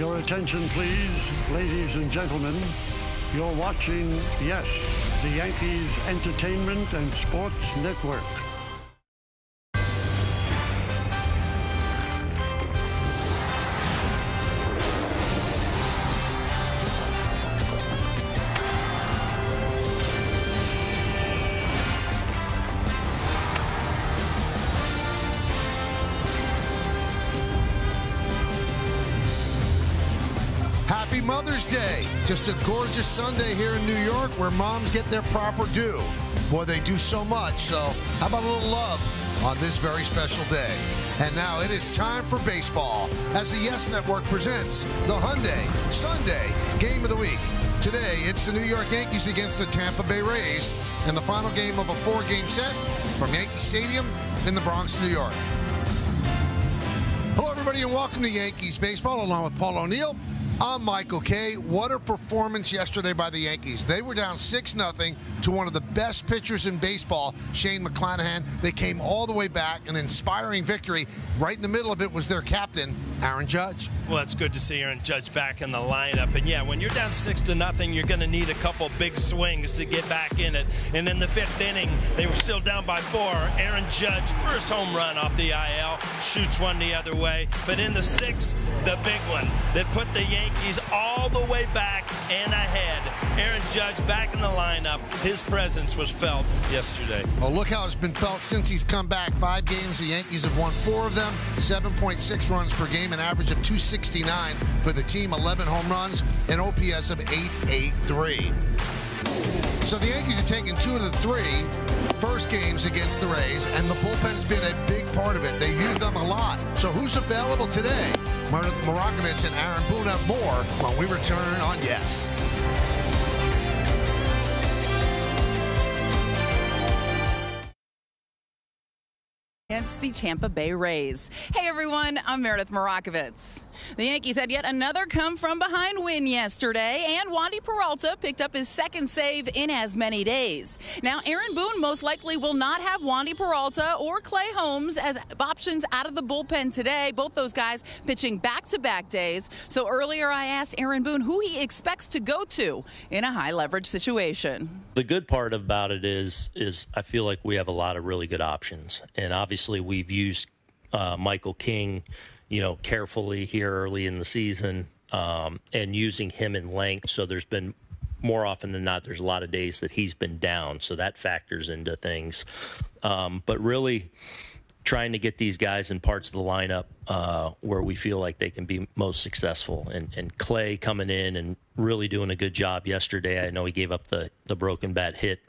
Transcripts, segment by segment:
Your attention, please, ladies and gentlemen. You're watching, yes, the Yankees Entertainment and Sports Network. Just a gorgeous Sunday here in New York where moms get their proper due. Boy, they do so much. So, how about a little love on this very special day? And now it is time for baseball as the Yes Network presents the Hyundai Sunday Game of the Week. Today, it's the New York Yankees against the Tampa Bay Rays in the final game of a four game set from Yankee Stadium in the Bronx, New York. Hello, everybody, and welcome to Yankees Baseball along with Paul O'Neill. I'm Michael Kay. What a performance yesterday by the Yankees. They were down 6 0 to one of the best pitchers in baseball, Shane McClanahan. They came all the way back, an inspiring victory. Right in the middle of it was their captain, Aaron Judge. Well, it's good to see Aaron Judge back in the lineup. And yeah, when you're down six to nothing, you're going to need a couple big swings to get back in it. And in the fifth inning, they were still down by four. Aaron Judge, first home run off the IL, shoots one the other way. But in the sixth, the big one that put the Yankees all the way back and ahead. Aaron Judge back in the lineup. His presence was felt yesterday. Well, look how it's been felt since he's come back. Five games, the Yankees have won four of them, 7.6 runs per game, an average of 269 for the team, 11 home runs, an OPS of 883. So the Yankees are taking two of the three first games against the Rays, and the bullpen's been a big part of it. They use them a lot. So who's available today? Meredith Marakovits and Aaron Boone have more when we return on Yes. Against the Tampa Bay Rays. Hey everyone, I'm Meredith Marakovits. The Yankees had yet another come from behind win yesterday, and Wandy Peralta picked up his second save in as many days. Now, Aaron Boone most likely will not have Wandy Peralta or Clay Holmes as options out of the bullpen today. Both those guys pitching back to back days. So earlier I asked Aaron Boone who he expects to go to in a high leverage situation. The good part about it is is I feel like we have a lot of really good options, and obviously we've used uh, Michael King, you know, carefully here early in the season, um, and using him in length. So there's been more often than not, there's a lot of days that he's been down, so that factors into things. Um, but really, trying to get these guys in parts of the lineup uh, where we feel like they can be most successful. And, and Clay coming in and really doing a good job yesterday. I know he gave up the, the broken bat hit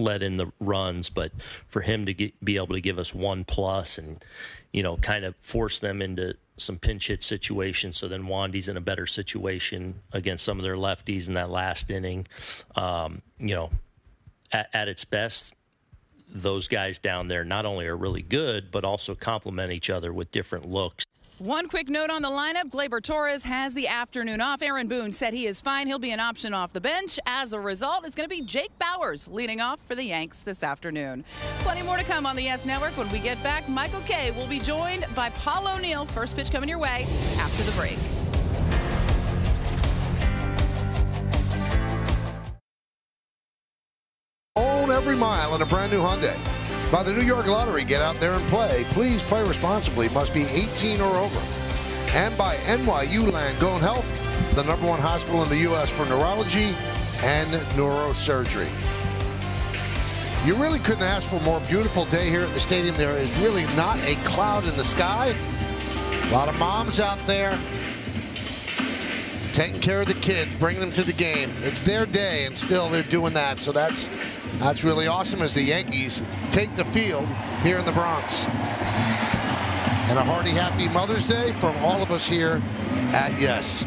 led in the runs, but for him to get, be able to give us one plus and, you know, kind of force them into some pinch hit situations. So then Wandy's in a better situation against some of their lefties in that last inning. Um, you know, at, at its best, those guys down there not only are really good, but also complement each other with different looks. One quick note on the lineup Gleyber Torres has the afternoon off. Aaron Boone said he is fine. He'll be an option off the bench. As a result, it's going to be Jake Bauers leading off for the Yanks this afternoon. Plenty more to come on the S Network. When we get back, Michael Kay will be joined by Paul O'Neill. First pitch coming your way after the break. Own every mile in a brand new Hyundai. By the New York Lottery, get out there and play. Please play responsibly. Must be 18 or over. And by NYU Langone Health, the number one hospital in the U.S. for neurology and neurosurgery. You really couldn't ask for a more beautiful day here at the stadium. There is really not a cloud in the sky. A lot of moms out there taking care of the kids, bringing them to the game. It's their day, and still they're doing that. So that's that's really awesome as the Yankees take the field here in the Bronx. And a hearty happy Mother's Day from all of us here at Yes.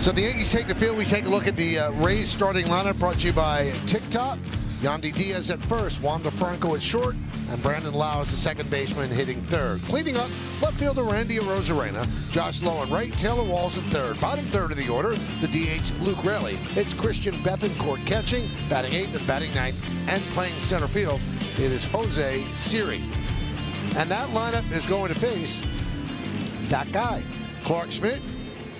So the Yankees take the field. We take a look at the uh, Rays starting lineup brought to you by TikTok. Yandy Diaz at first, Wander Franco at short, and Brandon Lowe is the second baseman hitting third. Cleaning up, left fielder Randy Arozarena, Josh Lowen right, Taylor Walls at third. Bottom third of the order, the DH Luke Raley. It's Christian Bethancourt catching, batting eighth and batting ninth, and playing center field. It is Jose Siri. And that lineup is going to face that guy, Clarke Schmidt,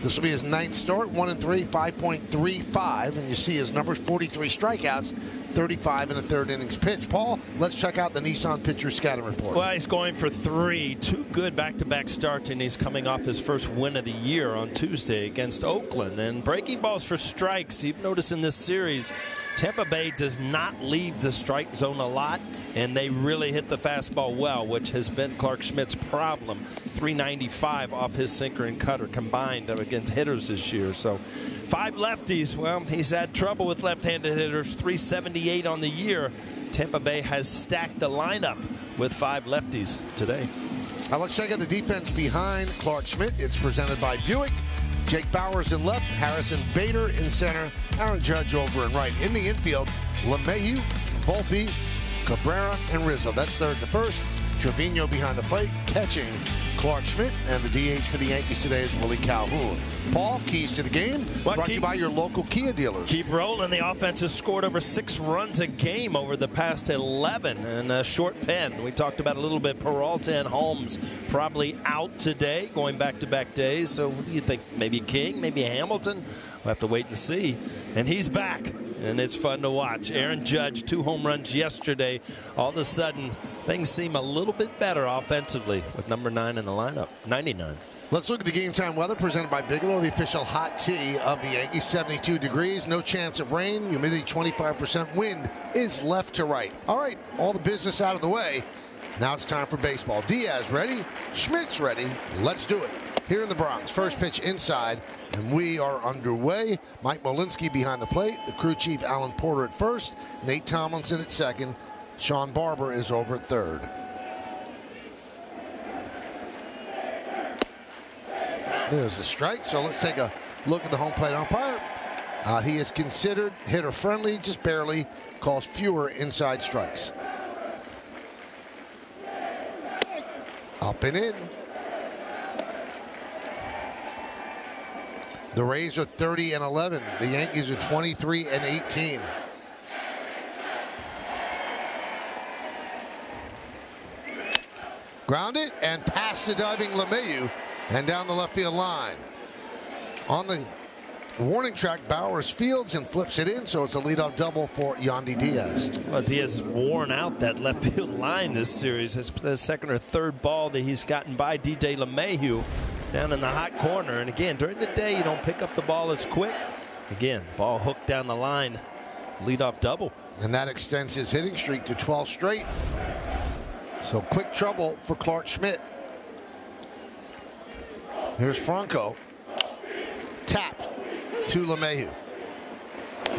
This will be his ninth start, one and three, 5.35, and you see his numbers: 43 strikeouts, 35 in the third innings pitch. Paul, let's check out the Nissan pitcher scouting report. Well, he's going for three, two good back-to-back starts, and he's coming off his first win of the year on Tuesday against Oakland. And breaking balls for strikes. You've noticed in this series, Tampa Bay does not leave the strike zone a lot, and they really hit the fastball well, which has been Clarke Schmidt's problem. 395 off his sinker and cutter combined against hitters this year. So five lefties. Well, he's had trouble with left-handed hitters. 378 on the year. Tampa Bay has stacked the lineup with five lefties today. Now let's check out the defense behind Clarke Schmidt. It's presented by Buick. Jake Bauers in left, Harrison Bader in center, Aaron Judge over and right. In the infield, LeMahieu, Volpe, Cabrera, and Rizzo. That's third to first. Trevino behind the plate, catching Clarke Schmidt, and the DH for the Yankees today is Willie Calhoun. Paul, keys to the game, Well, brought to you by your local Kia dealers. Keep rolling. The offense has scored over six runs a game over the past 11 and a short pen. We talked about a little bit Peralta and Holmes probably out today, going back to back days. So what do you think? Maybe King, maybe Hamilton? We'll have to wait and see. And he's back, and it's fun to watch. Aaron Judge, two home runs yesterday. All of a sudden, things seem a little bit better offensively with number nine in the lineup, 99. Let's look at the game time weather presented by Bigelow, the official hot tea of the Yankees. 72 degrees, no chance of rain, humidity 25%, wind is left to right. All right, all the business out of the way. Now it's time for baseball. Diaz ready, Schmidt's ready. Let's do it. Here in the Bronx, first pitch inside, and we are underway. Mike Muchlinski behind the plate, the crew chief Alan Porter at first, Nate Tomlinson at second, Sean Barber is over at third. There's a strike. So let's take a look at the home plate umpire. Uh, he is considered hitter friendly, just barely, calls fewer inside strikes. Up and in. The Rays are 30 and 11. The Yankees are 23 and 18. Grounded and past the diving LeMahieu and down the left field line. On the warning track, Bauers fields and flips it in, so it's a leadoff double for Yandy Diaz. Well, Diaz worn out that left field line this series. It's the second or third ball that he's gotten by DJ LeMahieu down in the hot corner. And again, during the day, you don't pick up the ball as quick. Again, ball hooked down the line, leadoff double. And that extends his hitting streak to 12 straight. So quick trouble for Clark Schmidt. Here's Franco. Tapped to LeMahieu.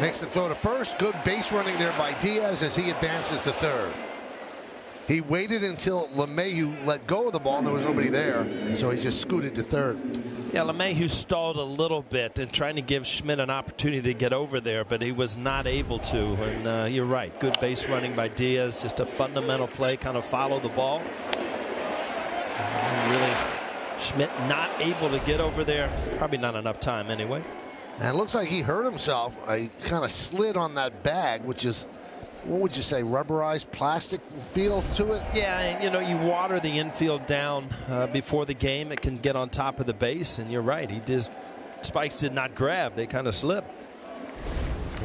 Makes the throw to first. Good base running there by Diaz as he advances to third. He waited until LeMahieu let go of the ball and there was nobody there, so he just scooted to third. Yeah, LeMahieu stalled a little bit in trying to give Schmidt an opportunity to get over there, but he was not able to. And uh, you're right, good base running by Diaz. Just a fundamental play, kind of follow the ball. And really, Schmidt not able to get over there. Probably not enough time anyway. And it looks like he hurt himself. He kind of slid on that bag, which is, what would you say, rubberized plastic feel to it? Yeah, and, you know, you water the infield down uh, before the game. It can get on top of the base, and you're right. He just spikes did not grab. They kind of slip.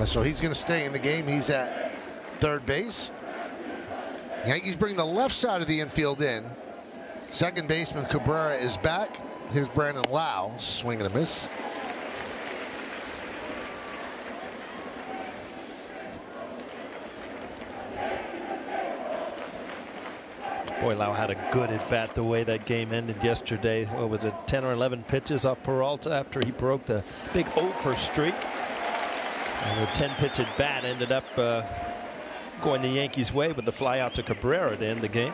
So he's going to stay in the game. He's at third base. Yankees bring the left side of the infield in. Second baseman Cabrera is back. Here's Brandon Lowe, swing and a miss. Boy, Lowe had a good at bat the way that game ended yesterday. What was it, 10 or 11 pitches off Peralta after he broke the big 0 for streak. And the 10 pitch at bat ended up uh, going the Yankees' way with the fly out to Cabrera to end the game.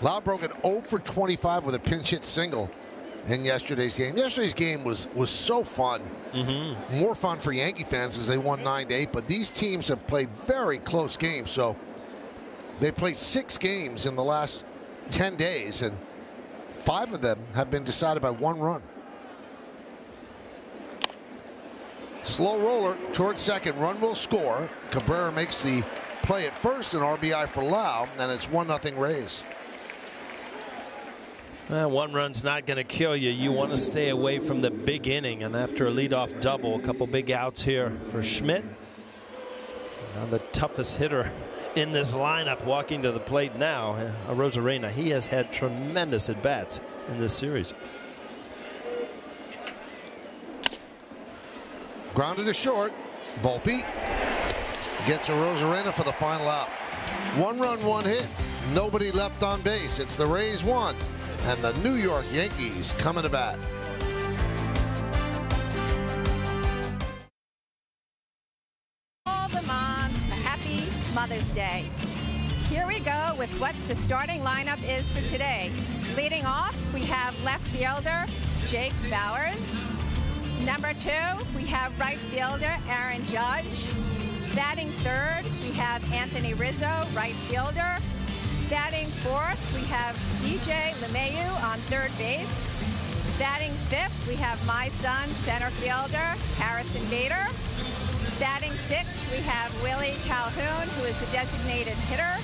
Lowe broke an 0 for 25 with a pinch hit single in yesterday's game. Yesterday's game was was so fun. Mm-hmm. More fun for Yankee fans as they won 9 to 8. But these teams have played very close games. So they played six games in the last 10 days, and five of them have been decided by one run. Slow roller towards second. Run will score. Cabrera makes the play at first, an RBI for Lowe, and it's 1 0 Rays. Well, one run's not going to kill you. You want to stay away from the big inning. And after a leadoff double, a couple big outs here for Schmidt. Now the toughest hitter in this lineup walking to the plate now, uh, Arozarena. He has had tremendous at bats in this series. Grounded to short. Volpe gets Arozarena for the final out. One run, one hit. Nobody left on base. It's the Rays one and the New York Yankees coming to bat. All the moms, happy Mother's Day. Here we go with what the starting lineup is for today. Leading off, we have left fielder Jake Bauers. Number two, we have right fielder Aaron Judge. Batting third, we have Anthony Rizzo, right fielder. Batting fourth, we have DJ LeMahieu on third base. Batting fifth, we have my son, center fielder, Harrison Bader. Batting sixth, we have Willie Calhoun, who is the designated hitter.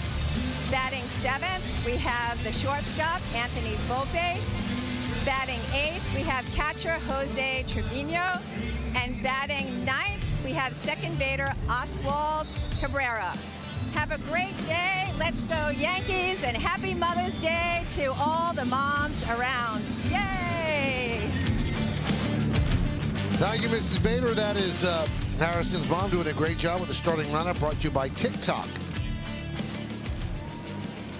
Batting seventh, we have the shortstop, Anthony Volpe. Batting eighth, we have catcher Jose Trevino. And batting ninth, we have second batter Oswald Cabrera. Have a great day. Let's go Yankees and happy Mother's Day to all the moms around. Yay! Thank you, Mrs. Bader. That is uh, Harrison's mom doing a great job with the starting lineup brought to you by TikTok.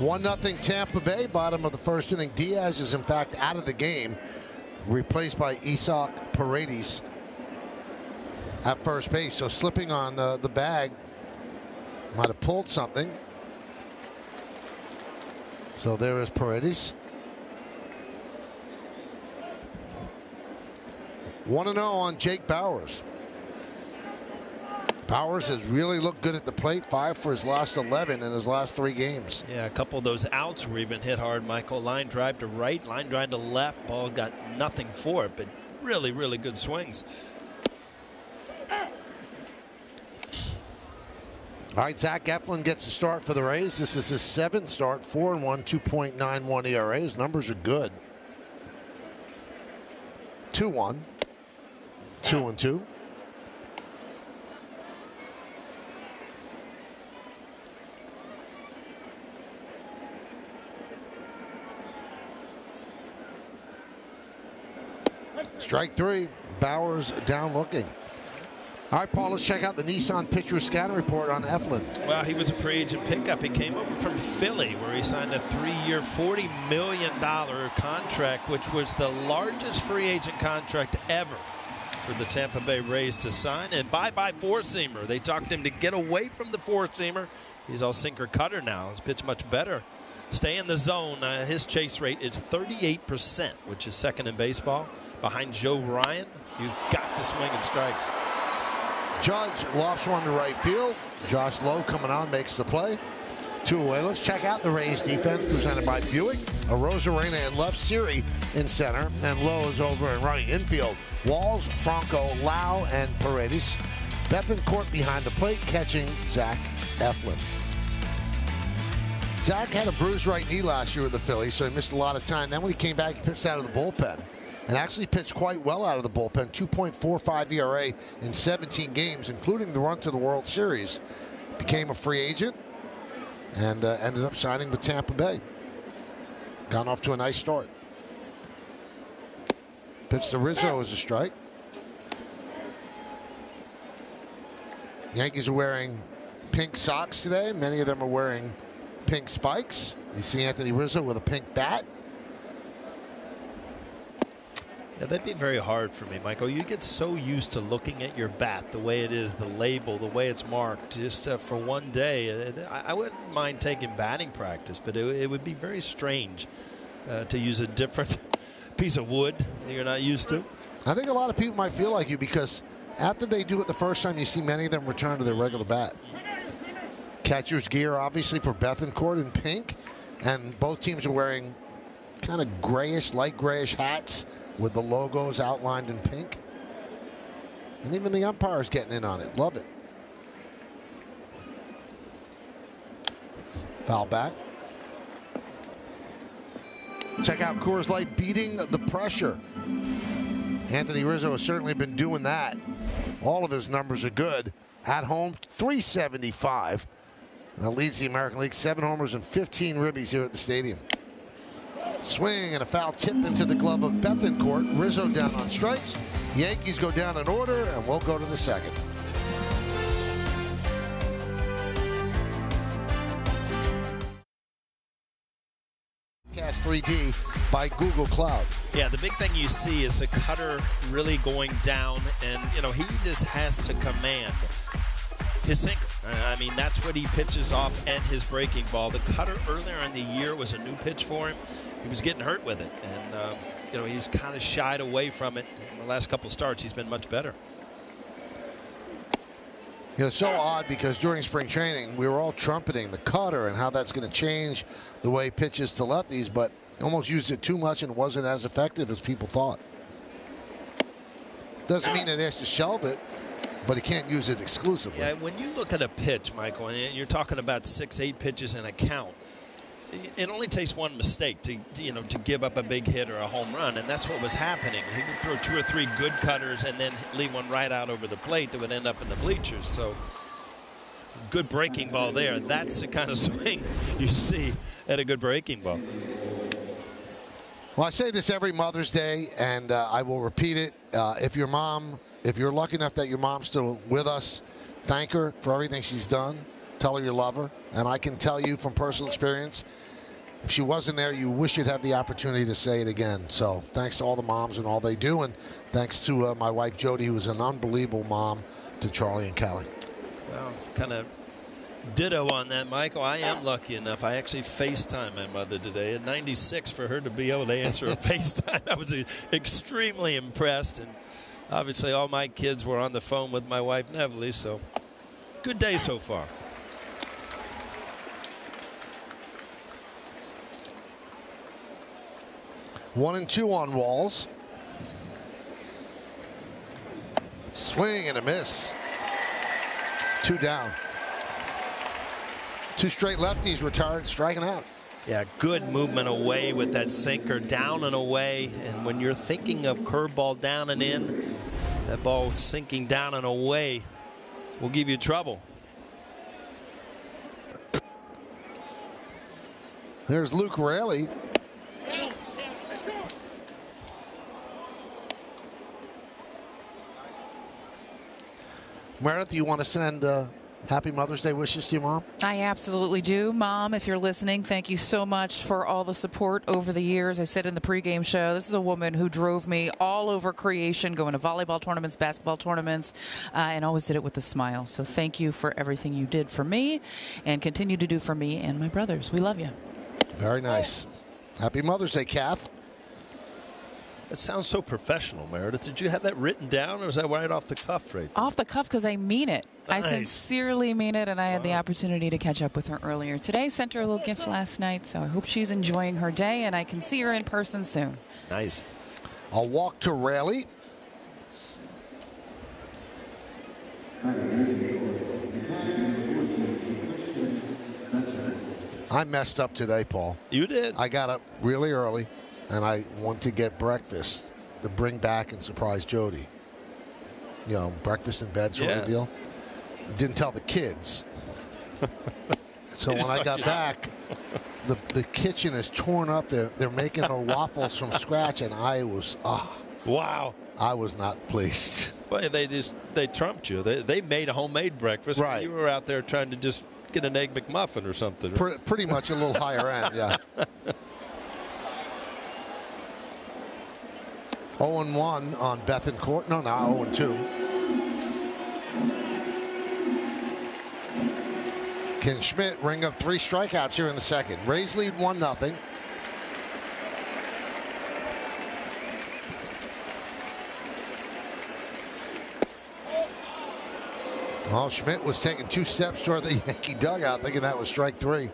1 0 Tampa Bay, bottom of the first inning. Diaz is, in fact, out of the game, replaced by Isaac Paredes at first base. So slipping on uh, the bag might have pulled something. So there is Paredes. 1 0 on Jake Bowers. Bauers has really looked good at the plate. Five for his last 11 in his last three games. Yeah, a couple of those outs were even hit hard, Michael. Line drive to right, line drive to left. Ball got nothing for it, but really, really good swings. All right, Zach Eflin gets a start for the Rays. This is his seventh start, 4 and 1, 2.91 ERA. His numbers are good. 2 1, 2 and 2. Strike three. Bauers down looking. All right, Paul, let's check out the Nissan pitcher scatter report on Eflin. Well, he was a free agent pickup. He came over from Philly, where he signed a three-year, $40 million contract, which was the largest free agent contract ever for the Tampa Bay Rays to sign. And bye-bye four-seamer. They talked him to get away from the four-seamer. He's all sinker cutter now. His pitch much better. Stay in the zone. Uh, his chase rate is 38%, which is second in baseball. Behind Joe Ryan, you've got to swing at strikes. Judge lofts one to right field. Josh Lowe coming on makes the play. Two away. Let's check out the Rays defense presented by Buick. Arozarena in left, Siri in center, and Lowe is over and running infield. Walls, Franco, Lowe, and Paredes. Bethancourt behind the plate catching Zach Eflin. Zach had a bruised right knee last year with the Phillies, so he missed a lot of time. Then when he came back, he pitched out of the bullpen and actually pitched quite well out of the bullpen. 2.45 ERA in 17 games, including the run to the World Series. Became a free agent and uh, ended up signing with Tampa Bay. Gone off to a nice start. Pitch to Rizzo as a strike. Yankees are wearing pink socks today. Many of them are wearing pink spikes. You see Anthony Rizzo with a pink bat. Yeah, that'd be very hard for me, Michael. You get so used to looking at your bat, the way it is, the label, the way it's marked, just uh, for one day. I, wouldn't mind taking batting practice, but it, it would be very strange uh, to use a different piece of wood that you're not used to. I think a lot of people might feel like you because after they do it the first time, you see many of them return to their regular bat. Catcher's gear, obviously, for Bethancourt in pink. And both teams are wearing kind of grayish, light grayish hats with the logos outlined in pink. And even the umpire's getting in on it. Love it. Foul back. Check out Coors Light beating the pressure. Anthony Rizzo has certainly been doing that. All of his numbers are good. At home, 375. That leads the American League. Seven homers and 15 ribbies here at the stadium. Swing and a foul tip into the glove of Bethancourt. Rizzo down on strikes. Yankees go down in order, and we'll go to the second. Cast 3D by Google Cloud. Yeah, the big thing you see is the cutter really going down, and you know he just has to command his sinker. I mean, that's what he pitches off and his breaking ball. The cutter earlier in the year was a new pitch for him. He was getting hurt with it, and um, you know he's kind of shied away from it. In the last couple starts, he's been much better. You know, it's so odd because during spring training, we were all trumpeting the cutter and how that's going to change the way pitches to lefties, but almost used it too much and wasn't as effective as people thought. Doesn't mean that he has to shelve it but he can't use it exclusively. Yeah, when you look at a pitch, Michael, and you're talking about six, eight pitches in a count, it only takes one mistake to you know to give up a big hit or a home run, and that's what was happening. He would throw two or three good cutters and then leave one right out over the plate that would end up in the bleachers. So good breaking ball there. That's the kind of swing you see at a good breaking ball. Well, I say this every Mother's Day, and uh, I will repeat it. Uh, if your mom if you're lucky enough that your mom's still with us, thank her for everything she's done. Tell her you love her. And I can tell you from personal experience, if she wasn't there, you wish you'd have the opportunity to say it again. So thanks to all the moms and all they do. And thanks to uh, my wife, Jody, who is an unbelievable mom to Charlie and Callie. Well, kind of ditto on that, Michael. I am lucky enough. I actually FaceTime my mother today at 96 for her to be able to answer a FaceTime. I was extremely impressed. And obviously all my kids were on the phone with my wife Nevalee, so good day so far. One and two on walls. Swing and a miss. Two down. Two straight lefties retired, striking out. Yeah, good movement away with that sinker down and away. And when you're thinking of curveball down and in, that ball sinking down and away will give you trouble. There's Luke Raley. Meredith, you want to send uh, Happy Mother's Day wishes to your mom? I absolutely do. Mom, if you're listening, thank you so much for all the support over the years. I said in the pregame show, this is a woman who drove me all over creation, going to volleyball tournaments, basketball tournaments, uh, and always did it with a smile. So thank you for everything you did for me and continue to do for me and my brothers. We love you. Very nice. Happy Mother's Day, Kath. That sounds so professional, Meredith. Did you have that written down, or was that right off the cuff, right? there? Off the cuff, because I mean it. Nice. I sincerely mean it, and I had the opportunity to catch up with her earlier today. Sent her a little gift last night, so I hope she's enjoying her day, and I can see her in person soon. Nice. I'll walk to Raley. I messed up today, Paul. You did. I got up really early, and I want to get breakfast to bring back and surprise Jody. You know, breakfast in bed sort Yeah. of deal. I didn't tell the kids. so when I got back, the the kitchen is torn up. They're they're making her waffles from scratch, and I was ah, Wow. I was not pleased. Well, they just they trumped you. They they made a homemade breakfast. Right. You were out there trying to just get an egg McMuffin or something. Pre- pretty much a little higher end, yeah. 0-1 on Bethancourt. No, now 0-2. Can Schmidt ring up three strikeouts here in the second? Rays lead 1 nothing. Well, Schmidt was taking two steps toward the Yankee dugout, thinking that was strike three.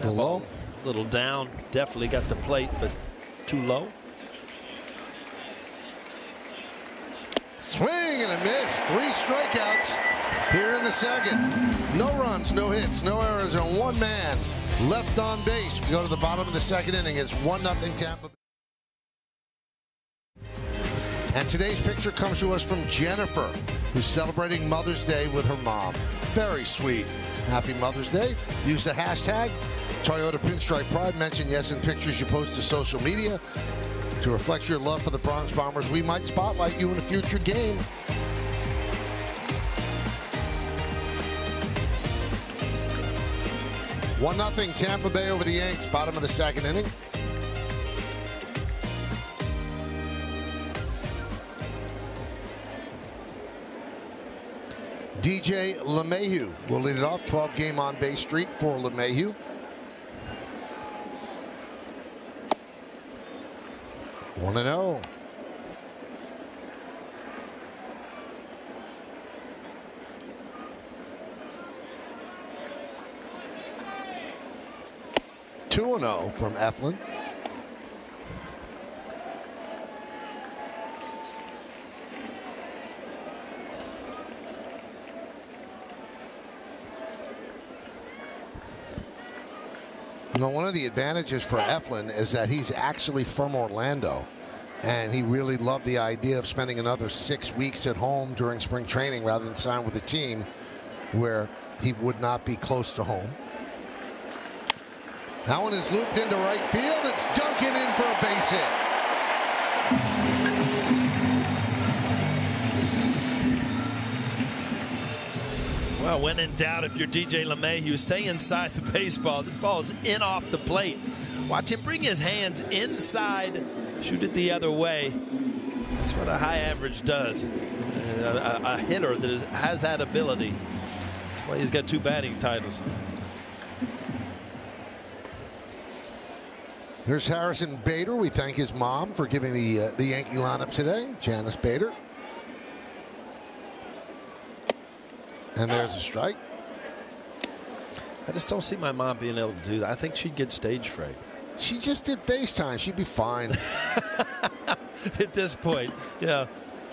That low. Little down. Definitely got the plate, but too low. Swing and a miss. Three strikeouts here in the second. No runs, no hits, no errors, and one man left on base. We go to the bottom of the second inning. It's 1 0 Tampa. And today's picture comes to us from Jennifer, who's celebrating Mother's Day with her mom. Very sweet. Happy Mother's Day. Use the hashtag Toyota Pinstripe Pride. mentioned yes in pictures you post to social media. To reflect your love for the Bronx Bombers, we might spotlight you in a future game. One nothing Tampa Bay over the Yanks. Bottom of the second inning. DJ LeMahieu will lead it off. 12 game on base streak for LeMahieu. One and zero. Two and zero from Eflin. You know, one of the advantages for Eflin is that he's actually from Orlando. And he really loved the idea of spending another six weeks at home during spring training rather than sign with a team where he would not be close to home. That one is looped into right field. It's Duncan in for a base hit. Well, when in doubt, if you're DJ LeMahieu, stay inside the baseball. This ball is in off the plate. Watch him bring his hands inside, shoot it the other way. That's what a high average does. A, a, a hitter that is, has that ability. That's why he's got two batting titles. Here's Harrison Bader. We thank his mom for giving the uh, the Yankee lineup today, Janice Bader. And there's a strike. I just don't see my mom being able to do that. I think she'd get stage fright. She just did FaceTime. She'd be fine. At this point, yeah.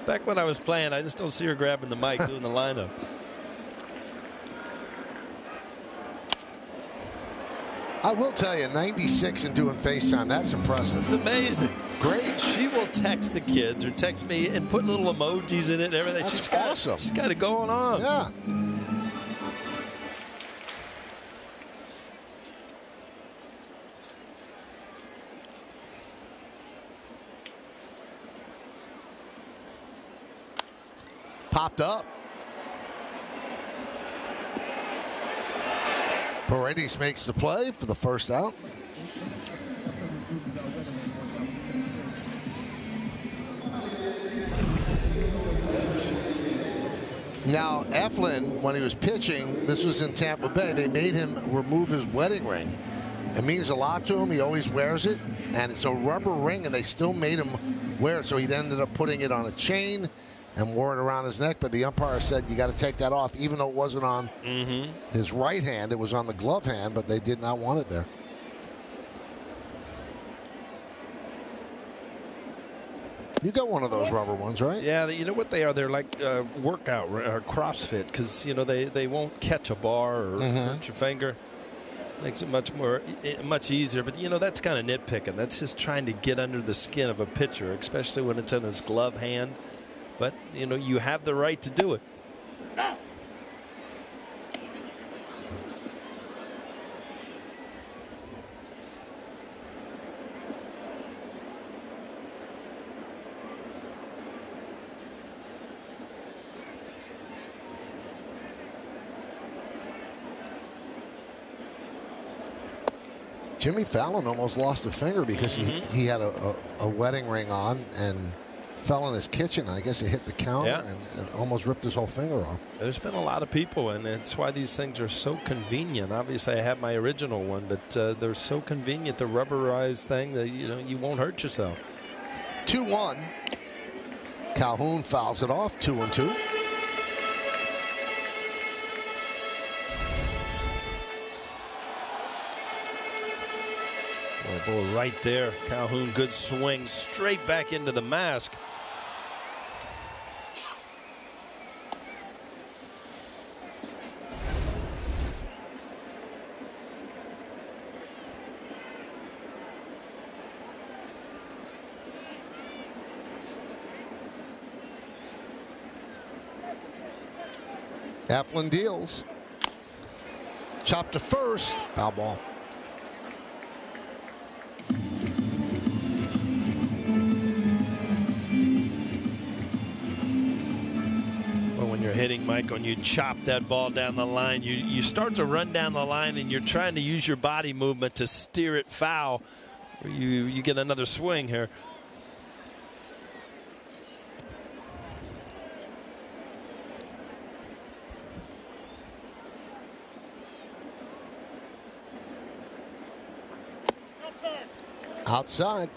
Back when I was playing, I just don't see her grabbing the mic doing the lineup. I will tell you, 96 and doing FaceTime, that's impressive. It's amazing. Great. She will text the kids or text me and put little emojis in it and everything. That's she's got, awesome. She's got it going on. Yeah. Popped up. Makes the play for the first out. Now, Eflin, when he was pitching, this was in Tampa Bay, they made him remove his wedding ring. It means a lot to him. He always wears it, and it's a rubber ring, and they still made him wear it. So he ended up putting it on a chain and wore it around his neck. But the umpire said you got to take that off, even though it wasn't on mm-hmm. his right hand. It was on the glove hand, but they did not want it there. You got one of those rubber ones, right? Yeah, you know what they are? They're like uh, workout or CrossFit because you know they they won't catch a bar or mm-hmm. hurt your finger. Makes it much more much easier. But you know that's kind of nitpicking. That's just trying to get under the skin of a pitcher, especially when it's in his glove hand. But, you know, you have the right to do it. Jimmy Fallon almost lost a finger because mm -hmm. he, mm-hmm. he had a, a, a wedding ring on and – fell in his kitchen. I guess it hit the counter Yeah. and, and almost ripped his whole finger off. There's been a lot of people, and it's why these things are so convenient. Obviously, I have my original one, but uh, they're so convenient, the rubberized thing that you know you won't hurt yourself. 2 1. Calhoun fouls it off, 2 and 2. Oh boy, right there, Calhoun, good swing, straight back into the mask. Eflin deals. Chop to first. Foul ball. Well, when you're hitting, Mike, when you chop that ball down the line, you, you start to run down the line and you're trying to use your body movement to steer it foul. You, you get another swing here. Outside.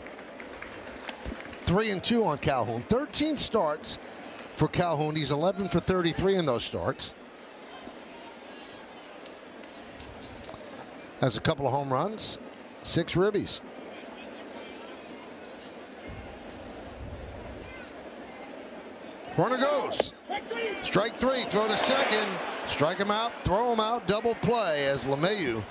Three and two on Calhoun. 13 starts for Calhoun. He's 11 for 33 in those starts. Has a couple of home runs, six ribbies. Corner goes. Strike three, throw to second. Strike him out, throw him out, double play as LeMahieu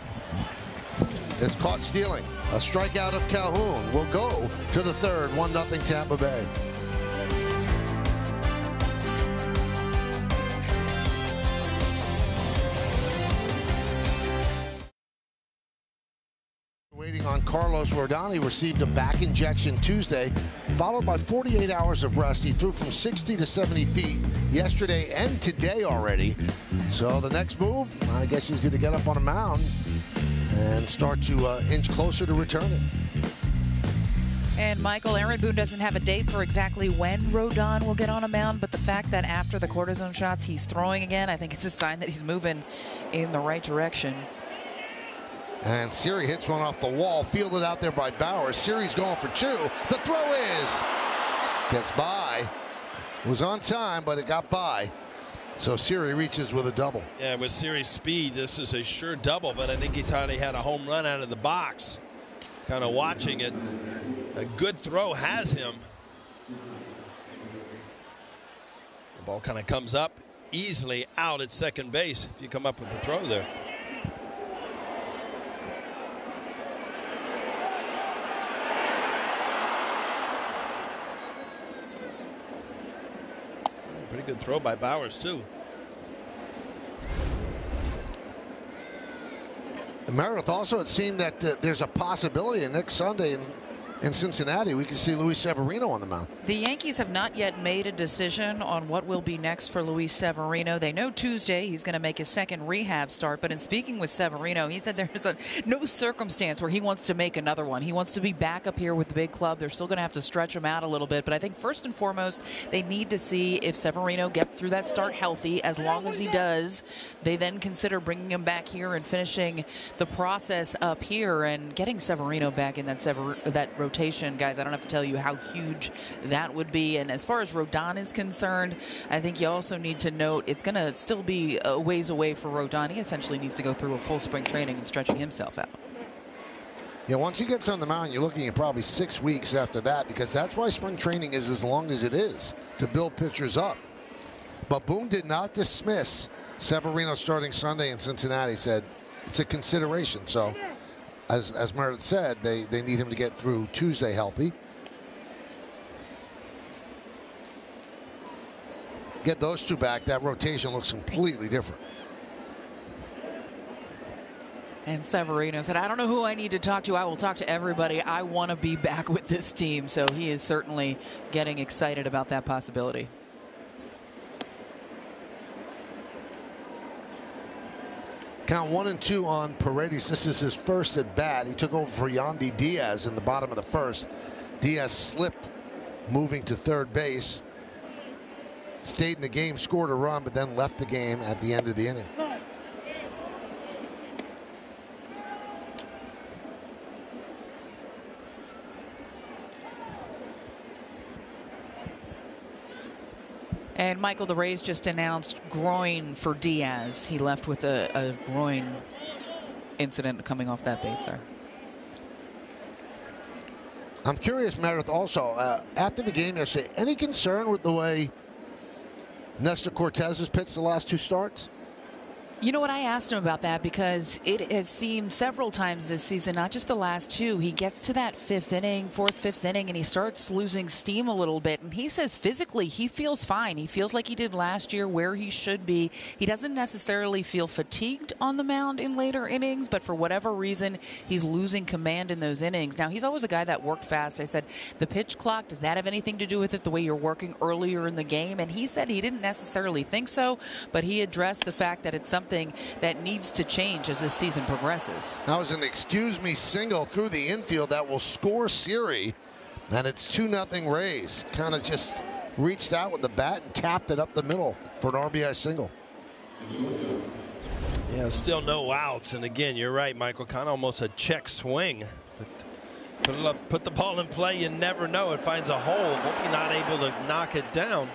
is caught stealing. A strikeout of Calhoun will go to the third, 1 0 Tampa Bay. Waiting on Carlos Rodon. He received a back injection Tuesday, followed by 48 hours of rest. He threw from 60 to 70 feet yesterday and today already. So the next move, I guess he's going to get up on a mound and start to uh, inch closer to returning. And Michael Aaron Boone doesn't have a date for exactly when Rodon will get on a mound, but the fact that after the cortisone shots he's throwing again, I think it's a sign that he's moving in the right direction. And Siri hits one off the wall, fielded out there by Bauers. Siri's going for two. The throw is gets by. Was on time, but it got by. So Siri reaches with a double. Yeah, with Siri's speed, this is a sure double, but I think he thought he had a home run out of the box. Kind of watching it. A good throw has him. The ball kind of comes up easily out at second base if you come up with the throw there. Good throw by Bauers, too. Meredith, also, it seemed that uh, there's a possibility next Sunday in Cincinnati we can see Luis Severino on the mound. The Yankees have not yet made a decision on what will be next for Luis Severino. They know Tuesday he's going to make his second rehab start, but in speaking with Severino, he said there's a, no circumstance where he wants to make another one. He wants to be back up here with the big club. They're still going to have to stretch him out a little bit, but I think first and foremost, they need to see if Severino gets through that start healthy. As long as he does, they then consider bringing him back here and finishing the process up here and getting Severino back in that Sever- that rotation, guys. I don't have to tell you how huge that would be. And as far as Rodon is concerned, I think you also need to note it's going to still be a ways away for Rodon. He essentially needs to go through a full spring training and stretching himself out. Yeah, once he gets on the mound, you're looking at probably six weeks after that because that's why spring training is as long as it is to build pitchers up. But Boone did not dismiss Severino starting Sunday in Cincinnati. Said it's a consideration. So, as as Meredith said, they they need him to get through Tuesday healthy. Get those two back. That rotation looks completely different. And Severino said, I don't know who I need to talk to. I will talk to everybody. I want to be back with this team. So he is certainly getting excited about that possibility. Count one and two on Paredes. This is his first at bat. He took over for Yandy Diaz in the bottom of the first. Diaz slipped, moving to third base. Stayed in the game, scored a run, but then left the game at the end of the inning. And Michael, the Rays just announced groin for Diaz. He left with a, a groin incident coming off that base there. I'm curious, Meredith, also, uh, after the game yesterday, any concern with the way Nestor Cortes has pitched the last two starts? You know what? I asked him about that because it has seemed several times this season, not just the last two. He gets to that fifth inning, fourth, fifth inning, and he starts losing steam a little bit. And he says physically he feels fine. He feels like he did last year, where he should be. He doesn't necessarily feel fatigued on the mound in later innings, but for whatever reason, he's losing command in those innings. Now, he's always a guy that worked fast. I said, the pitch clock, does that have anything to do with it, the way you're working earlier in the game? And he said he didn't necessarily think so, but he addressed the fact that it's something something that needs to change as this season progresses. That was an excuse me single through the infield that will score Siri, and it's 2 nothing Rays. Kind of just reached out with the bat and tapped it up the middle for an RBI single. Yeah, still no outs. And again, you're right, Michael. Kind of almost a check swing. Put, up, put the ball in play. You never know. It finds a hole. Hope you're not able to knock it down.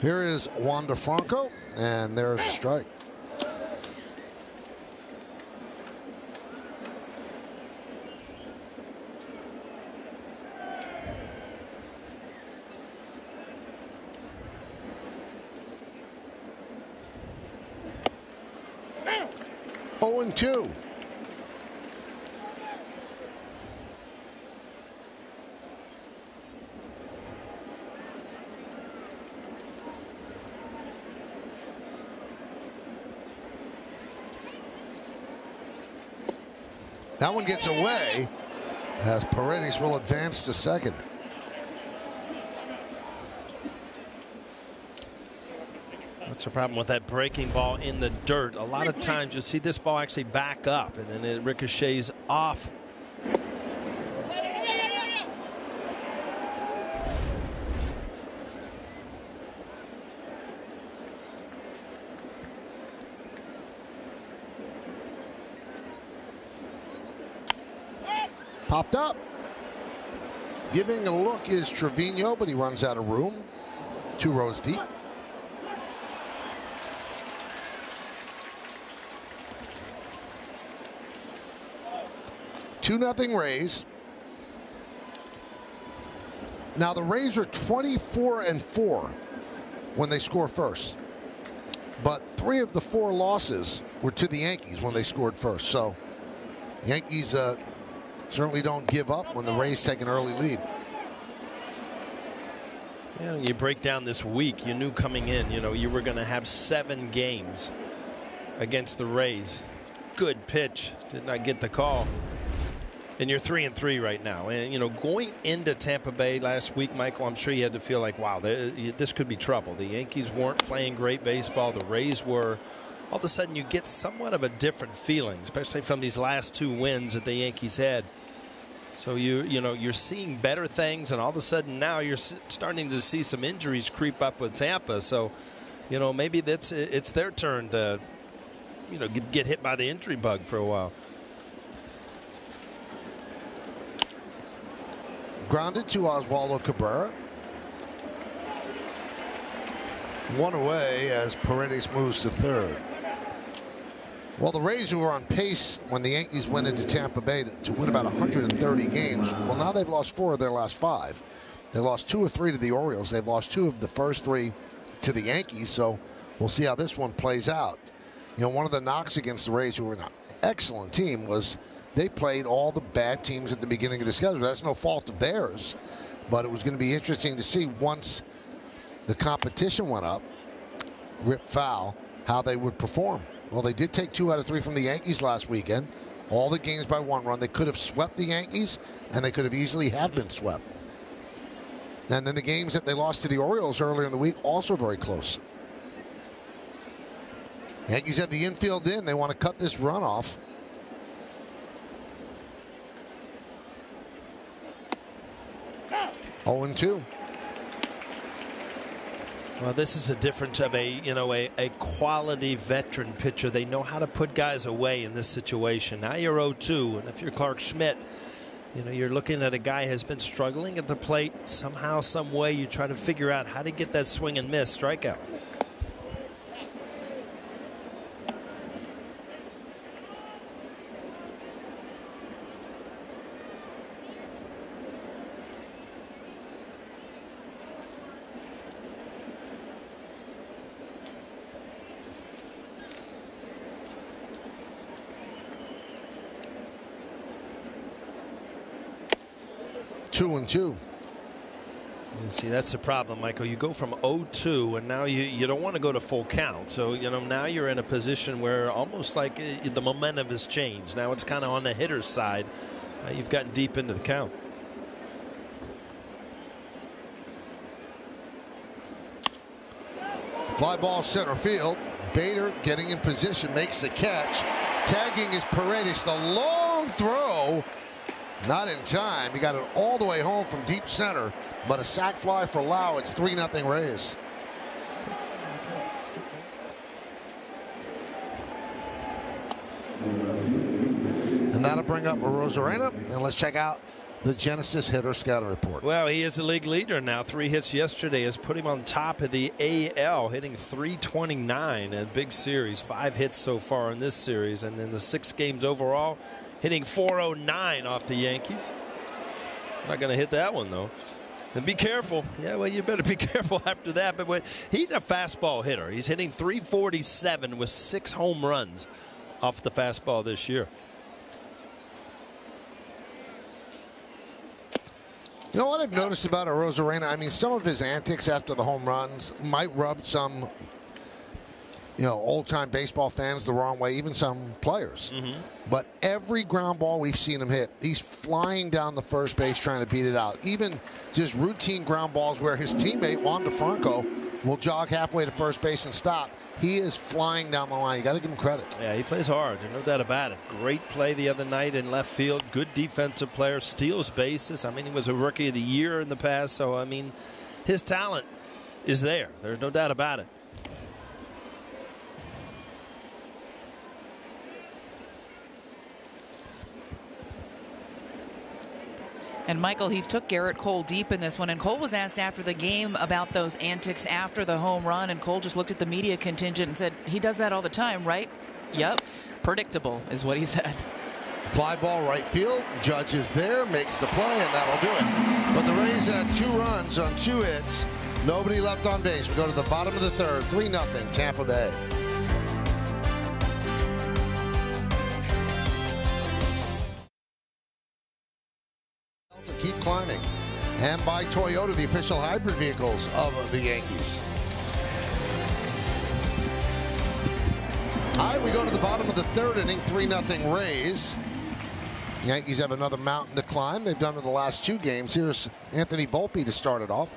Here is Wander Franco, and there's a strike. Oh and 2. That one gets away as Paredes will advance to second. That's the problem with that breaking ball in the dirt. A lot of times you'll see this ball actually back up and then it ricochets off Popped up. Giving a look is Trevino, but he runs out of room. Two rows deep. Two nothing Rays. Now the Rays are 24 and 4 when they score first. But three of the four losses were to the Yankees when they scored first. So Yankees uh, certainly don't give up when the Rays take an early lead. Yeah, you break down this week, you knew coming in, you know, you were going to have seven games against the Rays. Good pitch, did not get the call. And you're three and three right now. And, you know, going into Tampa Bay last week, Michael, I'm sure you had to feel like, wow, this could be trouble. The Yankees weren't playing great baseball. The Rays were. All of a sudden, you get somewhat of a different feeling, especially from these last two wins that the Yankees had. So you you know you're seeing better things, and all of a sudden now you're starting to see some injuries creep up with Tampa. So, you know maybe that's it's their turn to you know get, get hit by the injury bug for a while. Grounded to Oswaldo Cabrera. One away as Paredes moves to third. Well, the Rays who were on pace when the Yankees went into Tampa Bay to, to, win about 130 games, well, now they've lost four of their last five. They lost two or three to the Orioles. They've lost two of the first three to the Yankees. So we'll see how this one plays out. You know, one of the knocks against the Rays, who were an excellent team, was they played all the bad teams at the beginning of the schedule. That's no fault of theirs, but it was going to be interesting to see once the competition went up, rip foul, how they would perform. Well, they did take two out of three from the Yankees last weekend. All the games by one run. They could have swept the Yankees, and they could have easily have been swept. And then the games that they lost to the Orioles earlier in the week also very close. Yankees have the infield in. They want to cut this run off. Oh and 2. Well, this is a difference of a you know a, a quality veteran pitcher. They know how to put guys away in this situation. Now you're 0-2, and if you're Clark Schmidt, you know you're looking at a guy who has been struggling at the plate somehow, some way. You try to figure out how to get that swing and miss strikeout. Two and two. See, that's the problem, Michael. You go from 0-2, and now you, you don't want to go to full count. So, you know, now you're in a position where almost like uh, the momentum has changed. Now it's kind of on the hitter's side. Uh, you've gotten deep into the count. Fly ball center field. Bader getting in position, makes the catch. Tagging is Paredes. The long throw. Not in time. He got it all the way home from deep center, but a sac fly for Lowe. It's 3 0 Rays. And that'll bring up Arozarena. And let's check out the Genesis hitter scouting report. Well, he is the league leader now. Three hits yesterday has put him on top of the AL, hitting 329 in a big series. Five hits so far in this series, and then the six games overall, hitting 409 off the Yankees. Not going to hit that one though. And be careful. Yeah, well, you better be careful after that. But he's a fastball hitter. He's hitting 347 with six home runs off the fastball this year. You know what I've noticed about Arozarena? I mean, some of his antics after the home runs might rub some, you know, old-time baseball fans the wrong way, even some players. Mm-hmm. But every ground ball we've seen him hit, he's flying down the first base trying to beat it out. Even just routine ground balls where his teammate Wander Franco will jog halfway to first base and stop. He is flying down the line. You got to give him credit. Yeah, he plays hard. There's no doubt about it. Great play the other night in left field. Good defensive player. Steals bases. I mean, he was a rookie of the year in the past. So, I mean, his talent is there. There's no doubt about it. And Michael, he took Gerrit Cole deep in this one. And Cole was asked after the game about those antics after the home run. And Cole just looked at the media contingent and said, he does that all the time, right? Yep. Predictable is what he said. Fly ball right field. Judge is there, makes the play, and that'll do it. But the Rays had two runs on two hits. Nobody left on base. We go to the bottom of the third. 3 0 Tampa Bay. Climbing. And by Toyota, the official hybrid vehicles of the Yankees. All right, we go to the bottom of the third inning, 3 0 Rays. Yankees have another mountain to climb. They've done it the last two games. Here's Anthony Volpe to start it off.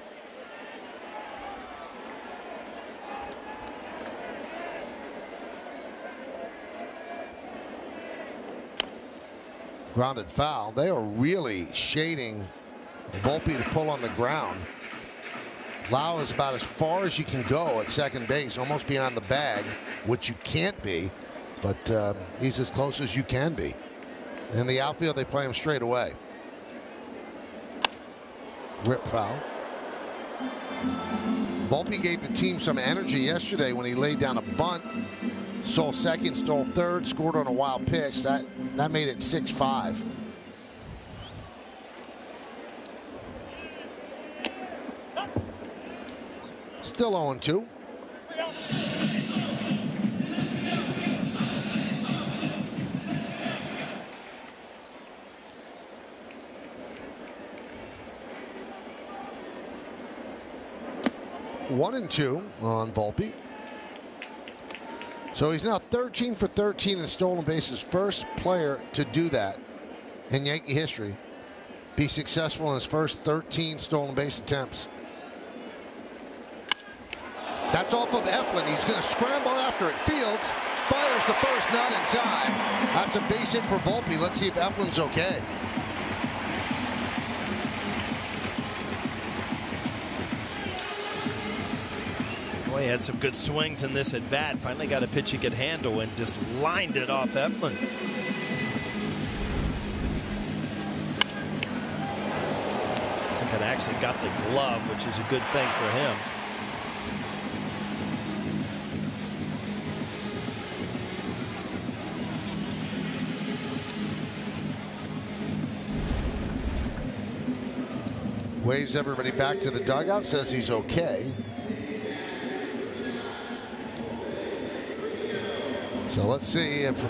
grounded foul. They are really shading Volpe to pull on the ground. Lowe is about as far as you can go at second base, almost beyond the bag, which you can't be, but uh, he's as close as you can be. In the outfield, they play him straight away. Rip foul. Volpe gave the team some energy yesterday when he laid down a bunt Stole second, stole third, scored on a wild pitch. That that made it 6-5. Still 0-2. One and two on Volpe. So he's now 13 for 13 in stolen bases, first player to do that in Yankee history. be successful in his first 13 stolen base attempts. That's off of Eflin. He's going to scramble after it. Fields fires to first, not in time. That's a base hit for Volpe. Let's see if Eflin's okay. Boy, he had some good swings in this at bat. Finally got a pitch he could handle and just lined it off Eflin. That actually got the glove, which is a good thing for him. Waves everybody back to the dugout, says he's okay. So let's see if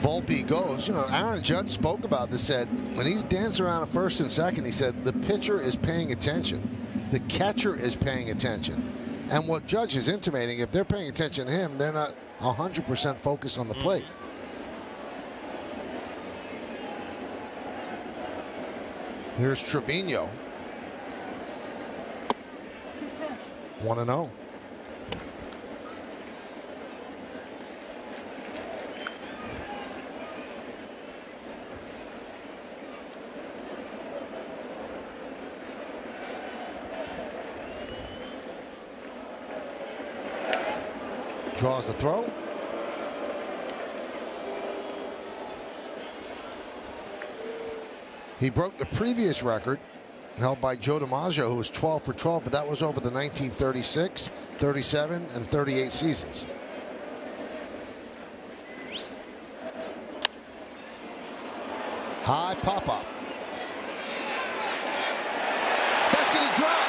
Volpe goes. You know, Aaron Judge spoke about this, said when he's dancing around at first and second, he said the pitcher is paying attention. The catcher is paying attention. And what Judge is intimating, if they're paying attention to him, they're not 100% focused on the hmm. plate. Here's Trevino. 1 0. Draws the throw. He broke the previous record held by Joe DiMaggio, who was 12 for 12, but that was over the 1936, 37, and 38 seasons. High pop up. That's going to drop.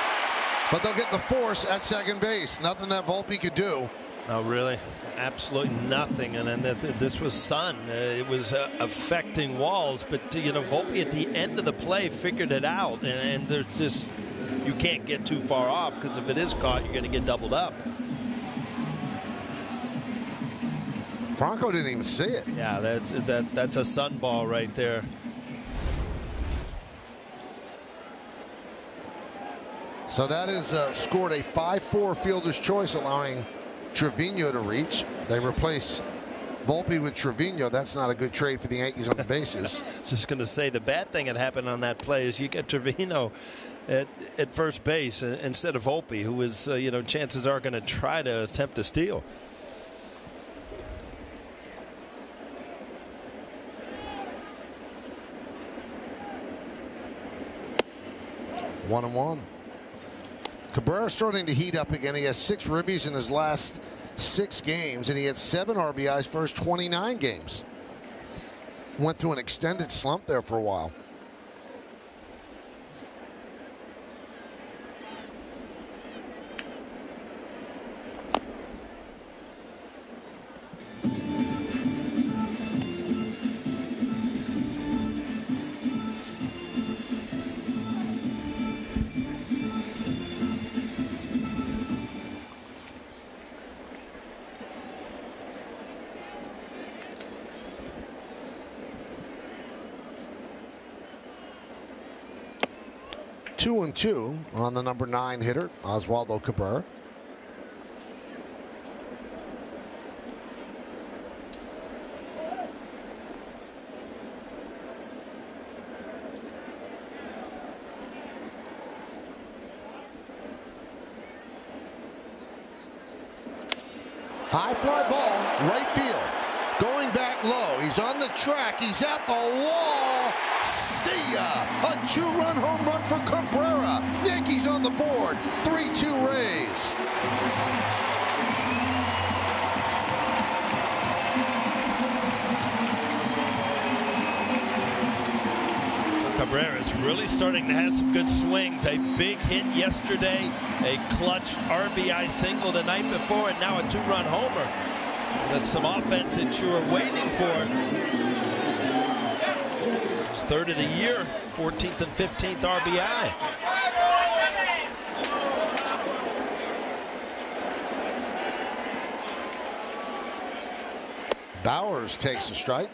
But they'll get the force at second base. Nothing that Volpe could do. Oh, really? Absolutely nothing. And then this was Sun. Uh, it was uh, affecting Walls. But, you know, Volpe at the end of the play figured it out. And, and there's just, you can't get too far off because if it is caught, you're going to get doubled up. Franco didn't even see it. Yeah, that's that that's a sun ball right there. So that is uh, scored a 5-4 fielder's choice, allowing Trevino to reach. They replace Volpe with Trevino. That's not a good trade for the Yankees on the bases. Just going to say the bad thing that happened on that play is you get Trevino at, at first base uh, instead of Volpe, who is, uh, you know, chances are going to try to attempt to steal. One and one. Cabrera starting to heat up again. He has six ribbies in his last six games, and he had seven RBIs first 29 games. Went through an extended slump there for a while. Two on the number nine hitter, Oswaldo Cabrera. High fly ball, right field. Going back Lowe. He's on the track. He's at the wall. See ya. A two-run home run for Cabrera. Yankees on the board. 3-2 Rays. Cabrera is really starting to have some good swings. A big hit yesterday, a clutch RBI single the night before, and now a two-run homer. That's some offense that you were waiting for third of the year, 14th and 15th RBI. Bauers takes a strike.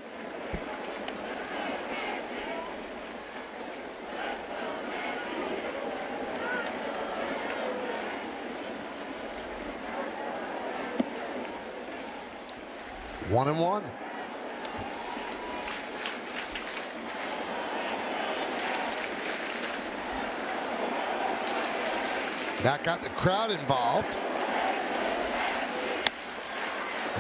One and one. That got the crowd involved.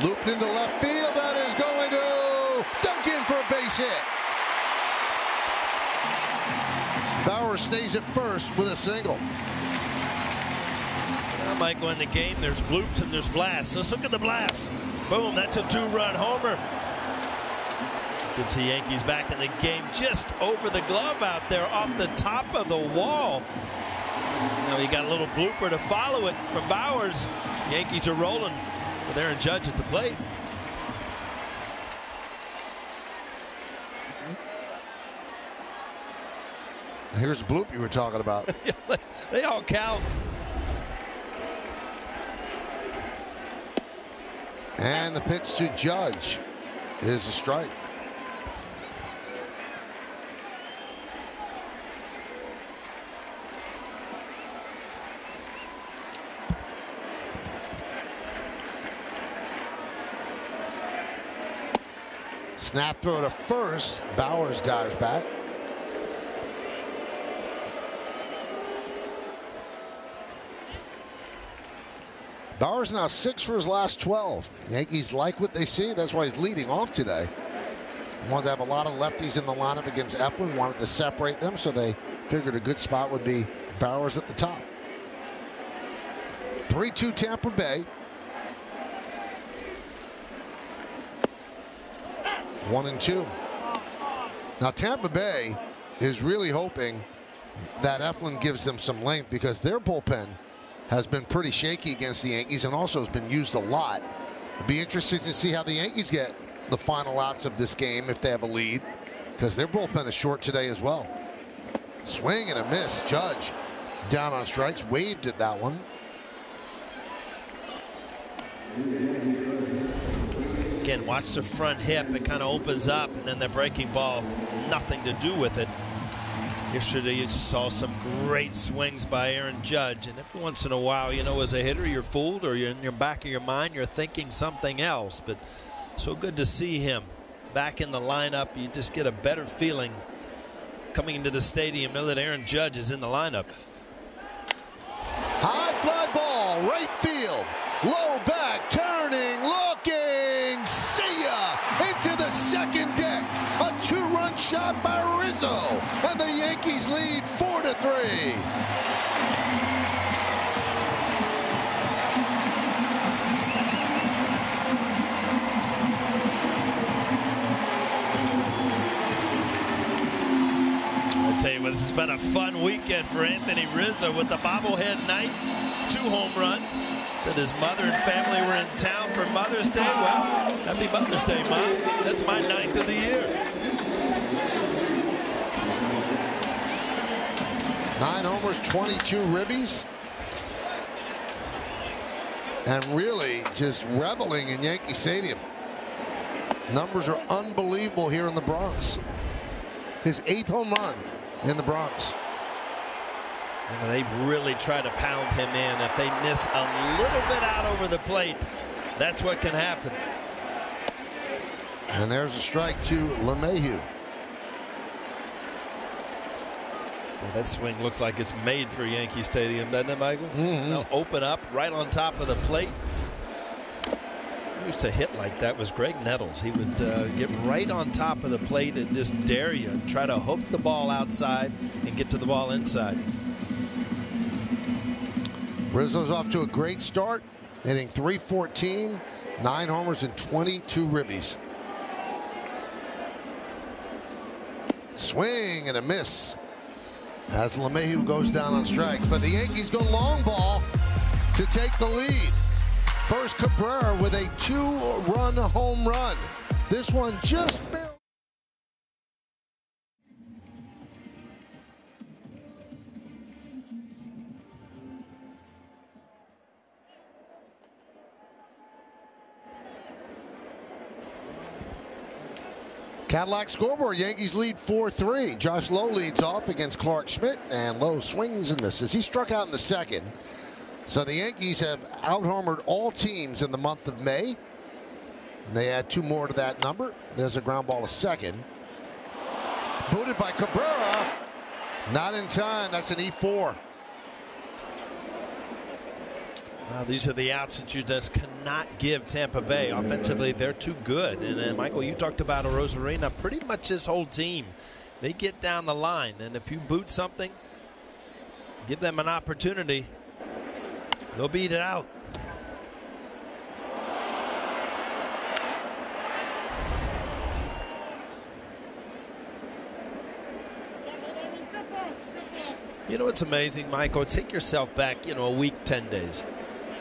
Looped into left field. That is going to dunk in for a base hit. Bauer stays at first with a single. Well, Michael, in the game, there's bloops and there's blasts. Let's look at the blast. Boom, that's a two-run homer. You can see Yankees back in the game just over the glove out there off the top of the wall. Now you got a little blooper to follow it from Bauers. Yankees are rolling with Aaron Judge at the plate. Here's the bloop you were talking about. they all count. And the pitch to Judge is a strike. Snap throw to first. Bauers dives back. Bauers now six for his last 12. Yankees like what they see. That's why he's leading off today. Wanted to have a lot of lefties in the lineup against Eflin. Wanted to separate them, so they figured a good spot would be Bauers at the top. 3-2 Tampa Bay. One and two. Now Tampa Bay is really hoping that Eflin gives them some length because their bullpen has been pretty shaky against the Yankees and also has been used a lot. Be interesting to see how the Yankees get the final outs of this game if they have a lead because their bullpen is short today as well. Swing and a miss. Judge down on strikes, waved at that one. Again, watch the front hip. It kind of opens up, and then the breaking ball, nothing to do with it. Yesterday, you saw some great swings by Aaron Judge, and every once in a while, you know, as a hitter, you're fooled, or you're in your back of your mind, you're thinking something else. But so good to see him back in the lineup. You just get a better feeling coming into the stadium. Know that Aaron Judge is in the lineup. High fly ball, right field, Lowe back, This has been a fun weekend for Anthony Rizzo with the bobblehead night, two home runs. Said his mother and family were in town for Mother's Day. Well, happy Mother's Day, Mom. That's my ninth of the year. Nine homers, 22 ribbies. And really just reveling in Yankee Stadium. Numbers are unbelievable here in the Bronx. His eighth home run in the Bronx. Know, they really try to pound him in. If they miss a little bit out over the plate, that's what can happen. And there's a strike to LeMahieu. Well, that swing looks like it's made for Yankee Stadium, doesn't it, Michael? Mhm. Open up right on top of the plate. Used to hit like that was Graig Nettles. He would uh, get right on top of the plate and just dare you and try to hook the ball outside and get to the ball inside. Rizzo's off to a great start, hitting 314, nine homers and 22 ribbies. Swing and a miss as LeMahieu goes down on strikes. But the Yankees go long ball to take the lead. First Cabrera with a two-run home run. This one just barely. Cadillac scoreboard. Yankees lead 4-3. Josh Lowe leads off against Clark Schmidt, and Lowe swings and misses. He struck out in the second. So the Yankees have out-homered all teams in the month of May. And they add two more to that number. There's a ground ball a second. Booted by Cabrera. Not in time. That's an E4. Well, these are the outs that you just cannot give Tampa Bay. Offensively, they're too good. And uh, Michael, you talked about Arozarena. Pretty much this whole team, they get down the line. And if you boot something, give them an opportunity, they'll beat it out. You know what's amazing, Michael? Take yourself back, you know, a week, 10 days.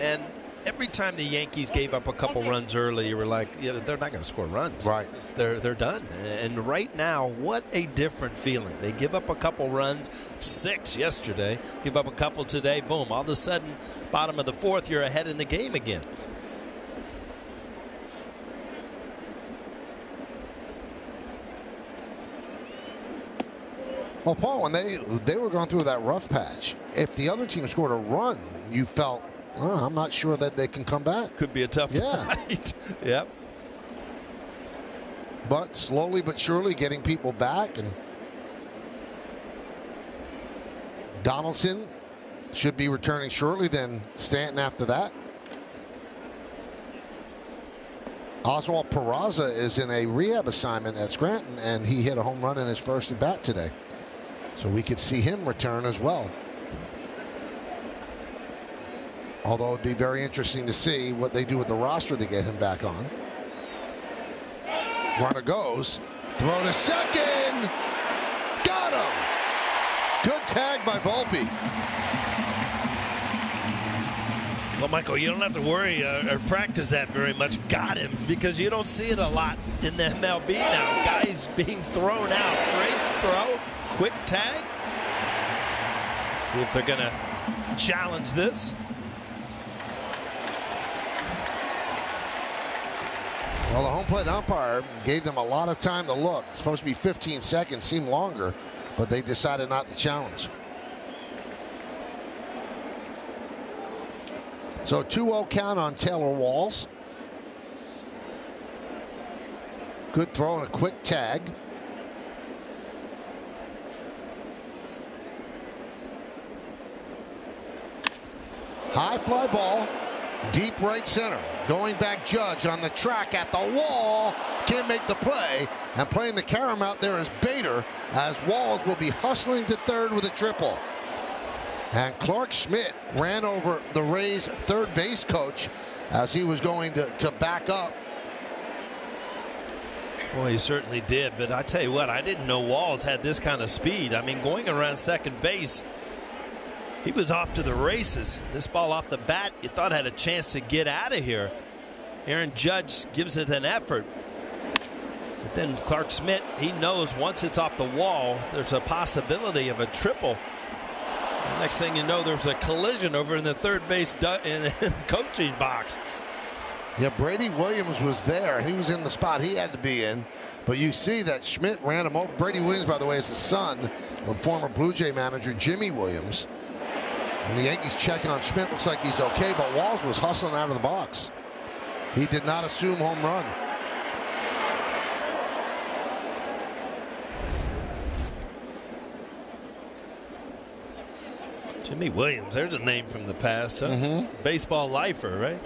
And every time the Yankees gave up a couple runs early, you were like, you know, they're not going to score runs. Right. Just, they're, they're done. And right now, what a different feeling. They give up a couple runs, six yesterday, give up a couple today, boom. All of a sudden, bottom of the fourth, you're ahead in the game again. Well, Paul, when they they were going through that rough patch, if the other team scored a run, you felt, oh, I'm not sure that they can come back. Could be a tough Yeah. night. yep. But slowly but surely getting people back and Donaldson should be returning shortly, then Stanton after that. Oswald Peraza is in a rehab assignment at Scranton, and he hit a home run in his first at bat today. So we could see him return as well. Although it'd be very interesting to see what they do with the roster to get him back on. Runner goes. Throw to second. Got him. Good tag by Volpe. Well, Michael, you don't have to worry uh, or practice that very much. Got him because you don't see it a lot in the MLB now. Guys being thrown out. Great throw, quick tag. See if they're going to challenge this. Well, the home plate umpire gave them a lot of time to look. It's supposed to be 15 seconds, seemed longer, but they decided not to challenge. So 2-0 count on Taylor Walls. Good throw and a quick tag. High fly ball. Deep right center. Going back Judge on the track at the wall. Can't make the play. And playing the carom out there is Bader as Walls will be hustling to third with a triple. And Clark Schmidt ran over the Rays third base coach as he was going to, to back up. Well, he certainly did. But I tell you what, I didn't know Walls had this kind of speed. I mean, going around second base, he was off to the races. This ball off the bat, you thought had a chance to get out of here. Aaron Judge gives it an effort. But then Clark Schmidt, he knows once it's off the wall, there's a possibility of a triple. Next thing you know, there's a collision over in the third base in the coaching box. Yeah, Brady Williams was there. He was in the spot he had to be in. But you see that Schmidt ran him over. Brady Williams, by the way, is the son of former Blue Jay manager Jimy Williams. And the Yankees checking on Schmidt. Looks like he's okay, but Walls was hustling out of the box. He did not assume home run. Jimy Williams, there's a name from the past, huh? Mm-hmm. Baseball lifer, right?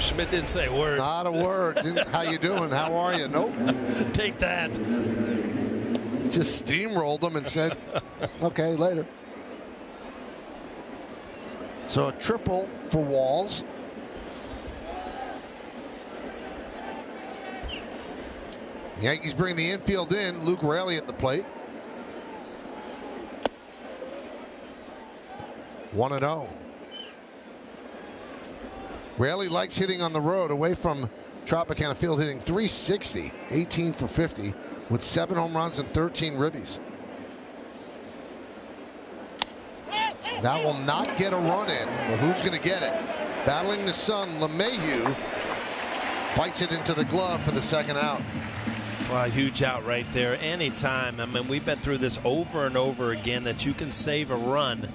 Schmidt didn't say a word. Not a word. How you doing? How are you? Nope. Take that. Just steamrolled them and said, okay, later. So a triple for Walls. Yankees bring the infield in. Luke Raley at the plate. 1 0. Raley likes hitting on the road away from Tropicana Field, hitting 360, 18 for 50, with seven home runs and 13 ribbies. That will not get a run in, but who's going to get it? Battling the sun, LeMahieu fights it into the glove for the second out. Well, a huge out right there. Anytime. I mean, we've been through this over and over again that you can save a run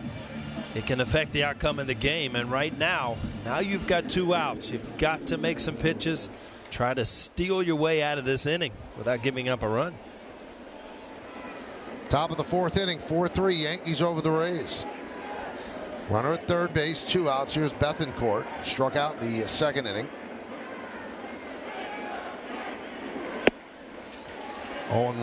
it can affect the outcome of the game. And right now, now you've got two outs. You've got to make some pitches, try to steal your way out of this inning without giving up a run. Top of the fourth inning, 4 3, Yankees over the Rays. Runner at third base, two outs. Here's Bethancourt. Struck out in the second inning. 0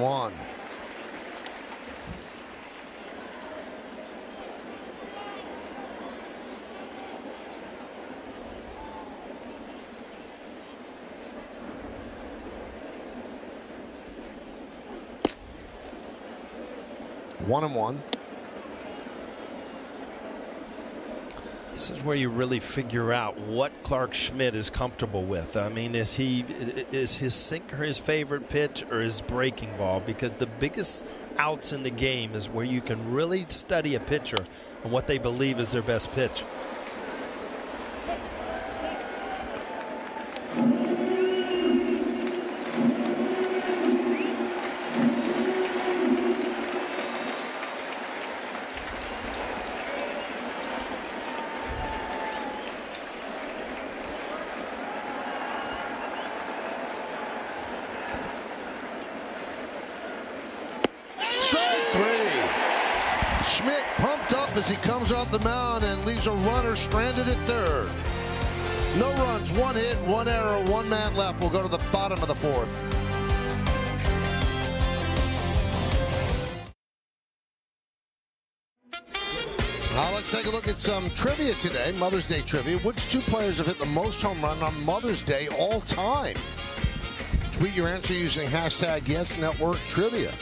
One and one. This is where you really figure out what Clark Schmidt is comfortable with. I mean, is he is his sinker his favorite pitch or his breaking ball? Because the biggest outs in the game is where you can really study a pitcher and what they believe is their best pitch. Left. We'll go to the bottom of the fourth. Now let's take a look at some trivia today, Mother's Day trivia. Which two players have hit the most home run on Mother's Day all time? Tweet your answer using hashtag Yes Network Trivia.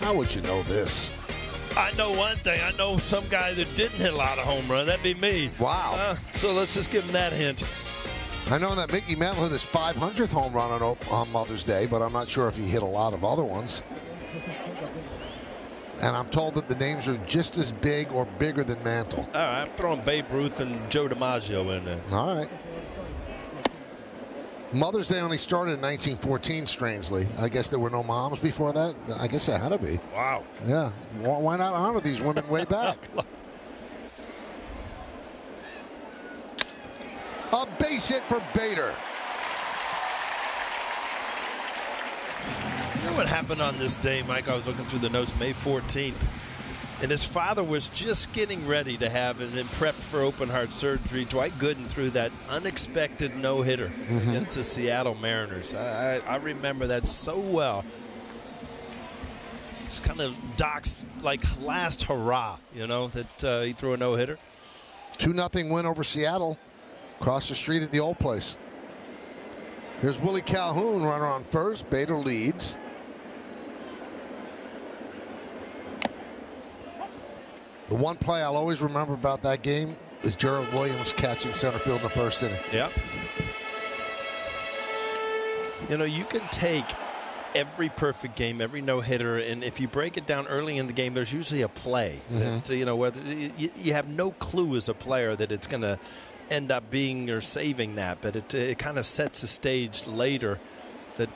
How would you know this? I know one thing. I know some guy that didn't hit a lot of home runs. That'd be me. Wow. Uh, so let's just give him that hint. I know that Mickey Mantle hit his 500th home run on, on Mother's Day, but I'm not sure if he hit a lot of other ones. And I'm told that the names are just as big or bigger than Mantle. All right, I'm throwing Babe Ruth and Joe DiMaggio in there. All right. Mother's Day only started in 1914, strangely. I guess there were no moms before that. I guess there had to be. Wow. Yeah. Why why not honor these women way back? A base hit for Bader. You know what happened on this day, Mike? I was looking through the notes May 14th. And his father was just getting ready to have and then prepped for open heart surgery. Dwight Gooden threw that unexpected no hitter against the Seattle Mariners. I, I, I remember that so well. It's kind of Doc's like last hurrah, you know, that uh, he threw a no hitter. 2 nothing win over Seattle. Across the street at the old place. Here's Willie Calhoun, runner on first. Bader leads. The one play I'll always remember about that game is Gerald Williams catching center field in the first inning. Yep. You know, you can take every perfect game, every no hitter, and if you break it down early in the game, there's usually a play. Mm-hmm. That, you know, whether you, you have no clue as a player that it's going to end up being or saving that, but it, it kind of sets the stage later that,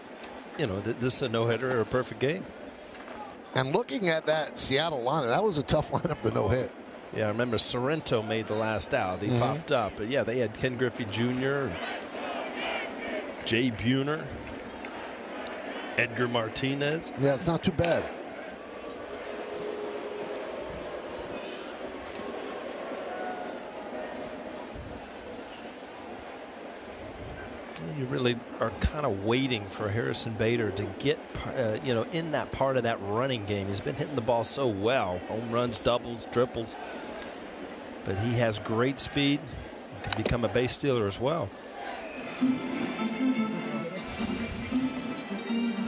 you know, th- this is a no hitter or a perfect game. And looking at that Seattle lineup, that was a tough lineup to no hit. Yeah, I remember Sorrento made the last out. He mm-hmm. popped up. But yeah, they had Ken Griffey Jr., Jay Buhner, Edgar Martinez. Yeah, it's not too bad. You really are kind of waiting for Harrison Bader to get, uh, you know, in that part of that running game. He's been hitting the ball so well, home runs, doubles, triples, but he has great speed. Can become a base stealer as well.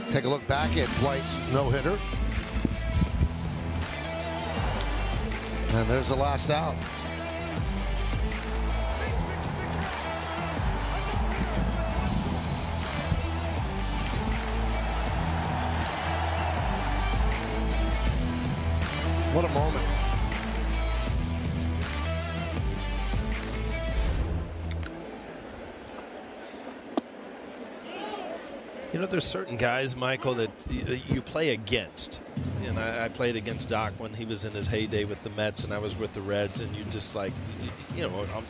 Take a look back at Dwight's no hitter. And there's the last out. What a moment. You know, there's certain guys, Michael, that you play against. And I, I, played against Doc when he was in his heyday with the Mets, and I was with the Reds, and you just like, you know, um,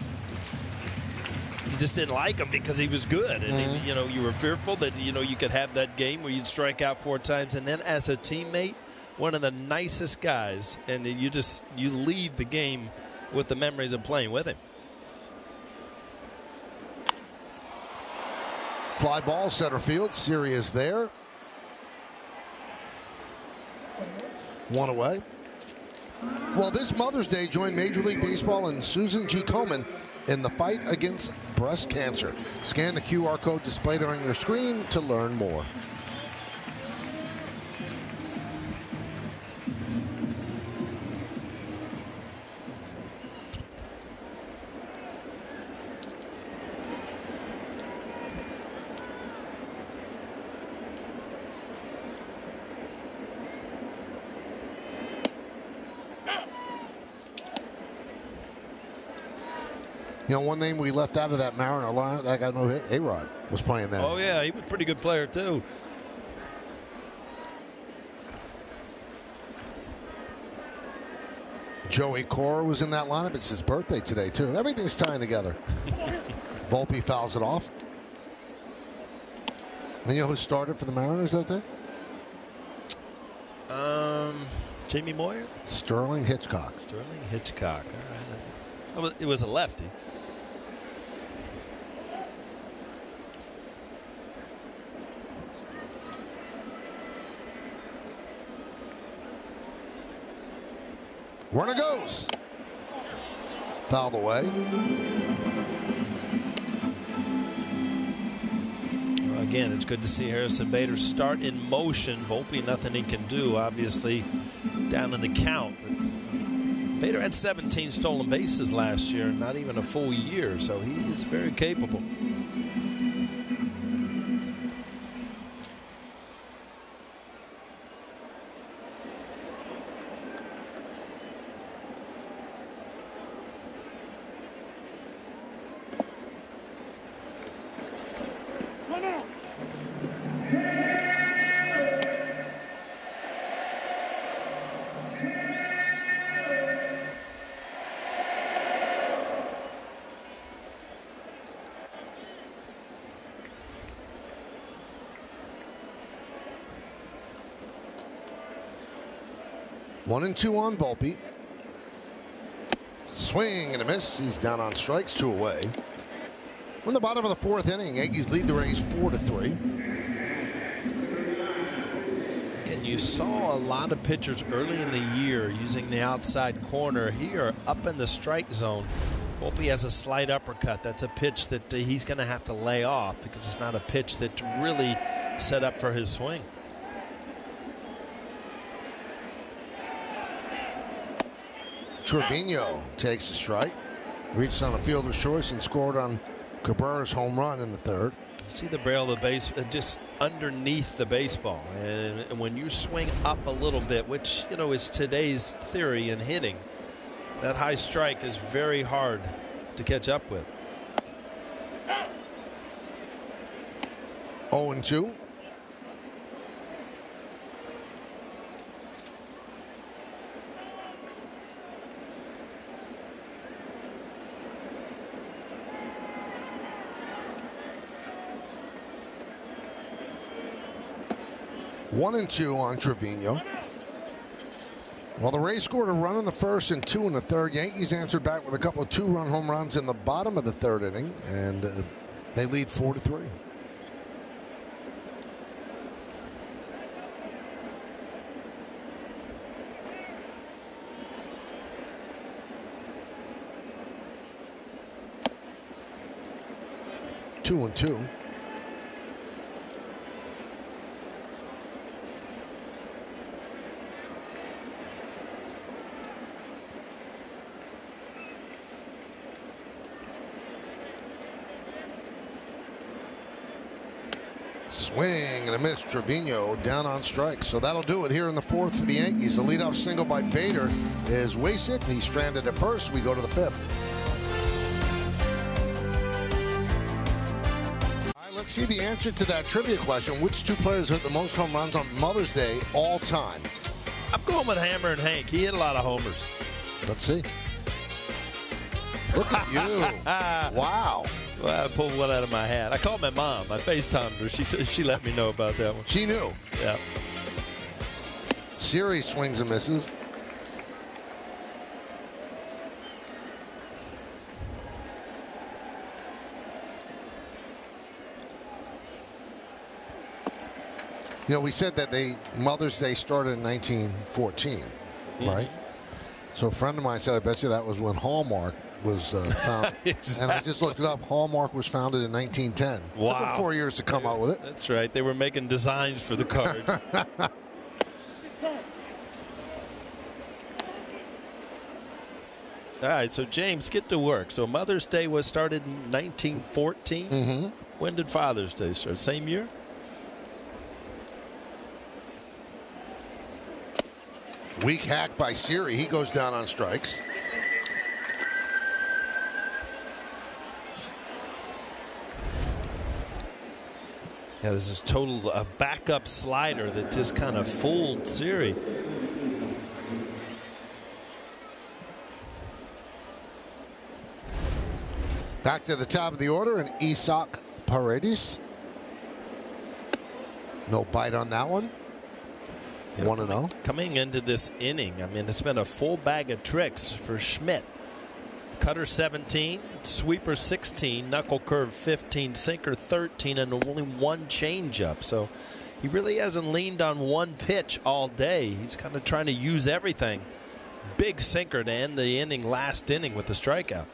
you just didn't like him because he was good, and mm-hmm. he, you know, you were fearful that you know you could have that game where you'd strike out four times, and then as a teammate, one of the nicest guys, and you just you leave the game with the memories of playing with him. Fly ball, center field. Siri there. One away. Well, this Mother's Day join Major League Baseball and Susan G. Komen in the fight against breast cancer. Scan the QR code displayed on your screen to learn more. Know, one name we left out of that Mariner line, that guy no A Rod was playing that. Oh yeah, he was a pretty good player too. Joey Cora was in that lineup. It's his birthday today too. Everything's tying together. Volpe fouls it off. And you know who started for the Mariners that day? Um, Jamie Moyer. Sterling Hitchcock. Sterling Hitchcock. All right. It was a lefty. Runner goes. Fouled away. Well, again, it's good to see Harrison Bader start in motion. Volpe, nothing he can do, obviously, down in the count. But uh, Bader had 17 stolen bases last year, not even a full year, so he is very capable. One and two on Volpe. Swing and a miss. He's down on strikes, two away. In the bottom of the fourth inning, Aggies lead the Rays four to three. And you saw a lot of pitchers early in the year using the outside corner here up in the strike zone. Volpe has a slight uppercut. That's a pitch that uh, he's going to have to lay off because it's not a pitch that really set up for his swing. Trevino takes a strike, reached on a fielder's choice and scored on Cabrera's home run in the third. See the barrel of the base uh, just underneath the baseball. And when you swing up a little bit, which, you know, is today's theory in hitting, that high strike is very hard to catch up with. 0 and 2. One and two on Trevino. Well, the Rays scored a run in the first and two in the third. Yankees answered back with a couple of two-run home runs in the bottom of the third inning, and uh, they lead four to three. Two and two. Swing and a miss. Trevino down on strikes. So that'll do it here in the fourth for the Yankees. The leadoff single by Bader is wasted. He's stranded at first. We go to the fifth. let's see the answer to that trivia question. Which two players hit the most home runs on Mother's Day all time? I'm going with Hammer and Hank. He hit a lot of homers. Let's see. Look at you. wow. Well, I pulled one out of my hat. I called my mom. I FaceTimed her. She, she let me know about that one. She knew. Yeah. Siri swings and misses. You know, we said that they Mother's Day started in 1914, Mm-hmm. right? So a friend of mine said, "I bet you that was when Hallmark was uh, founded." And I just looked it up. Hallmark was founded in 1910. Took Wow. them four years to come out with it. That's right. They were making designs for the cards. All right, so James, get to work. So Mother's Day was started in 1914. Mm-hmm. When did Father's Day start? Same year? Weak hack by Siri. He goes down on strikes. Yeah, this is total a backup slider that just kind of fooled Siri. Back to the top of the order, and Isaac Paredes. No bite on that one. One and oh. zero. Coming into this inning, I mean, it's been a full bag of tricks for Schmidt. Cutter 17, sweeper 16, knuckle curve 15, sinker 13, and only one changeup. So he really hasn't leaned on one pitch all day. He's kind of trying to use everything. Big sinker to end the inning, last inning with the strikeout.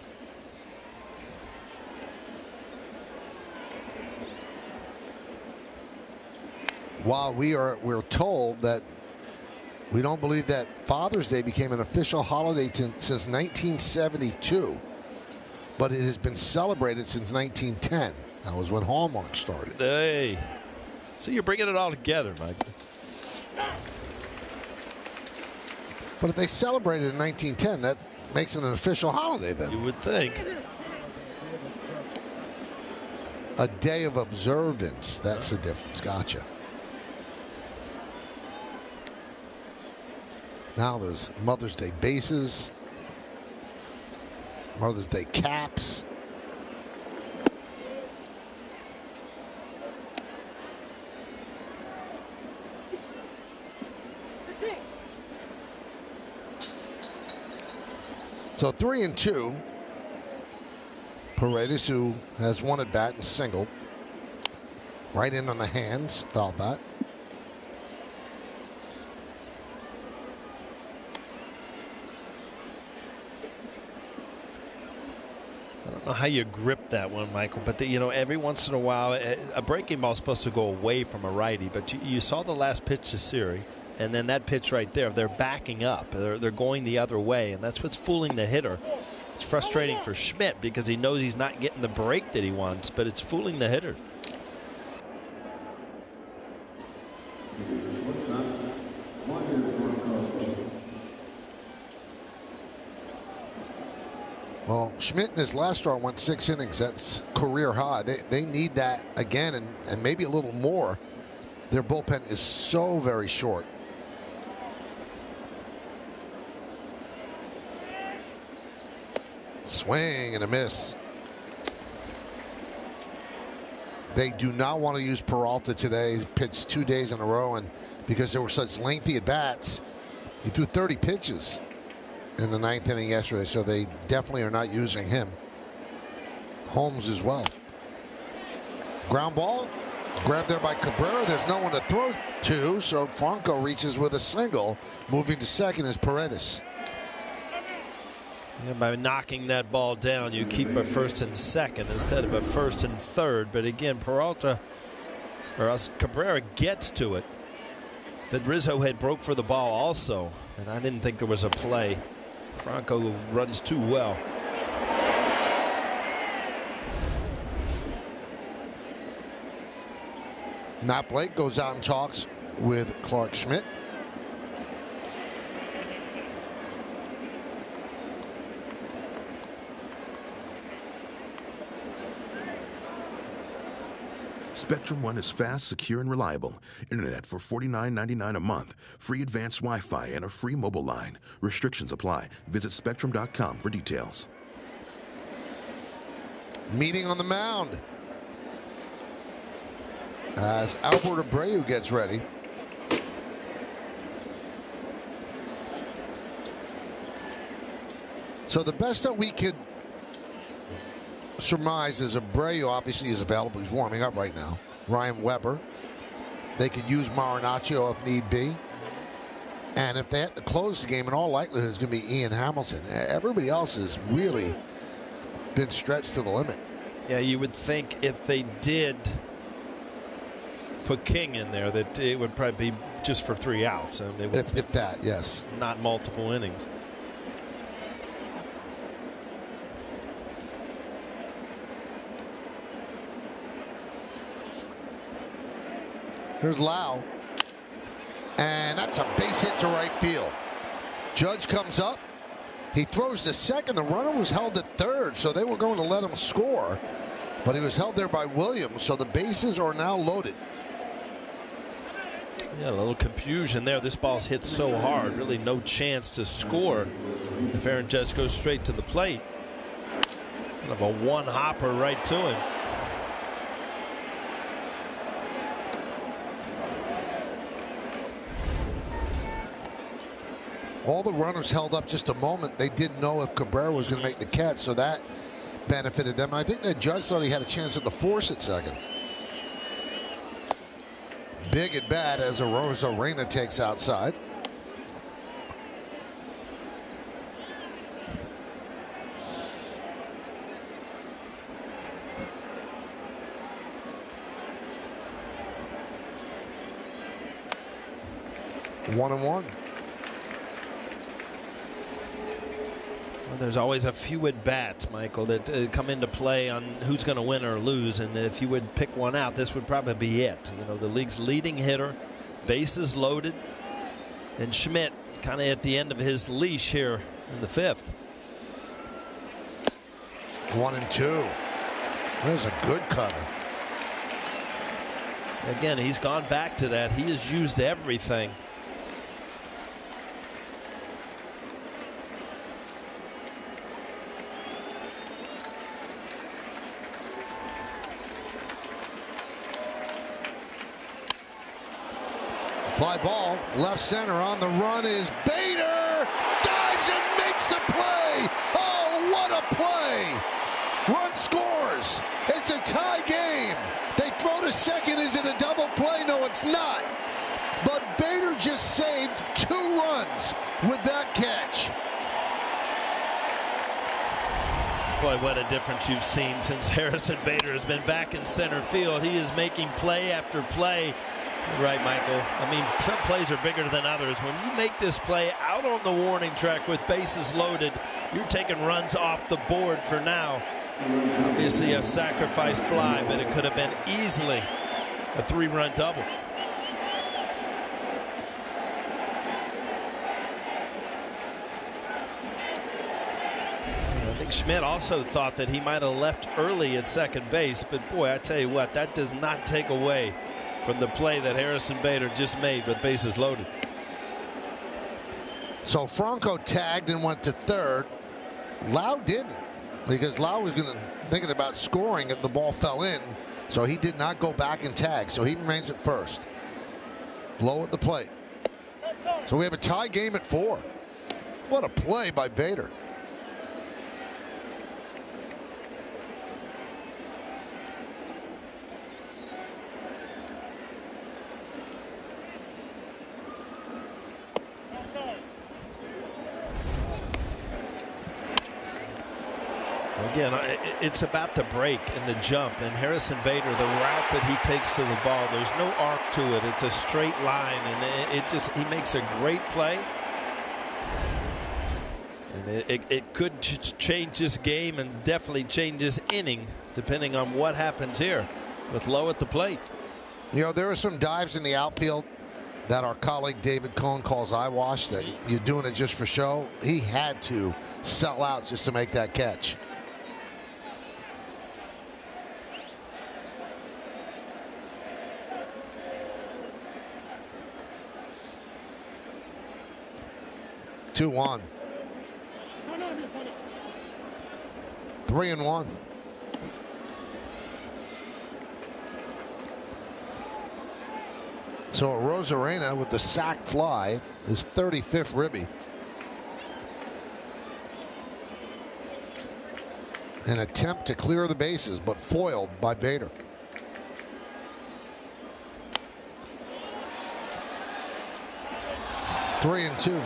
While we are we're told that we don't believe that Father's Day became an official holiday since 1972, but it has been celebrated since 1910. That was when Hallmark started. Hey. So you're bringing it all together, Mike. But if they celebrated in 1910, that makes it an official holiday then. You would think. A day of observance. That's the difference. Gotcha. Now there's Mother's Day bases, Mother's Day caps. So three and two. Paredes, who has one at bat and single. Right in on the hands, foul bat. Don't know how you grip that one, Michael, but the, you know, every once in a while, a a breaking ball is supposed to go away from a righty, but you, you saw the last pitch to Siri, and then that pitch right there, they're backing up. They're, they're going the other way, and that's what's fooling the hitter. It's frustrating for Schmidt because he knows he's not getting the break that he wants, but it's fooling the hitter. Well, Schmidt in his last start went six innings. That's career high. They, they need that again and, and maybe a little more. Their bullpen is so very short. Swing and a miss. They do not want to use Peralta today. He pitched two days in a row, and because there were such lengthy at bats, he threw 30 pitches in the ninth inning yesterday, so they definitely are not using him. Holmes as well. Ground ball, grabbed there by Cabrera. There's no one to throw to, so Franco reaches with a single. Moving to second is Paredes. Yeah, by knocking that ball down, you keep a first and second instead of a first and third. But again, Peralta or Cabrera gets to it. But Rizzo had broke for the ball also, and I didn't think there was a play. Franco runs too well. Matt Blake goes out and talks with Clarke Schmidt. Spectrum One is fast, secure, and reliable. Internet for $49.99 a month, free advanced Wi Fi, and a free mobile line. Restrictions apply. Visit spectrum.com for details. Meeting on the mound as Albert Abreu gets ready. So the best that we could surmise is Abreu obviously is available. He's warming up right now. Ryan Weber. They could use Marinaccio if need be. And if they had to close the game, in all likelihood, it's going to be Ian Hamilton. Everybody else has really been stretched to the limit. Yeah, you would think if they did put King in there, that it would probably be just for three outs. I mean, if, if that, yes. Not multiple innings. Here's Lowe. And that's a base hit to right field. Judge comes up. He throws to second. The runner was held at third, so they were going to let him score. But he was held there by Williams, so the bases are now loaded. Yeah, a little confusion there. This ball's hit so hard, really no chance to score if Aaron Judge goes straight to the plate. Kind of a one hopper right to him. All the runners held up just a moment. They didn't know if Cabrera was going to make the catch, so that benefited them. And I think that Judge thought he had a chance at the force at second. Big at bat as Arozarena takes outside. One and one. Well, there's always a few at bats, Michael, that uh, come into play on who's going to win or lose. And if you would pick one out, this would probably be it. You know, the league's leading hitter, bases loaded, and Schmidt kind of at the end of his leash here in the fifth. One and two. There's a good cutter. Again, he's gone back to that. He has used everything. Fly ball, left center on the run is Bader. Dives and makes the play. Oh, what a play. Run scores. It's a tie game. They throw to second. Is it a double play? No, it's not. But Bader just saved two runs with that catch. Boy, what a difference you've seen since Harrison Bader has been back in center field. He is making play after play. Right, Michael. I mean, some plays are bigger than others. When you make this play out on the warning track with bases loaded, you're taking runs off the board for now. Obviously a sacrifice fly, but it could have been easily a three-run double. I think Schmidt also thought that he might have left early at second base, but boy, I tell you what, that does not take away from the play that Harrison Bader just made with bases loaded. So Franco tagged and went to third. Lowe didn't because Lowe was going to thinking about scoring if the ball fell in. So he did not go back and tag. So he remains at first. Lowe at the plate. So we have a tie game at four. What a play by Bader. Again, it's about the break and the jump. And Harrison Bader, the route that he takes to the ball, there's no arc to it. It's a straight line, and it just he makes a great play. And it, it, it could change this game and definitely change this inning, depending on what happens here with Lowe at the plate. You know, there are some dives in the outfield that our colleague David Cone calls eyewash that you're doing it just for show. He had to sell out just to make that catch. 2 1. 3 and 1. So Arozarena with the sac fly is 35th ribby. An attempt to clear the bases, but foiled by Bader. Three and two.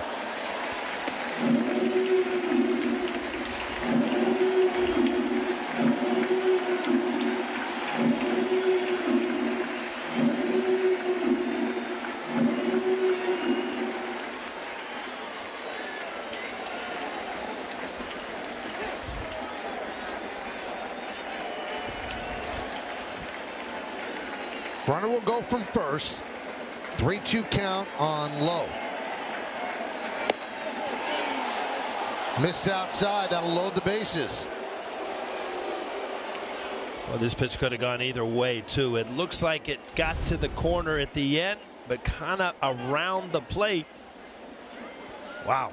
Go from first. 3 2 count on Lowe. Missed outside. That'll load the bases. Well, this pitch could have gone either way, too. It looks like it got to the corner at the end, but kind of around the plate. Wow.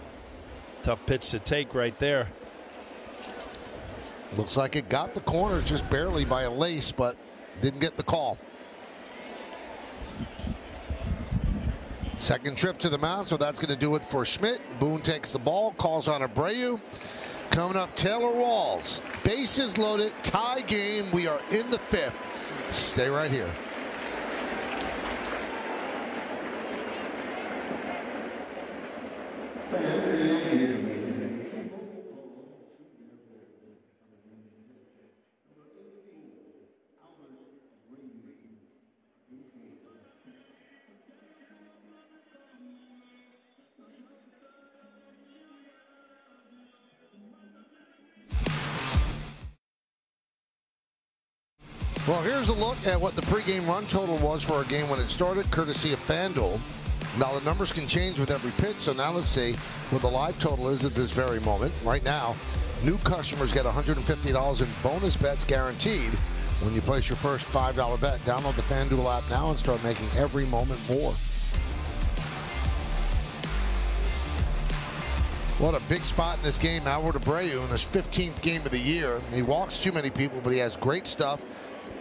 Tough pitch to take right there. Looks like it got the corner just barely by a lace, but didn't get the call. Second trip to the mound, so that's going to do it for Schmidt. Boone takes the ball, calls on Abreu. Coming up, Taylor Walls. Bases loaded, tie game. We are in the fifth. Stay right here. Here's a look at what the pregame run total was for our game when it started, courtesy of FanDuel. Now, the numbers can change with every pitch, so now let's see what the live total is at this very moment. Right now, new customers get $150 in bonus bets guaranteed when you place your first $5 bet. Download the FanDuel app now and start making every moment more. What a big spot in this game. Albert Abreu in his 15th game of the year. He walks too many people, but he has great stuff.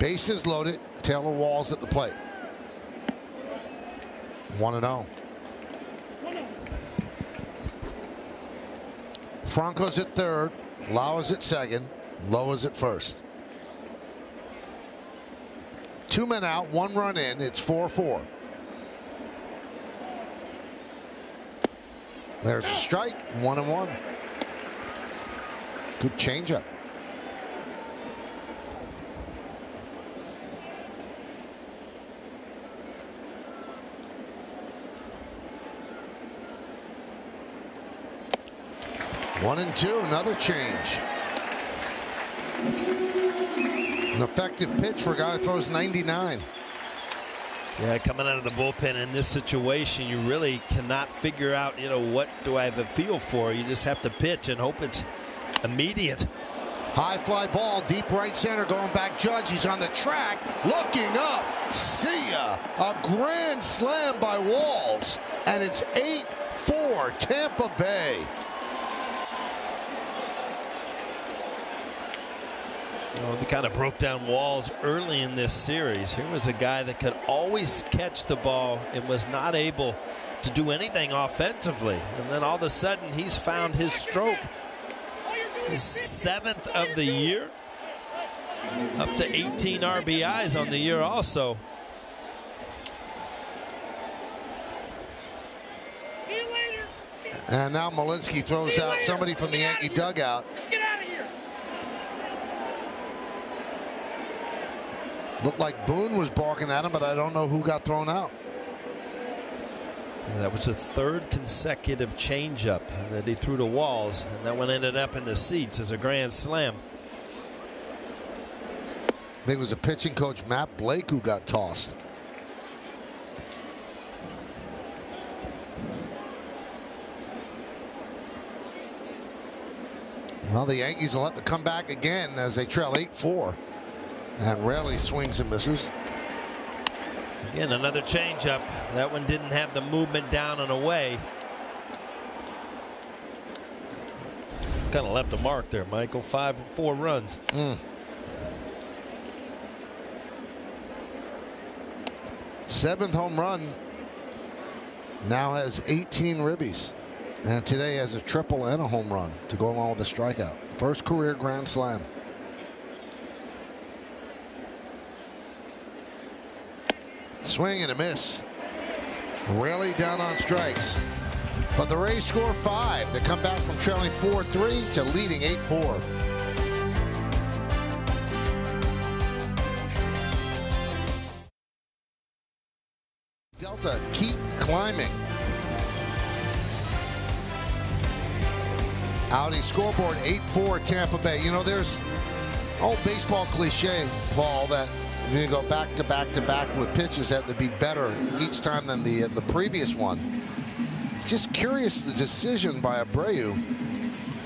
Bases loaded. Taylor Walls at the plate. 1 0. Franco's at third. Lauer's at second. Lowe's at first. Two men out, one run in. It's 4 4. There's a strike. One and one. Good changeup. One and two, another change. An effective pitch for a guy who throws 99. Yeah, coming out of the bullpen in this situation, you really cannot figure out, you know, what do I have a feel for? You just have to pitch and hope it's immediate. High fly ball, deep right center, going back Judge. He's on the track, looking up. See ya. A grand slam by Walls, and it's 8 4 Tampa Bay. Well, we kind of broke down walls early in this series. Here was a guy that could always catch the ball and was not able to do anything offensively. And then all of a sudden, he's found his stroke. His seventh of the year. Up to 18 RBIs on the year also. And now Muchlinski throws out somebody from the Yankee dugout. Let's get out of here. Looked like Boone was barking at him, but I don't know who got thrown out. That was the third consecutive changeup that he threw to Walls, and that one ended up in the seats as a grand slam. I think it was a pitching coach, Matt Blake, who got tossed. Well, the Yankees will have to come back again as they trail 8 4. And Raley swings and misses. Again, another changeup. That one didn't have the movement down and away. Kind of left a mark there, Michael. Five, four runs. Mm. Seventh home run. Now has 18 ribbies. And today has a triple and a home run to go along with a strikeout. First career grand slam. Swing and a miss. Raley down on strikes. But the Rays score five. They come back from trailing 4-3 to leading 8-4. Delta keep climbing. Audi scoreboard 8-4 Tampa Bay. You know, there's old baseball cliche, Paul, that you go back to back to back with pitches that would be better each time than the uh, the previous one. Just curious the decision by Abreu.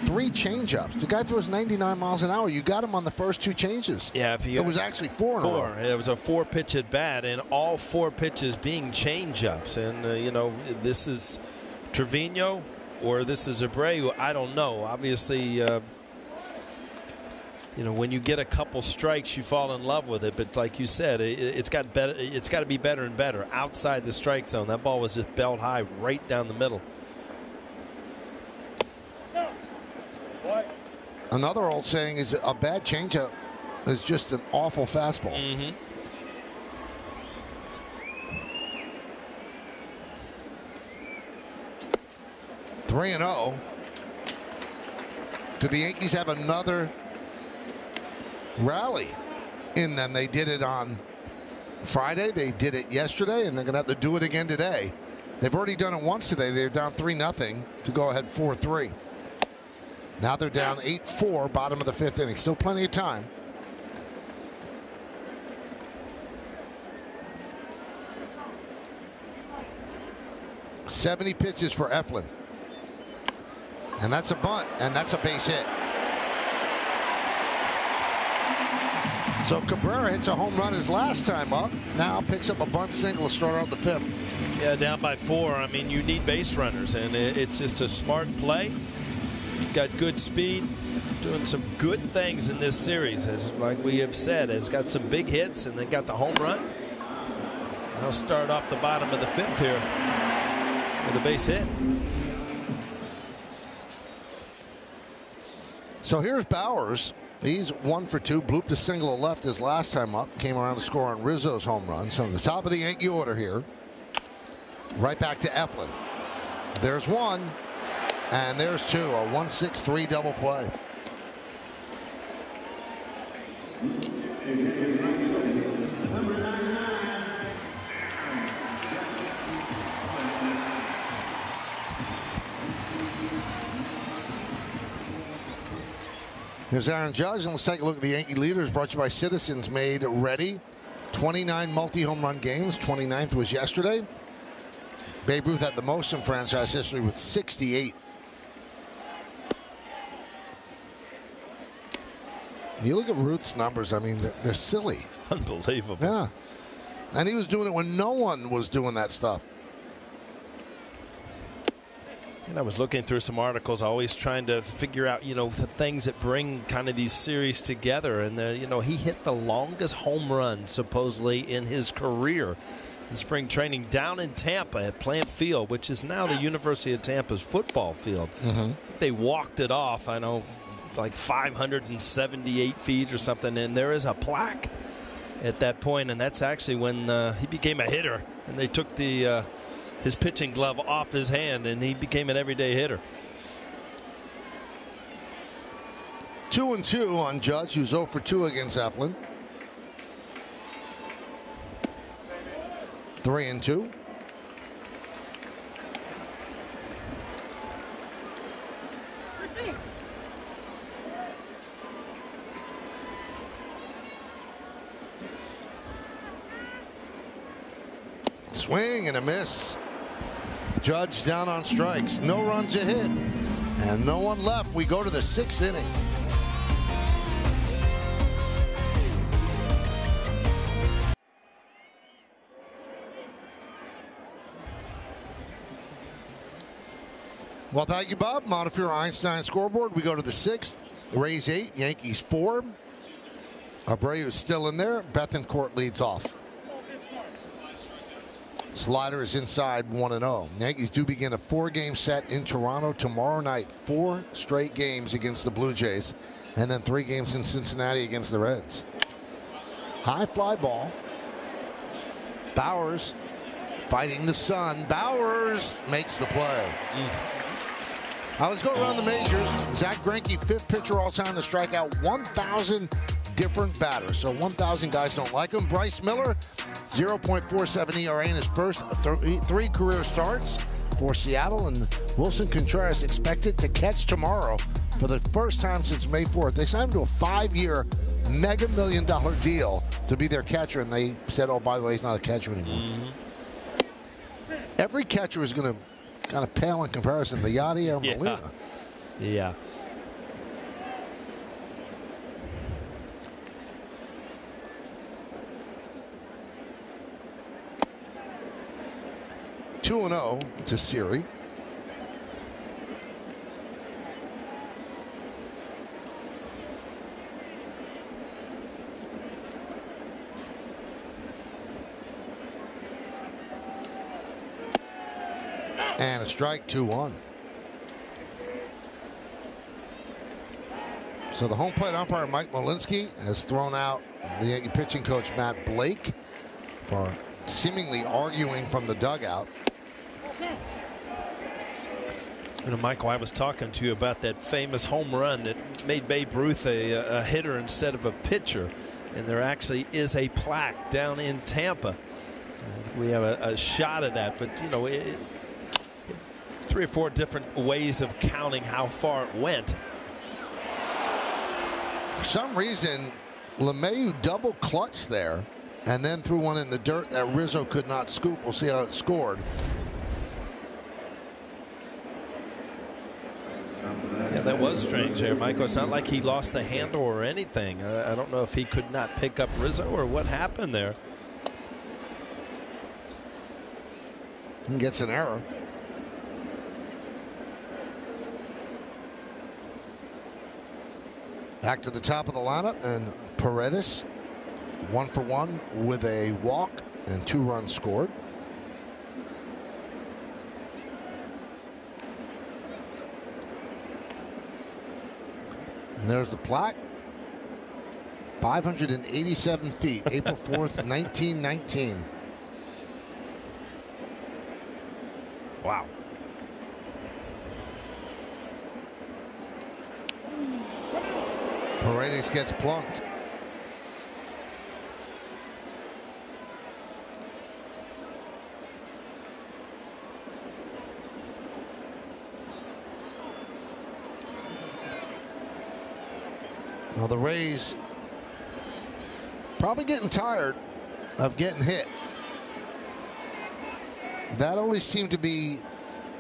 Three changeups. The guy throws 99 miles an hour. You got him on the first two changes. Yeah, if you it was actually four. Four. It was a four pitch at bat, and all four pitches being changeups. And uh, you know, this is Trevino or this is Abreu. I don't know. Obviously, uh, you know, when you get a couple strikes, you fall in love with it. But like you said, it, has got better. It's got to be better and better outside the strike zone. That ball was just belt high, right down the middle. Another old saying is a bad changeup is just an awful fastball. Mm -hmm. Three and zero. Oh. Do the Yankees have another rally in them. They did it on Friday. They did it yesterday, and they're going to have to do it again today. They've already done it once today. They're down 3 nothing to go ahead 4 3. Now they're down 8 4, bottom of the fifth inning. Still plenty of time. Seventy pitches for Eflin. And that's a bunt, and that's a base hit. So Cabrera hits a home run his last time up. Now picks up a bunt single to start out the fifth. Yeah, down by four. I mean, you need base runners, and it's just a smart play. Got good speed, doing some good things in this series, as like we have said. Has got some big hits, and then got the home run. I'll start off the bottom of the fifth here with a base hit. So here's Bauers. He's one for two. Blooped a single left his last time up. Came around to score on Rizzo's home run. So the top of the Yankee order here. Right back to Eflin. There's one. And there's two. A 1-6-3 double play. Here's Aaron Judge, and let's take a look at the Yankee leaders brought to you by Citizens Made Ready. 29 multi-home run games. 29th was yesterday. Babe Ruth had the most in franchise history with 68. You look at Ruth's numbers, I mean, they're, they're silly. Unbelievable. Yeah. And he was doing it when no one was doing that stuff. And I was looking through some articles, always trying to figure out, you know, the things that bring kind of these series together. And, the, you know, he hit the longest home run supposedly in his career in spring training down in Tampa at Plant Field, which is now the University of Tampa's football field. Mm -hmm. They walked it off, I know, like 578 feet or something, and there is a plaque at that point, and that's actually when uh, he became a hitter, and they took the. Uh, his pitching glove off his hand, and he became an everyday hitter. Two and two on Judge, who's 0 for 2 against Eflin. Three and two. Swing and a miss. Judge down on strikes. No runs a hit. And no one left. We go to the sixth inning. Well, thank you, Bob. Montefiore Einstein scoreboard. We go to the sixth. Rays eight, Yankees four. Abreu is still in there. Bethancourt leads off. Slider is inside 1 0. Yankees do begin a four game set in Toronto tomorrow night. Four straight games against the Blue Jays, and then three games in Cincinnati against the Reds. High fly ball. Bauers fighting the sun. Bauers makes the play. Now let's go around the majors. Zack Greinke, fifth pitcher all time to strike out 1,000 different batter. So 1,000 guys don't like him. Bryce Miller, 0.47 ERA in his first th three career starts for Seattle. And Willson Contreras expected to catch tomorrow for the first time since May 4th. They signed him to a five-year mega million dollar deal to be their catcher. And they said, oh, by the way, he's not a catcher anymore. Mm -hmm. Every catcher is going to kind of pale in comparison to Yadier Molina. Yeah. yeah. 2 0 to Siri. And a strike 2 1. So the home plate umpire Mike Muchlinski has thrown out the Yankee pitching coach Matt Blake for seemingly arguing from the dugout. You know, Michael, I was talking to you about that famous home run that made Babe Ruth a, a hitter instead of a pitcher. And there actually is a plaque down in Tampa. Think we have a, a shot of that, but you know, it, three or four different ways of counting how far it went. For some reason, LeMahieu double clutched there and then threw one in the dirt that Rizzo could not scoop. We'll see how it scored. Yeah, that was strange there, Michael. It's not like he lost the handle or anything. I, I don't know if he could not pick up Rizzo or what happened there. He gets an error. Back to the top of the lineup, and Paredes, one for one with a walk and two runs scored. And there's the plaque. 587 feet, April 4th, 1919. Wow. Paredes gets plunked. Well, the Rays probably getting tired of getting hit. That always seemed to be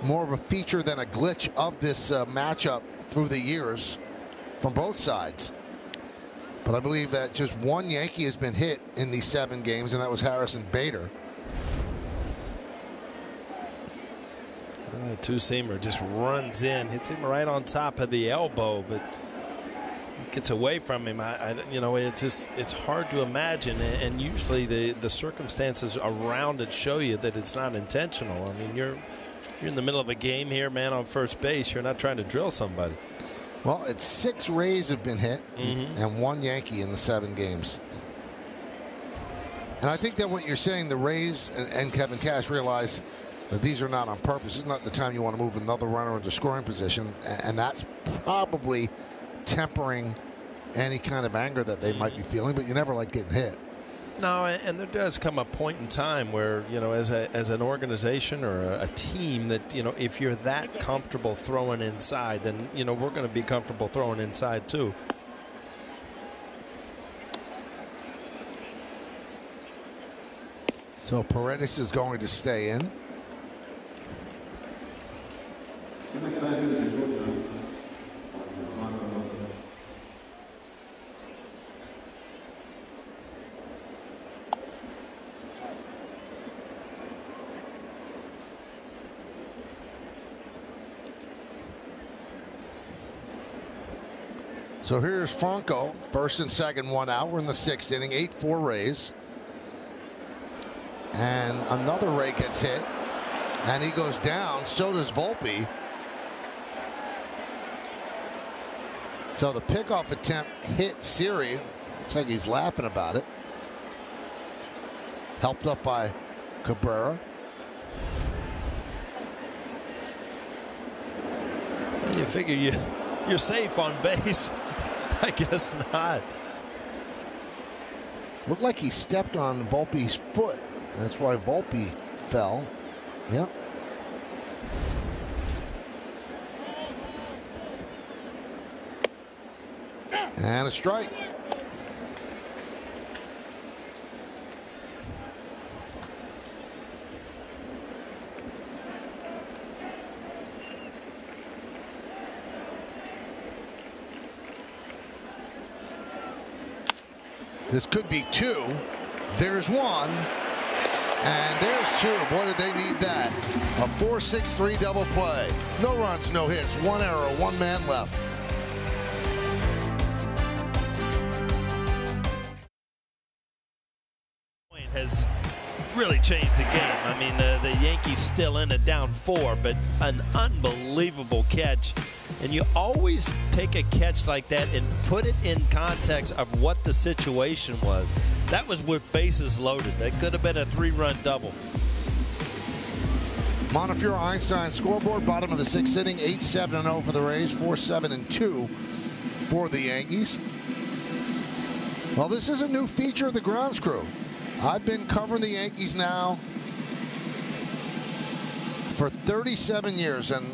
more of a feature than a glitch of this uh, matchup through the years from both sides. But I believe that just one Yankee has been hit in these seven games, and that was Harrison Bader. Uh, two seamer just runs in, hits him right on top of the elbow, but gets away from him. I, I, you know, it's just it's hard to imagine, and usually the the circumstances around it show you that it's not intentional. I mean, you're you're in the middle of a game here, man, on first base. You're not trying to drill somebody. Well, it's six Rays have been hit, mm-hmm. and one Yankee in the seven games. And I think that what you're saying, the Rays and, and Kevin Cash realize that these are not on purpose. It's not the time you want to move another runner into scoring position, a- and that's probably tempering any kind of anger that they might be feeling. But you never like getting hit. No, and and there does come a point in time where you know, as a as an organization or a, a team, that you know, if you're that comfortable throwing inside, then you know we're going to be comfortable throwing inside too. So Paredes is going to stay in. So here's Franco, first and second, one out. We're in the sixth inning, 8 4 Rays. And another Ray gets hit, and he goes down. So does Volpe. So the pickoff attempt hit Siri. Looks like he's laughing about it. Helped up by Cabrera. You figure you you're safe on base. I guess not. Looked like he stepped on Volpe's foot. That's why Volpe fell. Yep. And a strike. This could be two. There's one. And there's two. Boy, did they need that. A 4-6-3 double play. No runs, no hits. One error, one man left. Really changed the game. I mean, uh, the Yankees still in it down four, but an unbelievable catch. And you always take a catch like that and put it in context of what the situation was. That was with bases loaded. That could have been a three-run double. Montefiore Einstein scoreboard, bottom of the sixth inning, 8-7-0 for the Rays, 4-7-2 for the Yankees. Well, this is a new feature of the grounds crew. I've been covering the Yankees now for 37 years, and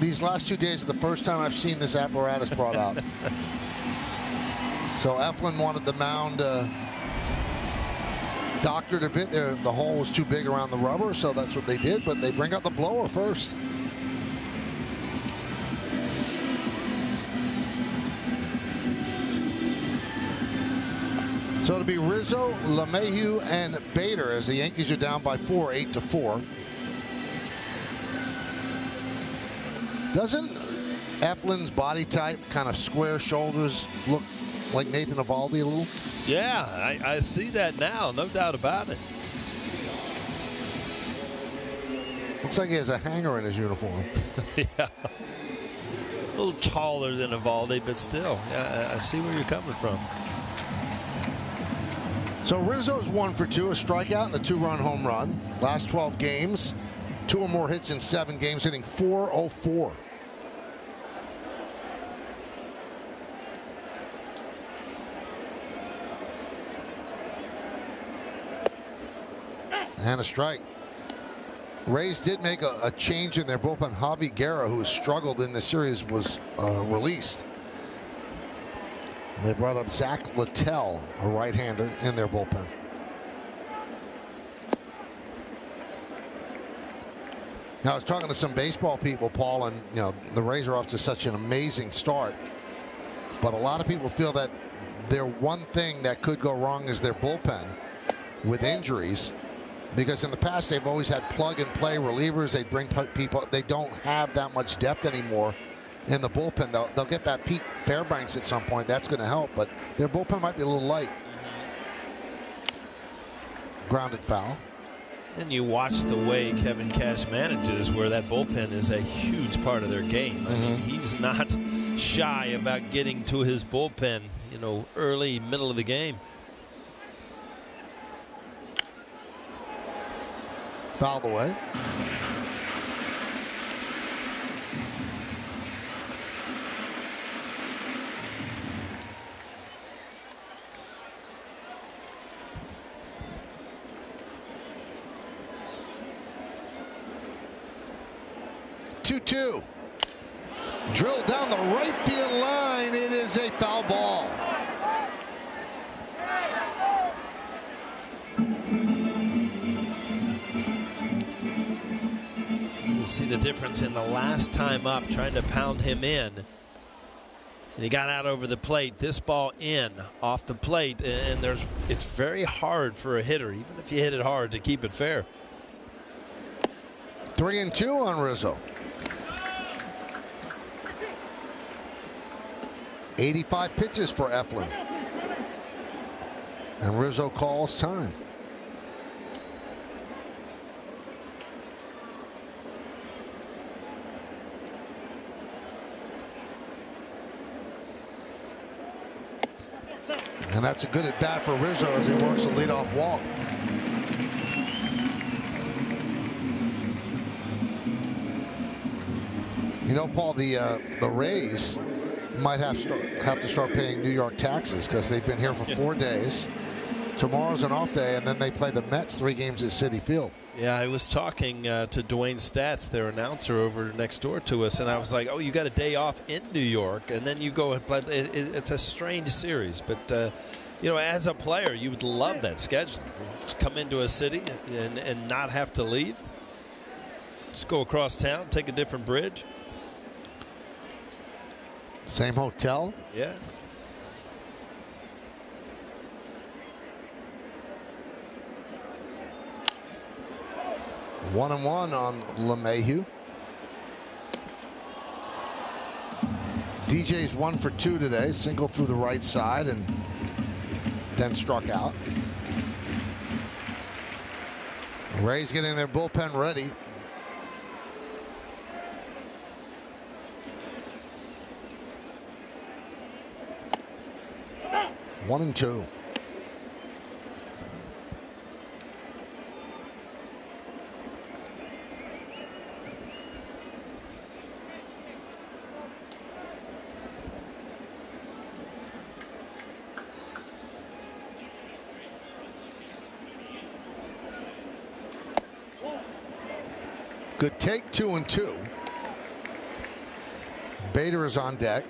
these last two days are the first time I've seen this apparatus brought out. so Eflin wanted the mound uh, doctored a bit. There, the hole was too big around the rubber, so that's what they did. But they bring out the blower first. So it'll be Rizzo, LeMahieu, and Bader as the Yankees are down by four, eight to four. Doesn't Eflin's body type, kind of square shoulders, look like Nathan Eovaldi a little? Yeah, I, I see that now, no doubt about it. Looks like he has a hanger in his uniform. yeah. A little taller than Eovaldi, but still, I, I see where you're coming from. So Rizzo's one for two, a strikeout and a two-run home run. Last 12 games, two or more hits in seven games, hitting 404. And a strike. Rays did make a, a change in their bullpen. Javy Guerra, who struggled in the series, was uh, released. They brought up Zach Littell, a right-hander, in their bullpen. Now, I was talking to some baseball people, Paul, and you know the Rays are off to such an amazing start, but a lot of people feel that their one thing that could go wrong is their bullpen with injuries, because in the past they've always had plug-and-play relievers. They bring people. They don't have that much depth anymore in the bullpen. They'll, they'll get that Pete Fairbanks at some point. That's going to help, but their bullpen might be a little light. Grounded foul. And you watch the way Kevin Cash manages, where that bullpen is a huge part of their game. I mm -hmm. mean, he's not shy about getting to his bullpen, you know, early, middle of the game. Foul the way. Two-two. Drilled down the right field line. It is a foul ball. You see the difference in the last time up, trying to pound him in. And he got out over the plate. This ball in off the plate, and there's it's very hard for a hitter, even if you hit it hard, to keep it fair. Three and two on Rizzo. 85 pitches for Eflin. And Rizzo calls time. And that's a good at bat for Rizzo as he works a leadoff walk. You know, Paul, the uh, the Rays might have start, have to start paying New York taxes because they've been here for four days. Tomorrow's an off day, and then they play the Mets three games at Citi Field. Yeah, I was talking uh, to Dewayne Staats, their announcer over next door to us, and I was like, "Oh, you got a day off in New York, and then you go and play." It, it, it's a strange series, but uh, you know, as a player, you would love that schedule. Just come into a city and and not have to leave. Just go across town, take a different bridge. Same hotel. Yeah. One and one on LeMahieu. DJ's one for two today, single through the right side and then struck out. Rays getting their bullpen ready. One and two. Good take, two and two. Bader is on deck.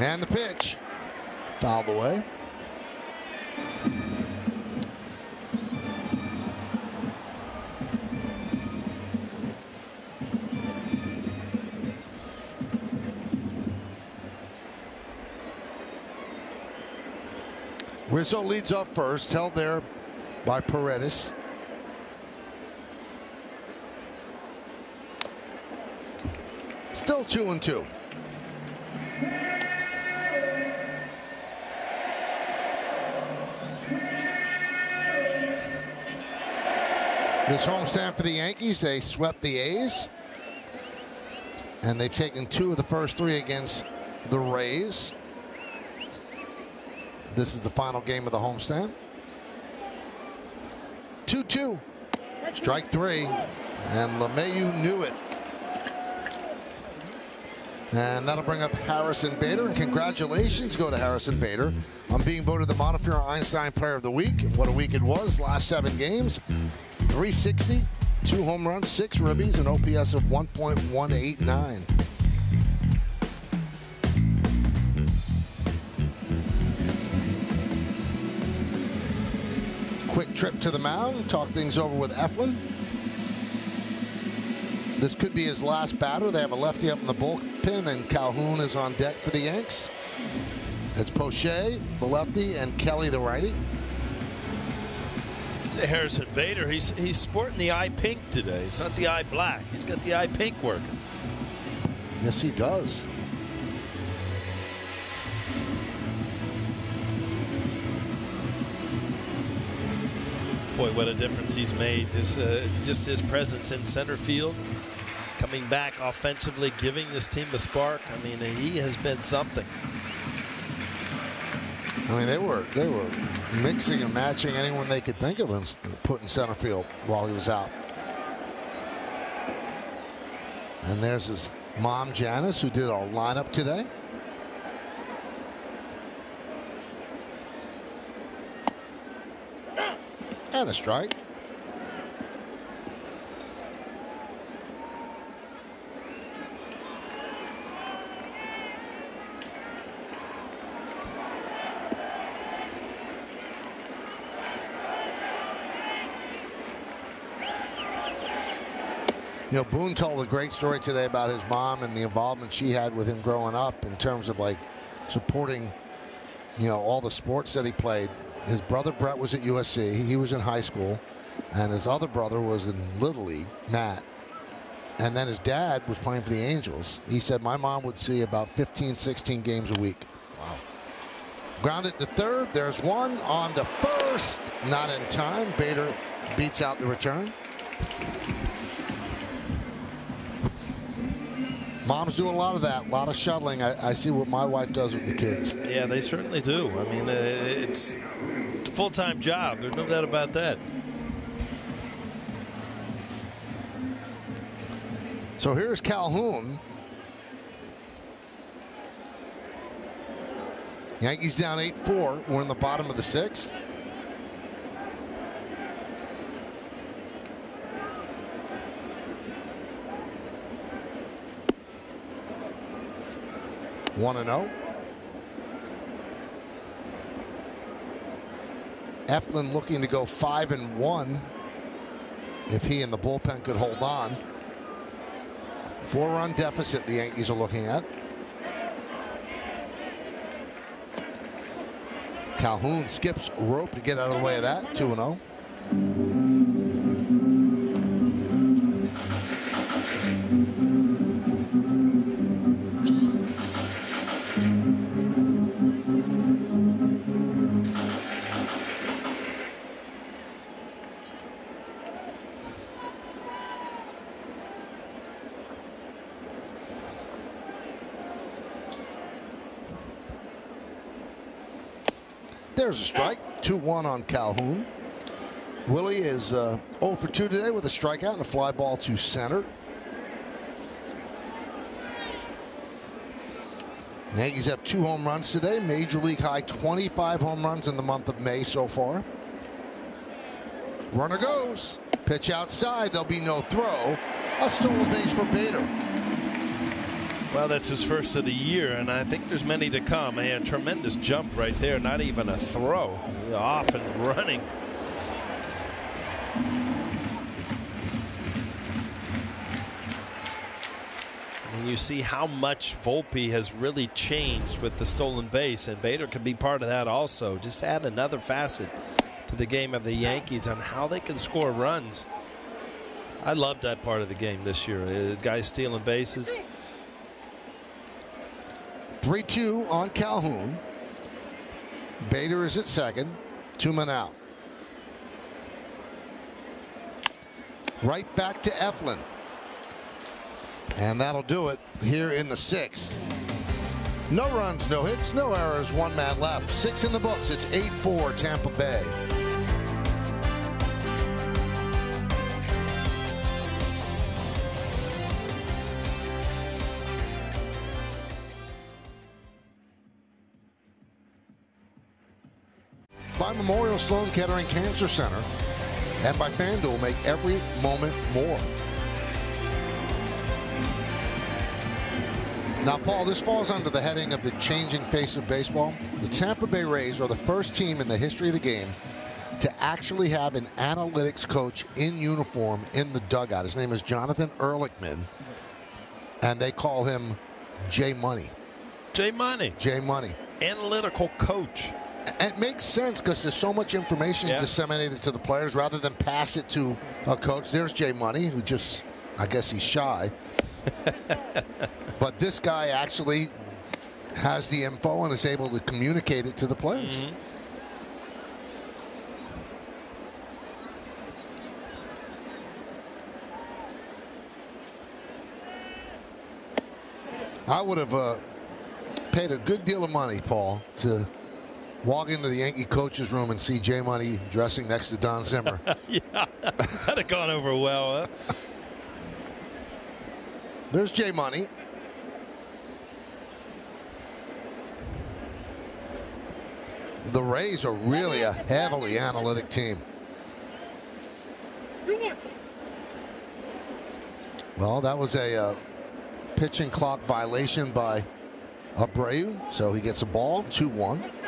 And the pitch. Fouled away. Rizzo leads off first, held there by Paredes. Still two and two. This homestand for the Yankees, they swept the A's. And they've taken two of the first three against the Rays. This is the final game of the homestand. 2 2. Strike three. And LeMahieu knew it. And that'll bring up Harrison Bader. And congratulations go to Harrison Bader on being voted the Montefiore Einstein Player of the Week. What a week it was. Last seven games 360, two home runs, six ribbies, an OPS of 1.189. Quick trip to the mound, talk things over with Eflin. This could be his last batter. They have a lefty up in the bullpen, and Calhoun is on deck for the Yanks. It's Poche, the lefty, and Kelly, the righty. Harrison Bader, he's he's sporting the eye pink today. It's not the eye black. He's got the eye pink working. Yes, he does. Boy, what a difference he's made. Just uh, just his presence in center field, coming back offensively, giving this team a spark. I mean, he has been something. I mean, they were they were mixing and matching anyone they could think of and put in center field while he was out. And there's his mom, Janice, who did our lineup today. And a strike. You know, Boone told a great story today about his mom and the involvement she had with him growing up in terms of like supporting you know, all the sports that he played. His brother Bret was at USC. He was in high school, and his other brother was in Little League, Matt. And then his dad was playing for the Angels. He said my mom would see about 15, 16 games a week. Wow. Grounded to third. There's one on to first. Not in time. Bader beats out the return. Mom's doing a lot of that, a lot of shuttling. I, I, see what my wife does with the kids. Yeah, they certainly do. I mean, uh, it's, a full-time job. There's no doubt about that. So here's Calhoun. Yankees down 8-4. We're in the bottom of the sixth. One and zero. Eflin looking to go five and one. If he and the bullpen could hold on. Four run deficit the Yankees are looking at. Calhoun skips rope to get out of the way of that. 2 0. 2-1 on Calhoun. Willie is uh, 0 for 2 today with a strikeout and a fly ball to center. Yankees have two home runs today. Major League high 25 home runs in the month of May so far. Runner goes. Pitch outside. There'll be no throw. A stolen base for Bader. Well, that's his first of the year, and I think there's many to come. A tremendous jump right there, not even a throw. Off and running. And you see how much Volpe has really changed with the stolen base, and Bader could be part of that also. Just add another facet to the game of the Yankees on how they can score runs. I loved that part of the game this year. Uh, guys stealing bases. 3 2 on Calhoun. Bader is at second. Two men out. Right back to Eflin. And that'll do it here in the sixth. No runs, no hits, no errors, one man left. Six in the books. It's 8 4 Tampa Bay. By Memorial Sloan Kettering Cancer Center and by FanDuel make every moment more. Now, Paul, this falls under the heading of the changing face of baseball. The Tampa Bay Rays are the first team in the history of the game to actually have an analytics coach in uniform in the dugout. His name is Jonathan Erlichman, and they call him J Money. J Money. J Money. Analytical coach it makes sense because there's so much information yeah. disseminated to the players rather than pass it to a coach. There's Jay Money, who just, I guess he's shy. but this guy actually has the info and is able to communicate it to the players. Mm -hmm. I would have uh, paid a good deal of money, Paul, to walk into the Yankee coach's room and see Jay Money dressing next to Don Zimmer. yeah, that'd have gone over well. Huh? There's Jay Money. The Rays are really a heavily analytic team. Well, that was a uh, pitching clock violation by Abreu, so he gets a ball, 2-1.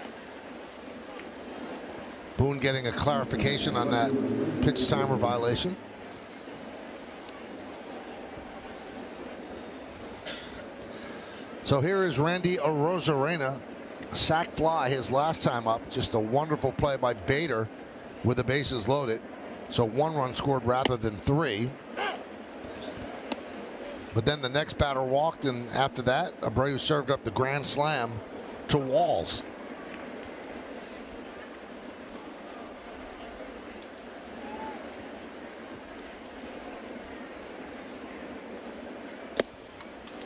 Boone getting a clarification on that pitch timer violation. So here is Randy Arozarena. Sack fly his last time up. Just a wonderful play by Bader with the bases loaded. So one run scored rather than three. But then the next batter walked, and after that, Abreu served up the grand slam to Walls.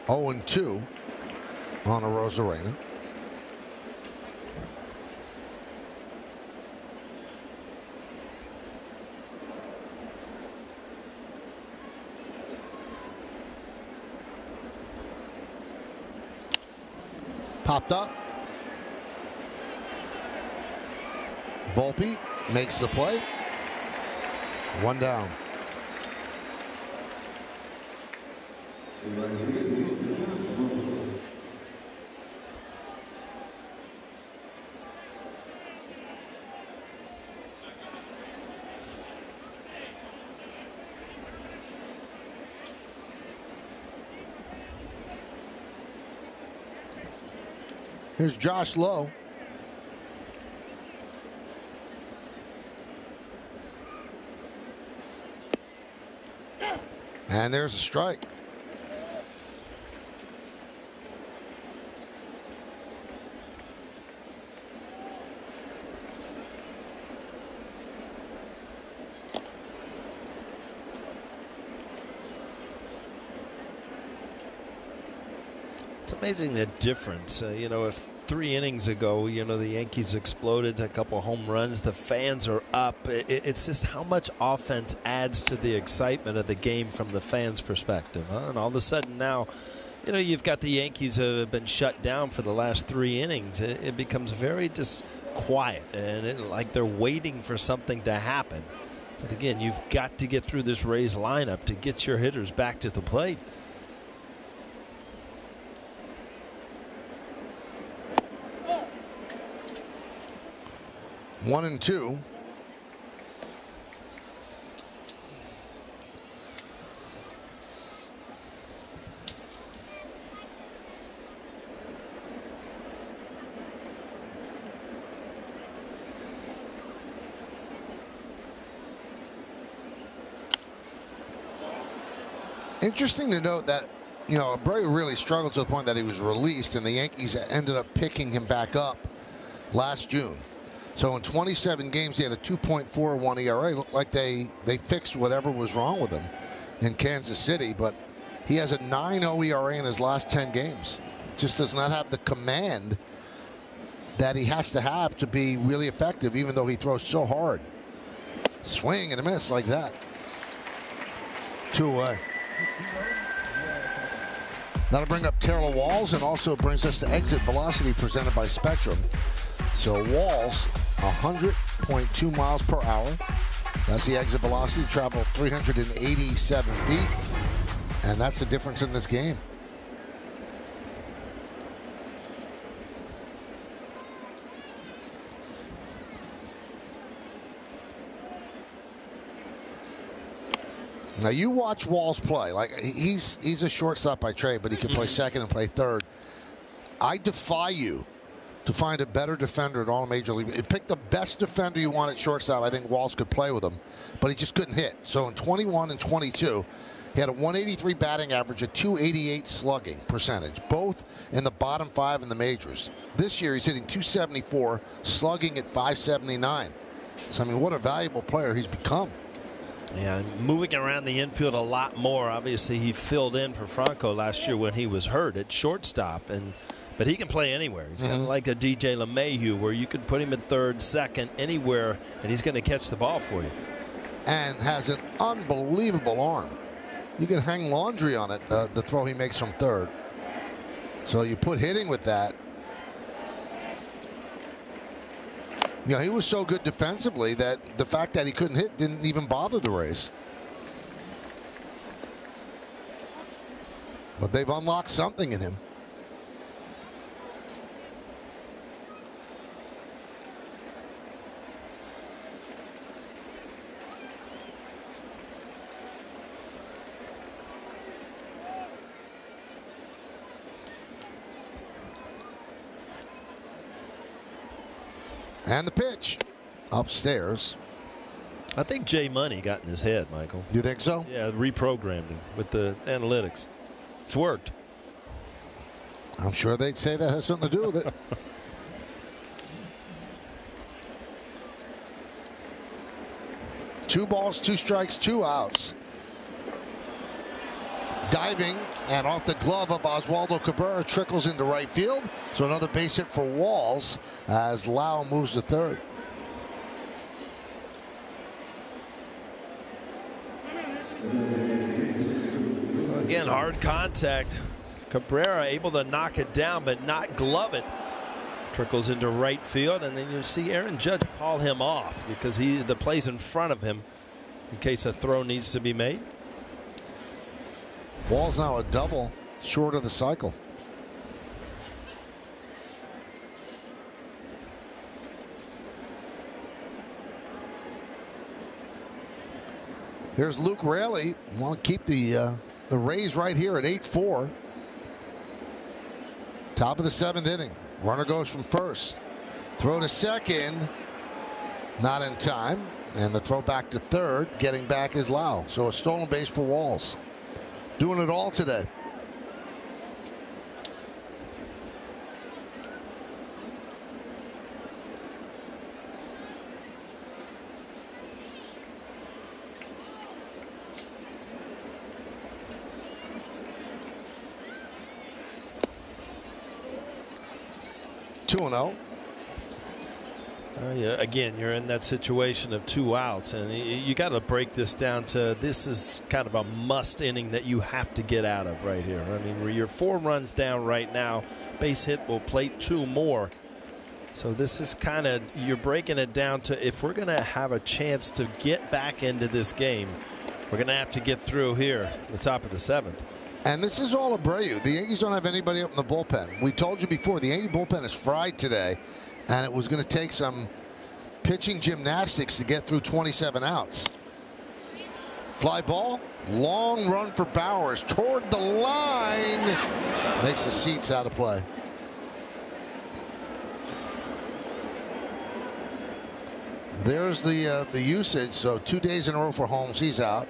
Oh and 2 on Arozarena. Popped up. Volpe makes the play. One down. Here's Josh Lowe. And there's a strike. Amazing the difference. Uh, you know, if three innings ago, you know, the Yankees exploded a couple home runs, the fans are up. It, it's just how much offense adds to the excitement of the game from the fans' perspective. Huh? And all of a sudden now, you know, you've got the Yankees have been shut down for the last three innings. It, it becomes very just quiet and it, like they're waiting for something to happen. But again, you've got to get through this Rays lineup to get your hitters back to the plate. One and two. Interesting to note that, you know, Abreu really struggled to the point that he was released, and the Yankees ended up picking him back up last June. So in 27 games, he had a 2.41 ERA. Looked like they they fixed whatever was wrong with him in Kansas City, but he has a 9.0 ERA in his last 10 games. Just does not have the command that he has to have to be really effective, even though he throws so hard. Swing and a miss like that. Two away. That'll bring up Taylor Walls and also brings us to exit velocity presented by Spectrum. So Walls, 100.2 miles per hour. That's the exit velocity. Travel 387 feet. And that's the difference in this game. Now you watch Walls play. Like he's he's a shortstop by trade, but he can play second and play third. I defy you to find a better defender at all major league. Pick the best defender you want at shortstop. I think Walls could play with him, but he just couldn't hit. So in 21 and 22, he had a 183 batting average, a 288 slugging percentage, both in the bottom five in the majors. This year he's hitting 274, slugging at 579. So I mean, what a valuable player he's become. Yeah, moving around the infield a lot more. Obviously, he filled in for Franco last year when he was hurt at shortstop, and but he can play anywhere. He's kind of like a DJ LeMahieu, where you can put him at third, second, anywhere, and he's going to catch the ball for you. And has an unbelievable arm. You can hang laundry on it, uh, the throw he makes from third. So you put hitting with that. You know, he was so good defensively that the fact that he couldn't hit didn't even bother the Rays. But they've unlocked something in him. And the pitch upstairs. I think Jay Money got in his head, Michael. You think so? Yeah, reprogrammed him with the analytics. It's worked. I'm sure they'd say that has something to do with it. two balls, two strikes, two outs. Diving and off the glove of Oswaldo Cabrera trickles into right field. So another base hit for Walls as Lowe moves to third. Again, hard contact. Cabrera able to knock it down, but not glove it. Trickles into right field, and then you see Aaron Judge call him off because he the play's in front of him in case a throw needs to be made. Walls now a double short of the cycle. Here's Luke Raley. Want to keep the uh, the Rays right here at 8-4. Top of the seventh inning. Runner goes from first. Throw to second. Not in time. And the throw back to third. Getting back is Lowe. So a stolen base for Walls. Doing it all today. Two and zero. Uh, yeah, again, you're in that situation of two outs, and you got to break this down to this is kind of a must inning that you have to get out of right here. I mean, you're four runs down right now. Base hit will plate two more. So this is kind of you're breaking it down to if we're going to have a chance to get back into this game, we're going to have to get through here, the top of the seventh. And this is all Abreu. The Yankees don't have anybody up in the bullpen. We told you before the Yankee bullpen is fried today and it was going to take some pitching gymnastics to get through 27 outs. Fly ball, long run for Bauers toward the line, makes the seats out of play. There's the uh, the usage. So two days in a row for Holmes, he's out.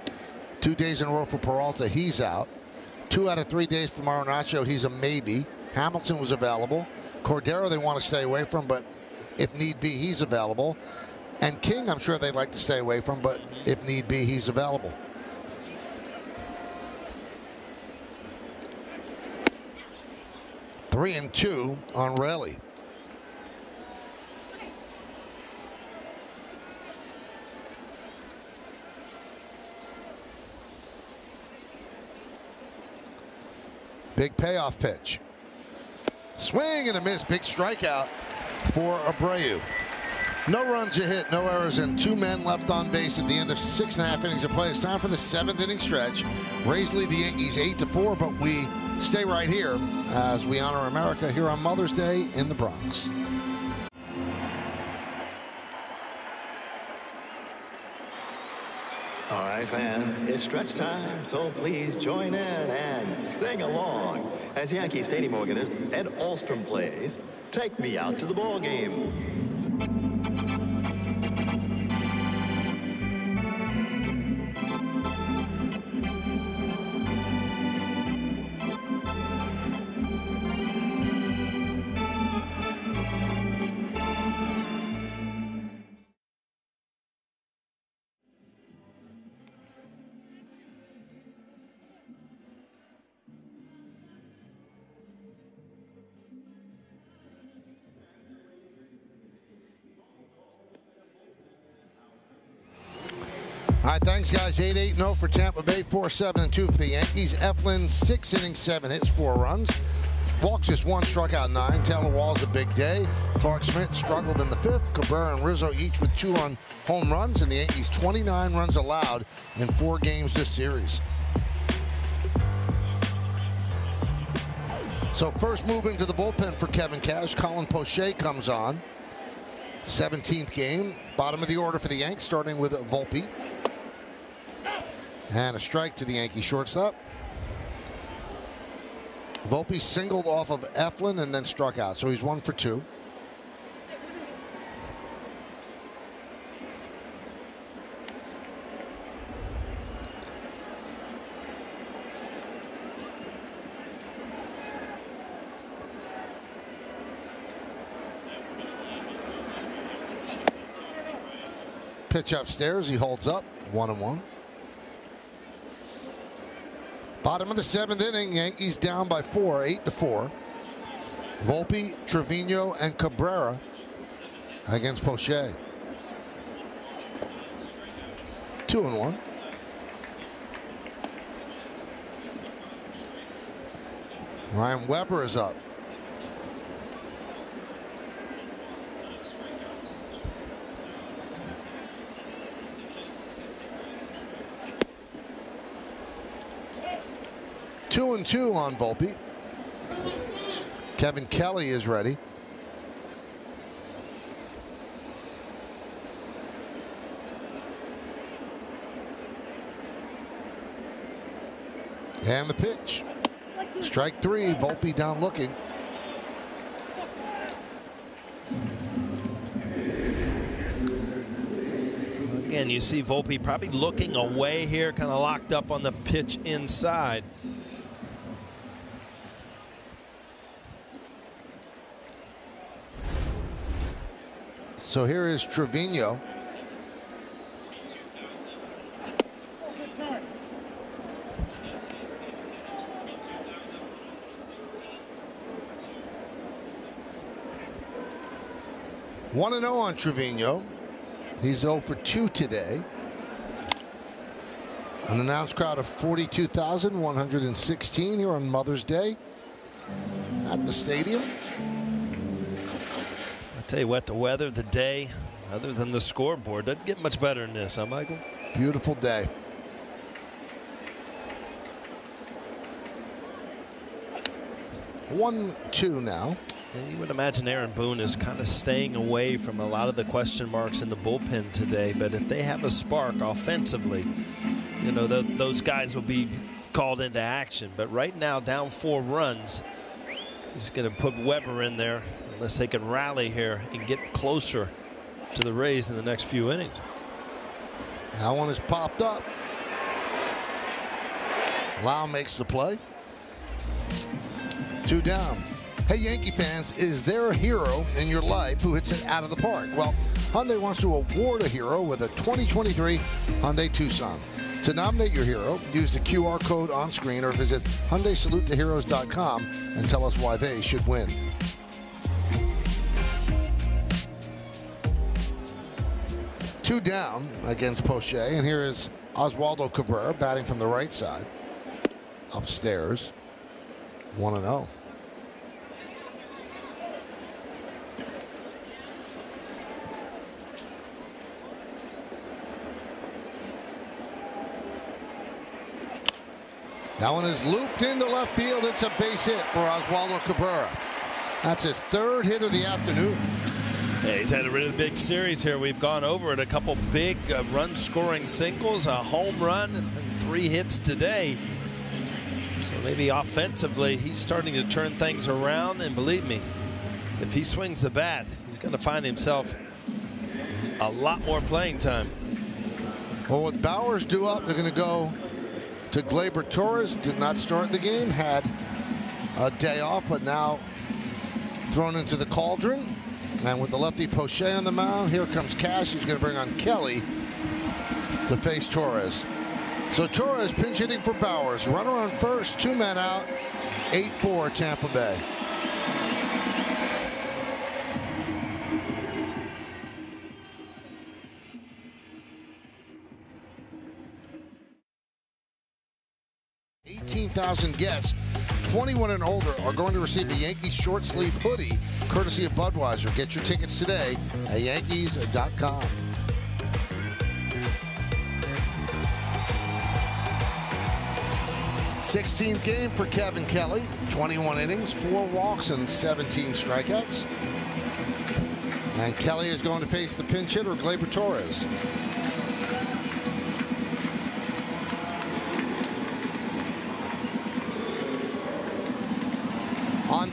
Two days in a row for Peralta, he's out. Two out of three days for Marinaccio, he's a maybe. Hamilton was available. Cordero they want to stay away from, but if need be, he's available. And King, I'm sure they'd like to stay away from, but if need be, he's available. Three and two on Raley. Big payoff pitch. Swing and a miss. Big strikeout for Abreu. No runs a hit, no errors, and two men left on base at the end of six and a half innings of play. It's time for the seventh inning stretch. Rays lead the Yankees eight to four, but we stay right here as we honor America here on Mother's Day in the Bronx. All right, fans, it's stretch time, so please join in and sing along as Yankee Stadium organist Ed Alstrom plays Take Me Out to the Ball Game. Guys. 8 8 0 for Tampa Bay, 4 7 and 2 for the Yankees. Eflin, six innings, seven hits, four runs. walks just one, struck out nine. Taylor Wall's a big day. Clarke Schmidt struggled in the fifth. Cabrera and Rizzo each with two on home runs, and the Yankees 29 runs allowed in four games this series. So first moving to the bullpen for Kevin Cash. Colin Poche comes on. 17th game. Bottom of the order for the Yanks, starting with Volpe. And a strike to the Yankee shortstop. Volpe singled off of Eflin and then struck out, so he's one for two. Pitch upstairs, he holds up, one and one. Bottom of the seventh inning, Yankees down by four, eight to four. Volpe, Trevino, and Cabrera against Poche. Two and one. Ryan Weber is up. Two and two on Volpe. Kevin Kelly is ready. And the pitch. Strike three. Volpe down looking. Again, you see Volpe probably looking away here, kind of locked up on the pitch inside. So here is Trevino. One and zero on Trevino. He's 0 for 2 today. An announced crowd of 42,116 here on Mother's Day at the stadium. Tell you what, the weather, the day, other than the scoreboard, doesn't get much better than this, huh, Michael? Beautiful day. One, two now. And you would imagine Aaron Boone is kind of staying away from a lot of the question marks in the bullpen today. But if they have a spark offensively, you know, those guys will be called into action. But right now, down four runs, he's going to put Weber in there unless they can rally here and get closer to the Rays in the next few innings. That one has popped up. Lowe makes the play. Two down. Hey, Yankee fans, is there a hero in your life who hits it out of the park? Well, Hyundai wants to award a hero with a 2023 Hyundai Tucson. To nominate your hero, use the QR code on screen or visit HyundaiSaluteToHeroes.com and tell us why they should win. Two down against Poche, and here is Oswaldo Cabrera batting from the right side. Upstairs, 1 0. That one is looped into left field. It's a base hit for Oswaldo Cabrera. That's his third hit of the afternoon. Yeah, he's had a really big series here. We've gone over it. A couple big uh, run scoring singles, a home run, and three hits today. So maybe offensively, he's starting to turn things around. And believe me, if he swings the bat, he's going to find himself a lot more playing time. Well, with Bauers due up, they're going to go to Gleyber Torres. Did not start the game, had a day off, but now thrown into the cauldron. And with the lefty Poche on the mound, here comes Cash. He's going to bring on Kelly to face Torres. So Torres pinch hitting for Bauers. Runner on first, two men out, 8-4 Tampa Bay. Eighteen thousand guests 21 and older are going to receive a Yankees short sleeve hoodie courtesy of Budweiser. Get your tickets today at Yankees.com. Sixteenth game for Kevin Kelly. 21 innings, four walks, and 17 strikeouts. And Kelly is going to face the pinch hitter, Gleyber Torres.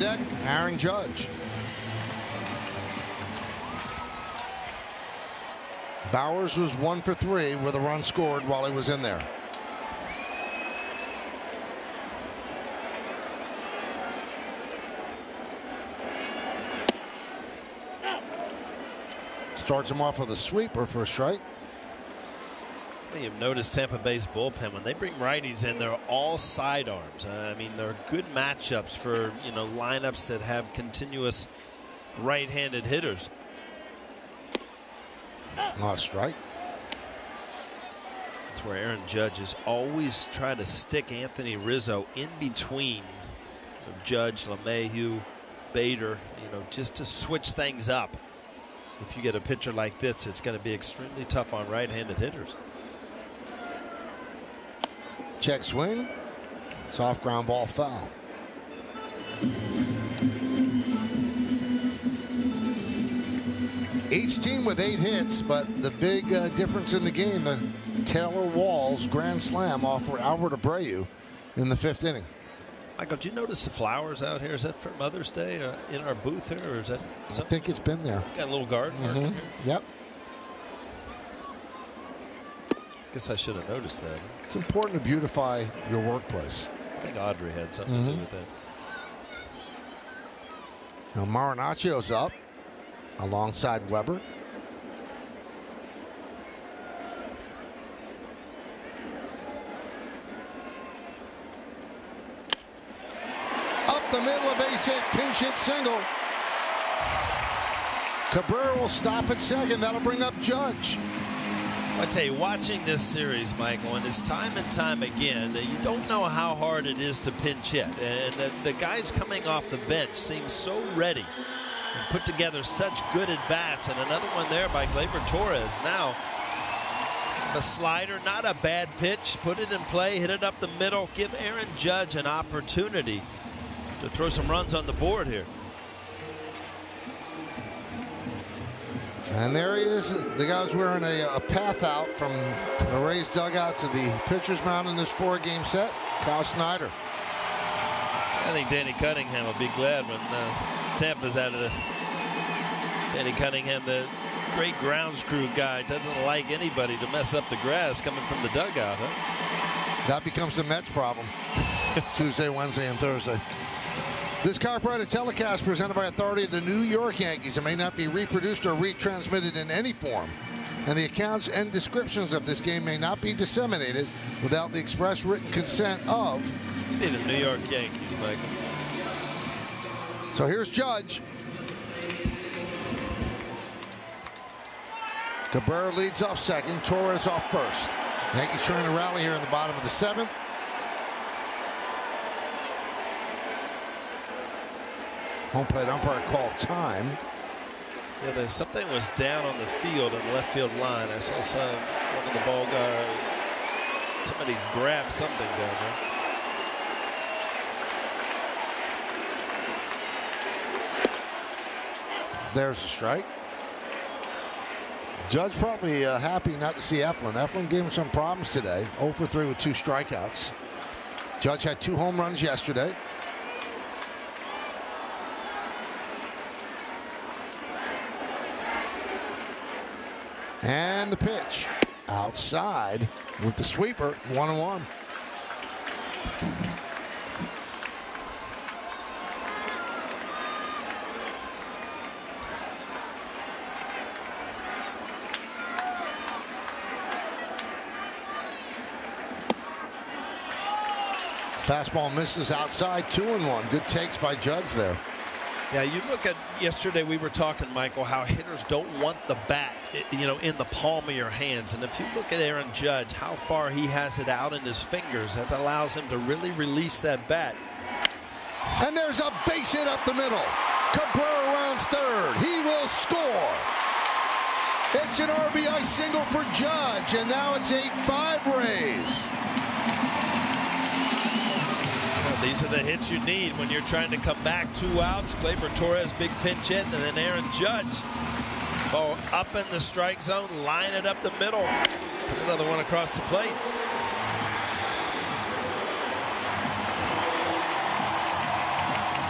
Deck, Aaron Judge. Bauers was one for three with a run scored while he was in there. Starts him off with a sweeper for a strike. You've noticed Tampa Bay's bullpen when they bring righties in, they're all sidearms. Uh, I mean, they're good matchups for you know lineups that have continuous right-handed hitters. Not strike. That's where Aaron Judge is always trying to stick Anthony Rizzo in between Judge, LeMahieu, Bader, you know, just to switch things up. If you get a pitcher like this, it's going to be extremely tough on right-handed hitters. Check swing. Soft ground ball foul. Each team with eight hits, but the big uh, difference in the game, the Taylor Walls grand slam off for Albert Abreu in the fifth inning. Michael, did you notice the flowers out here? Is that for Mother's Day uh, in our booth here, or is that? I think it's been there. Got a little garden. Mm -hmm. Yep. Guess I should have noticed that. It's important to beautify your workplace. I think Audrey had something mm -hmm. to do with that. Now Marinaccio's up alongside Weber. Up the middle, a base hit, pinch hit single. Cabrera will stop at second. That'll bring up Judge. I tell you, watching this series, Michael, and it's time and time again, that you don't know how hard it is to pinch hit. And the, the guys coming off the bench seem so ready and put together such good at bats. And another one there by Gleyber Torres. Now, the slider, not a bad pitch. Put it in play, hit it up the middle. Give Aaron Judge an opportunity to throw some runs on the board here. And there he is. The guy's wearing a, a, path out from the Rays dugout to the pitcher's mound in this four-game set. Kyle Snyder. I think Danny Cunningham will be glad when uh, Tampa's out of the. Danny Cunningham, the great grounds crew guy, doesn't like anybody to mess up the grass coming from the dugout. Huh? That becomes the Mets' problem. Tuesday, Wednesday, and Thursday. This copyrighted telecast presented by authority of the New York Yankees. It may not be reproduced or retransmitted in any form. And the accounts and descriptions of this game may not be disseminated without the express written consent of the New York Yankees, Michael. So here's Judge. Cabrera leads off second. Torres off first. Yankees trying to rally here in the bottom of the seventh. Home plate umpire called time. Yeah, there's something was down on the field on the left field line. I saw some one of the ball guy. Somebody grabbed something down there. There's a strike. Judge probably uh, happy not to see Eflin. Eflin gave him some problems today. 0 for 3 with two strikeouts. Judge had two home runs yesterday. And the pitch outside with the sweeper, one and one. Fastball misses outside, two and one. Good takes by Judge there. Yeah, you look at yesterday, we were talking, Michael, how hitters don't want the bat, you know, in the palm of your hands. And if you look at Aaron Judge, how far he has it out in his fingers, that allows him to really release that bat. And there's a base hit up the middle. Cabrera rounds third. He will score. It's an RBI single for Judge, and now it's 8-5 Rays. These are the hits you need when you're trying to come back two outs. Gleyber Torres, big pinch hit, and then Aaron Judge. Oh, up in the strike zone, line it up the middle. Another one across the plate.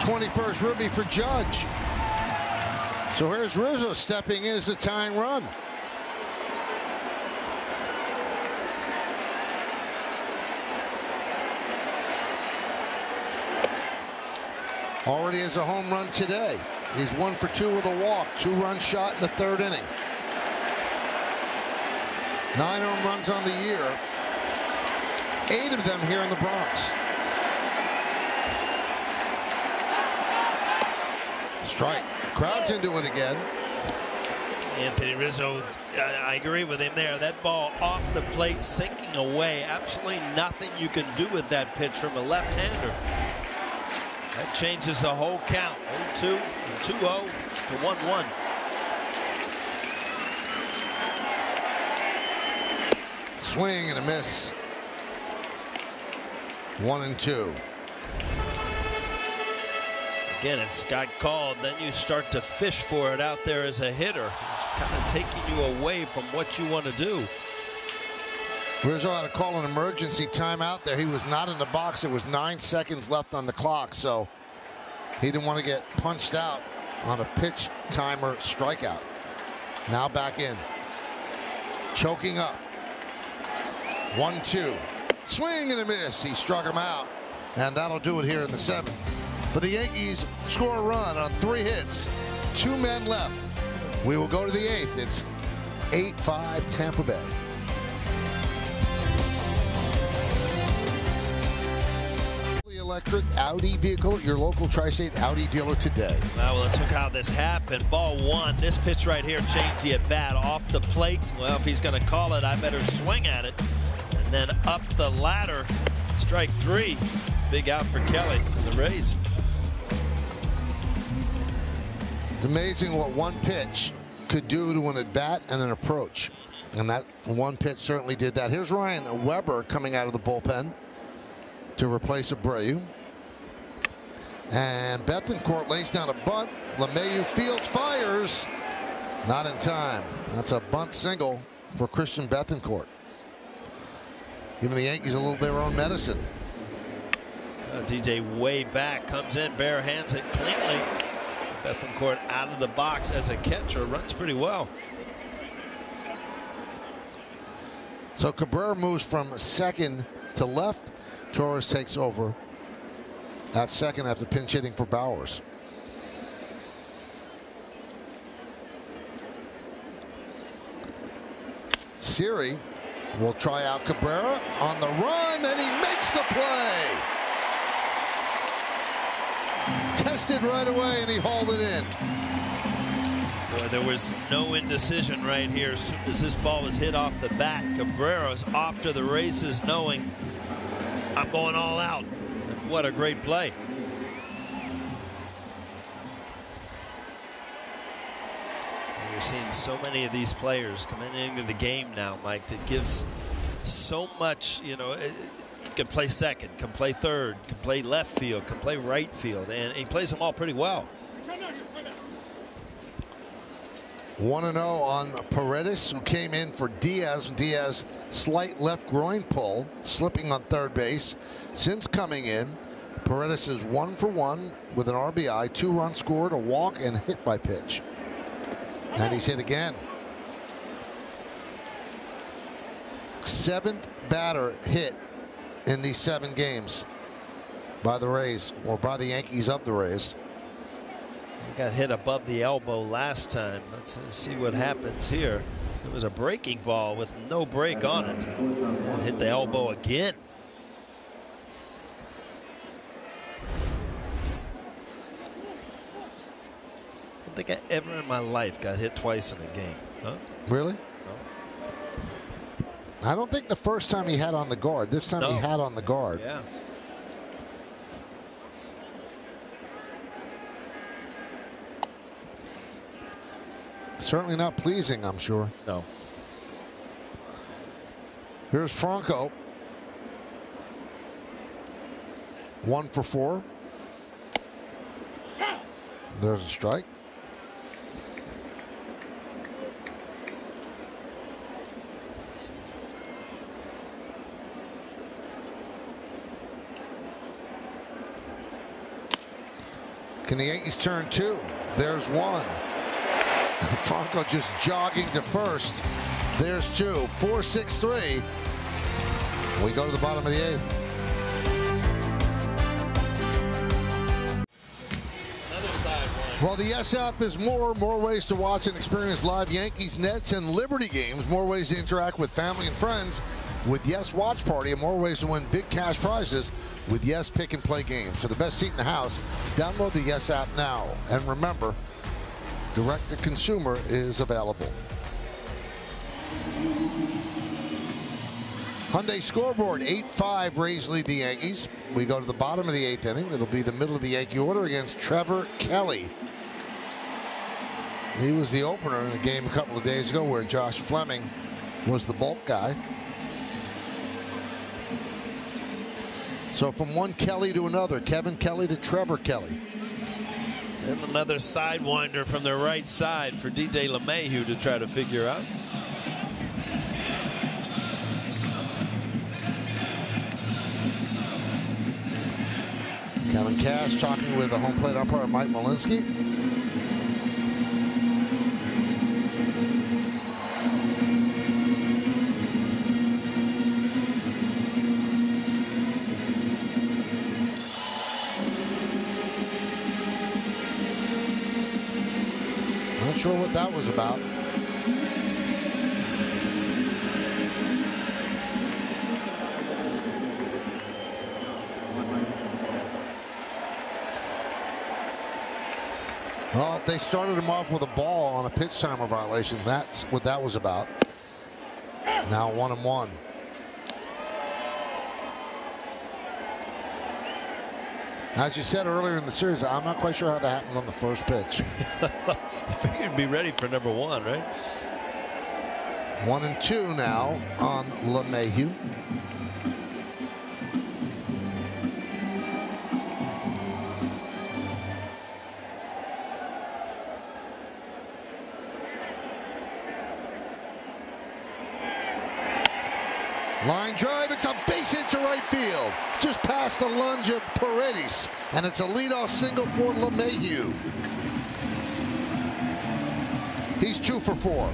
Twenty-first Ruby for Judge. So here's Rizzo stepping in as a tying run. Already has a home run today. He's one for two with a walk, two run shot in the third inning. Nine home runs on the year, eight of them here in the Bronx. Strike. Crowd's into it again. Anthony Rizzo, I agree with him there. That ball off the plate, sinking away. Absolutely nothing you can do with that pitch from a left-hander. That changes the whole count. 0-2, 2-0 to 1-1. Swing and a miss. One and two. Again, it's got called. Then you start to fish for it out there as a hitter. It's kind of taking you away from what you want to do. Rizzo had to call an emergency timeout there. He was not in the box. It was nine seconds left on the clock, so he didn't want to get punched out on a pitch timer strikeout. Now back in. Choking up. One, two. Swing and a miss. He struck him out. And that'll do it here in the seventh. But the Yankees score a run on three hits. Two men left. We will go to the eighth. It's 8-5 Tampa Bay. Electric Audi vehicle at your local Tri-State Audi dealer today. Now, well, let's look how this happened. Ball one. This pitch right here changed the at bat off the plate. Well, if he's going to call it, I better swing at it. And then up the ladder. Strike three. Big out for Kelly and the Rays. It's amazing what one pitch could do to an at bat and an approach. And that one pitch certainly did that. Here's Ryan Weber coming out of the bullpen to replace Abreu. And Bethancourt lays down a bunt. LeMahieu fields fires. Not in time. That's a bunt single for Christian Bethancourt. Giving the Yankees a little their own medicine. Uh, DJ way back comes in bare hands it cleanly. Bethancourt out of the box as a catcher runs pretty well. So Cabrera moves from second to left. Torres takes over at second after pinch hitting for Bauers. Siri will try out Cabrera on the run, and he makes the play. Tested right away, and he hauled it in. Boy, there was no indecision right here as soon as this ball was hit off the bat. Cabrera's off to the races knowing I'm going all out. What a great play. You're seeing so many of these players coming into the game now, Mike, that gives so much, you know, it, can play second, can play third, can play left field, can play right field, and he plays them all pretty well. 1 0 on Paredes, who came in for Diaz. Diaz, slight left groin pull, slipping on third base. Since coming in, Paredes is 1 for 1 with an RBI, two runs scored, a walk, and hit by pitch. And he's hit again. Seventh batter hit in these seven games by the Rays, or by the Yankees of the Rays. Got hit above the elbow last time. Let's uh, see what happens here. It was a breaking ball with no break on it. And hit the elbow again. I don't think I ever in my life got hit twice in a game. Huh? Really? I don't think the first time he had on the guard. This time No. he had on the guard. Yeah. Certainly not pleasing, I'm sure. No. Here's Franco. One for four. There's a strike. Can the Yankees turn two? There's one. Franco just jogging to first. There's two. Four, six, three. We go to the bottom of the eighth. Well, the Yes app is more, more ways to watch and experience live Yankees, Nets, and Liberty games. More ways to interact with family and friends with Yes Watch Party, and more ways to win big cash prizes with Yes Pick and Play games. For the best seat in the house, download the Yes app now. And remember, direct to consumer is available. Hyundai scoreboard 8-5 Rays lead the Yankees. We go to the bottom of the eighth inning. It'll be the middle of the Yankee order against Trevor Kelly. He was the opener in a game a couple of days ago where Josh Fleming was the bulk guy. So from one Kelly to another, Kevin Kelly to Trevor Kelly. And another sidewinder from the right side for DJ LeMahieu to try to figure out. Kevin Cash talking with the home plate umpire Mike Muchlinski. About. Well, they started him off with a ball on a pitch timer violation. That's what that was about. Now one and one. As you said earlier in the series, I'm not quite sure how that happened on the first pitch. you figured be ready for number one, right? One and two now on LeMahieu. Line drive, it's a base hit to right field. Just past the lunge of Paredes. And it's a leadoff single for LeMahieu. He's two for four.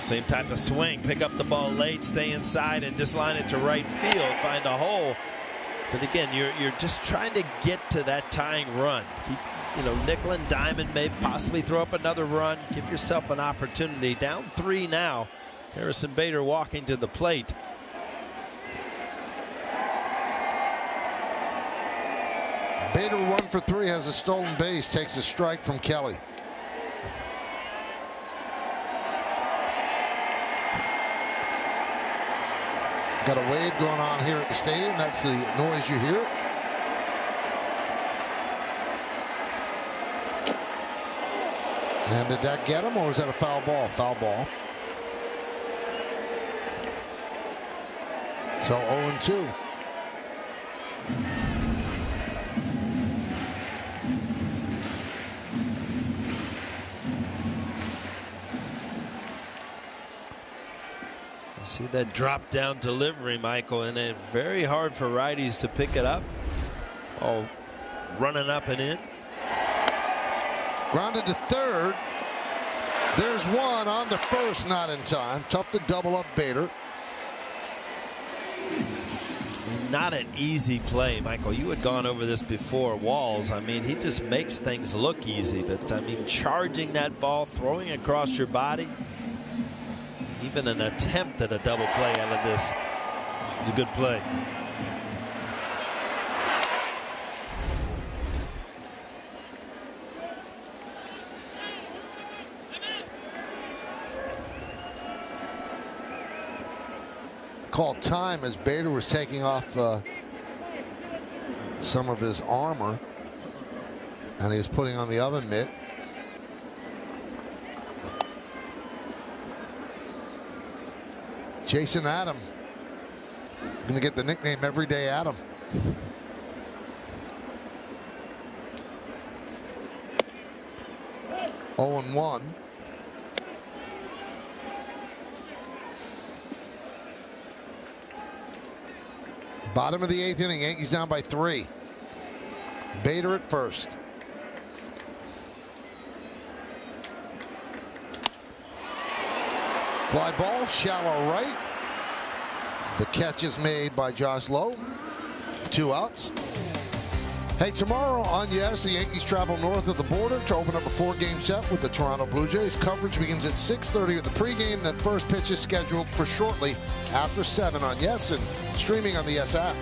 Same type of swing. Pick up the ball late, stay inside, and just line it to right field. Find a hole. But again, you're you're just trying to get to that tying run. Keep you know nickel and diamond, may possibly throw up another run. Give yourself an opportunity. Down three now. Harrison Bader walking to the plate. Bader one for three has a stolen base, takes a strike from Kelly. Got a wave going on here at the stadium. That's the noise you hear. And did that get him or was that a foul ball? Foul ball. So 0 2. See that drop down delivery, Michael, and it very hard for righties to pick it up. Oh, running up and in. Grounded to third. There's one on to first, not in time. Tough to double up Bader. Not an easy play, Michael. You had gone over this before. Walls, I mean, he just makes things look easy. But, I mean, charging that ball, throwing across your body, even an attempt at a double play out of this is a good play. Called time as Bader was taking off uh, some of his armor and he was putting on the oven mitt. Jason Adam. To get the nickname Everyday Adam. Oh and one. Bottom of the eighth inning, Yankees down by three. Bader at first. Fly ball, shallow right. The catch is made by Josh Lowe. Two outs. Hey, tomorrow on Yes, the Yankees travel north of the border to open up a four-game set with the Toronto Blue Jays. Coverage begins at 6.30 with the pregame. That first pitch is scheduled for shortly after 7 on Yes and streaming on the Yes app.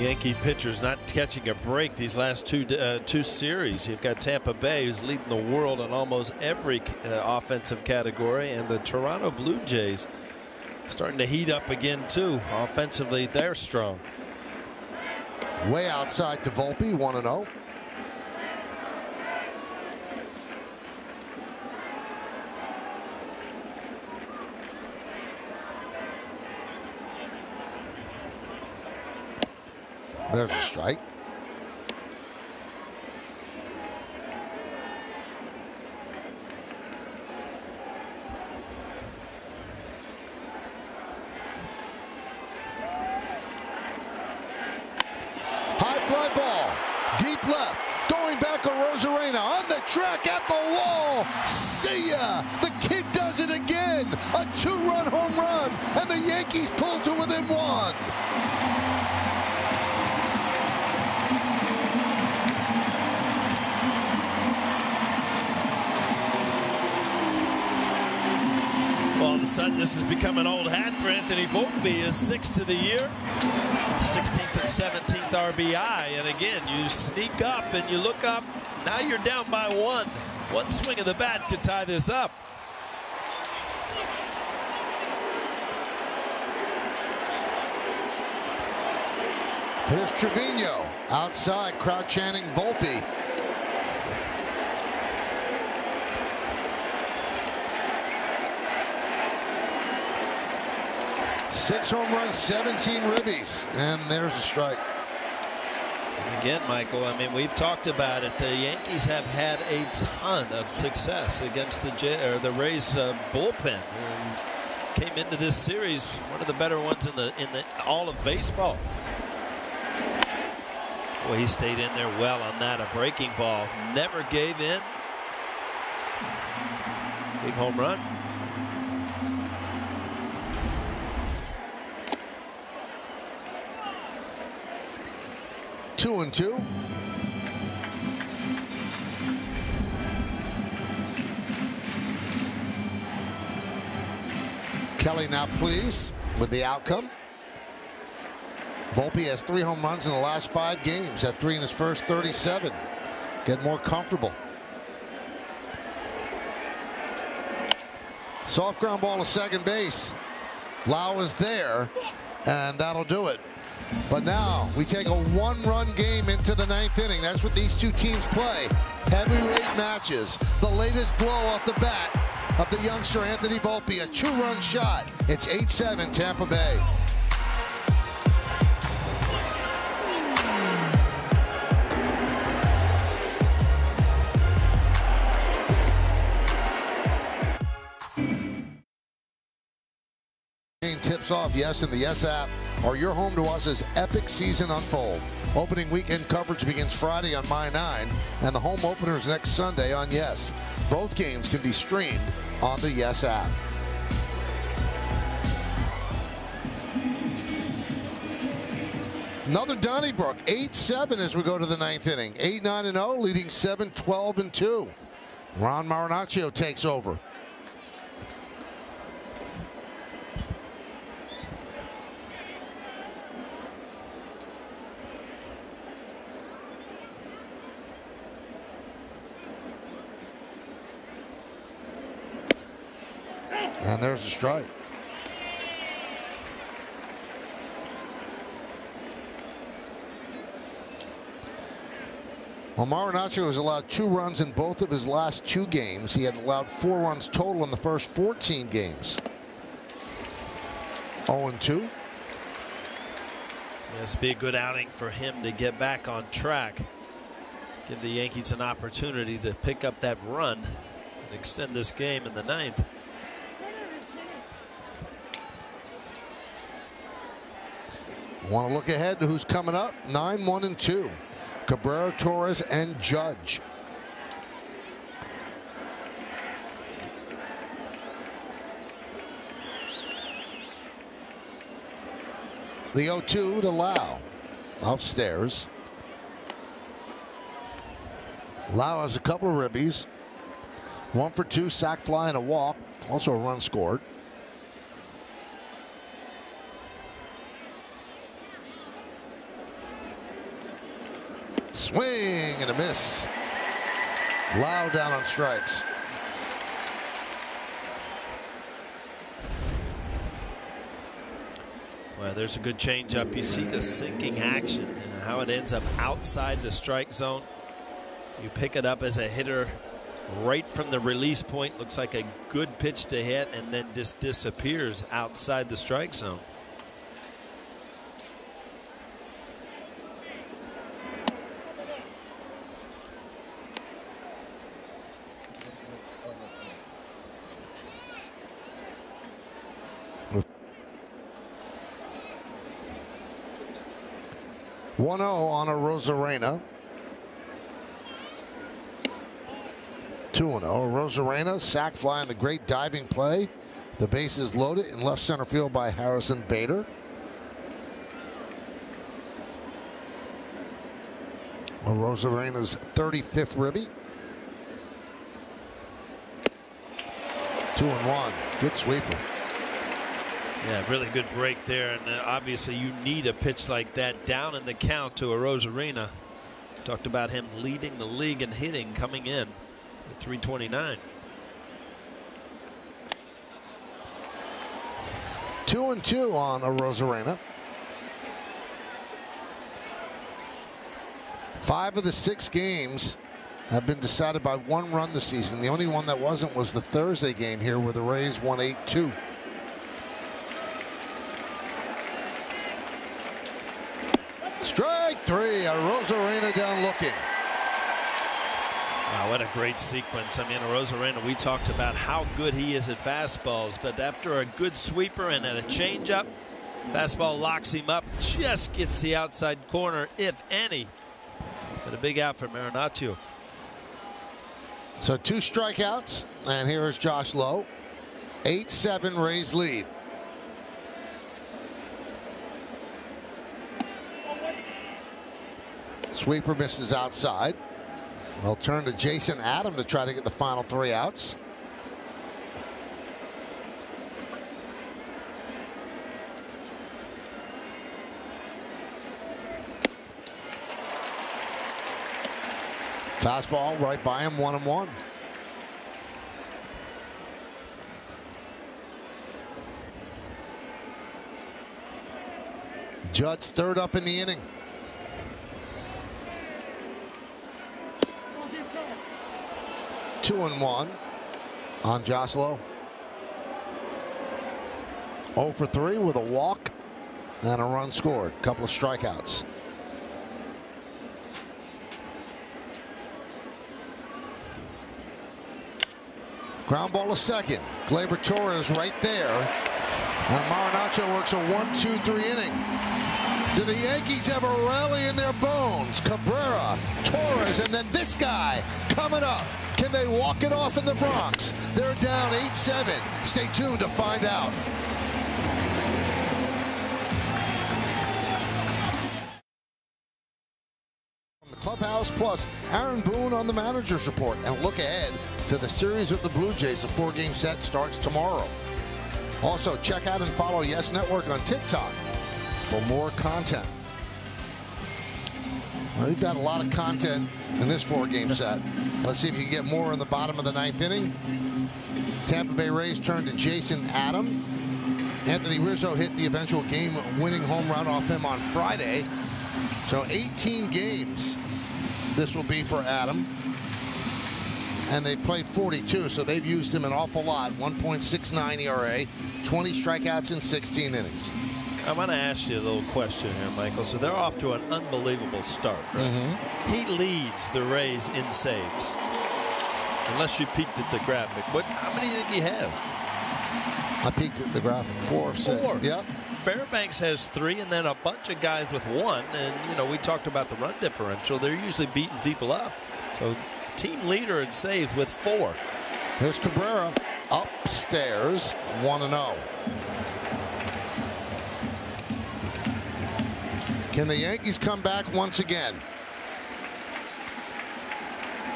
Yankee pitchers not catching a break these last two uh, two series. You've got Tampa Bay, who's leading the world in almost every uh, offensive category, and the Toronto Blue Jays starting to heat up again too. Offensively, they're strong. Way outside to Volpe, 1 0. There's a strike. High fly ball. Deep left. Going back to Arozarena on the track at the wall. See ya. The kid does it again. A two-run home run. And the Yankees pull to within one. Sudden, this has become an old hat for Anthony Volpe. His sixth of the year, 16th and 17th RBI. And again, you sneak up and you look up. Now you're down by one. One swing of the bat to tie this up. Here's Trevino outside, crowd chanting Volpe. Six home runs, 17 ribbies, and there's a strike. And Again, Michael, I mean, we've talked about it. The Yankees have had a ton of success against the J or the Rays uh, bullpen. And came into this series one of the better ones in the in the all of baseball. Well, he stayed in there well on that. A breaking ball, never gave in. Big home run. Two and two. Kelly now pleased with the outcome. Volpe has three home runs in the last five games. Had three in his first 37. Get more comfortable. Soft ground ball to second base. Lowe is there, and that'll do it. But now we take a one-run game into the ninth inning. That's what these two teams play. Heavyweight matches. The latest blow off the bat of the youngster Anthony Volpe. A two-run shot. It's 8-7 Tampa Bay. tips off yes in the yes app or your home to us as epic season unfold opening weekend coverage begins friday on my 9 and the home openers next sunday on yes both games can be streamed on the yes app Another Donnybrook, 8-7 as we go to the ninth inning. 8-9-0, leading 7-12 2. Ron Marinaccio takes over. And there's a strike. Well, Marinaccio has allowed two runs in both of his last two games. He had allowed four runs total in the first 14 games. 0 2. This be a good outing for him to get back on track. Give the Yankees an opportunity to pick up that run and extend this game in the ninth. Want to look ahead to who's coming up? 9 1 and 2. Cabrera, Torres, and Judge. The 0 2 to Lowe. Upstairs. Lowe has a couple of ribbies. One for two, sac fly and a walk. Also a run scored. Swing and a miss. Lowe down on strikes. Well, there's a good changeup. You see the sinking action and how it ends up outside the strike zone. You pick it up as a hitter right from the release point. Looks like a good pitch to hit and then just disappears outside the strike zone. One zero on Arozarena. 2 0. Arozarena, sac fly on the great diving play. The base is loaded in left center field by Harrison Bader. Arozarena's 35th ribby. Two and one. Good sweeper. Yeah, really good break there. And uh, obviously, you need a pitch like that down in the count to Arozarena. Talked about him leading the league in hitting coming in at 329. Two and two on Arozarena. Five of the six games have been decided by one run this season. The only one that wasn't was the Thursday game here where the Rays won 8 2. Strike three. Arozarena down looking. Wow, what a great sequence. I mean, Arozarena, we talked about how good he is at fastballs, but after a good sweeper and at a changeup, fastball locks him up, just gets the outside corner, if any. But a big out for Marinaccio. So two strikeouts, and here is Josh Lowe. 8 7 Rays lead. Sweeper misses outside. They'll turn to Jason Adam to try to get the final three outs. Fastball right by him, one and one. Judge third up in the inning. Two and one on Josh Lowe. 0 for 3 with a walk and a run scored. A couple of strikeouts. Ground ball to second. Gleyber Torres right there. And Marinaccio works a one, two, three inning. Do the Yankees have a rally in their bones? Cabrera, Torres, and then this guy coming up. Can they walk it off in the Bronx? They're down 8-7. Stay tuned to find out. Clubhouse plus Aaron Boone on the manager's report and look ahead to the series with the Blue Jays. The four-game set starts tomorrow. Also, check out and follow Yes Network on TikTok for more content. We've got a lot of content in this four-game set. Let's see if you can get more in the bottom of the ninth inning. Tampa Bay Rays turn to Jason Adam. Anthony Rizzo hit the eventual game-winning home run off him on Friday. So 18 games this will be for Adam. And they've played 42, so they've used him an awful lot. 1.69 ERA, 20 strikeouts in 16 innings. I want to ask you a little question here, Michael. So they're off to an unbelievable start. Right? Mm-hmm. He leads the Rays in saves. Unless you peeked at the graphic. What? How many do you think he has? I peeked at the graphic. Four six. Four. Yep. Fairbanks has three, and then a bunch of guys with one. And you know, we talked about the run differential. They're usually beating people up. So, team leader in saves with four. Here's Cabrera upstairs, 1 and 0. Can the Yankees come back once again?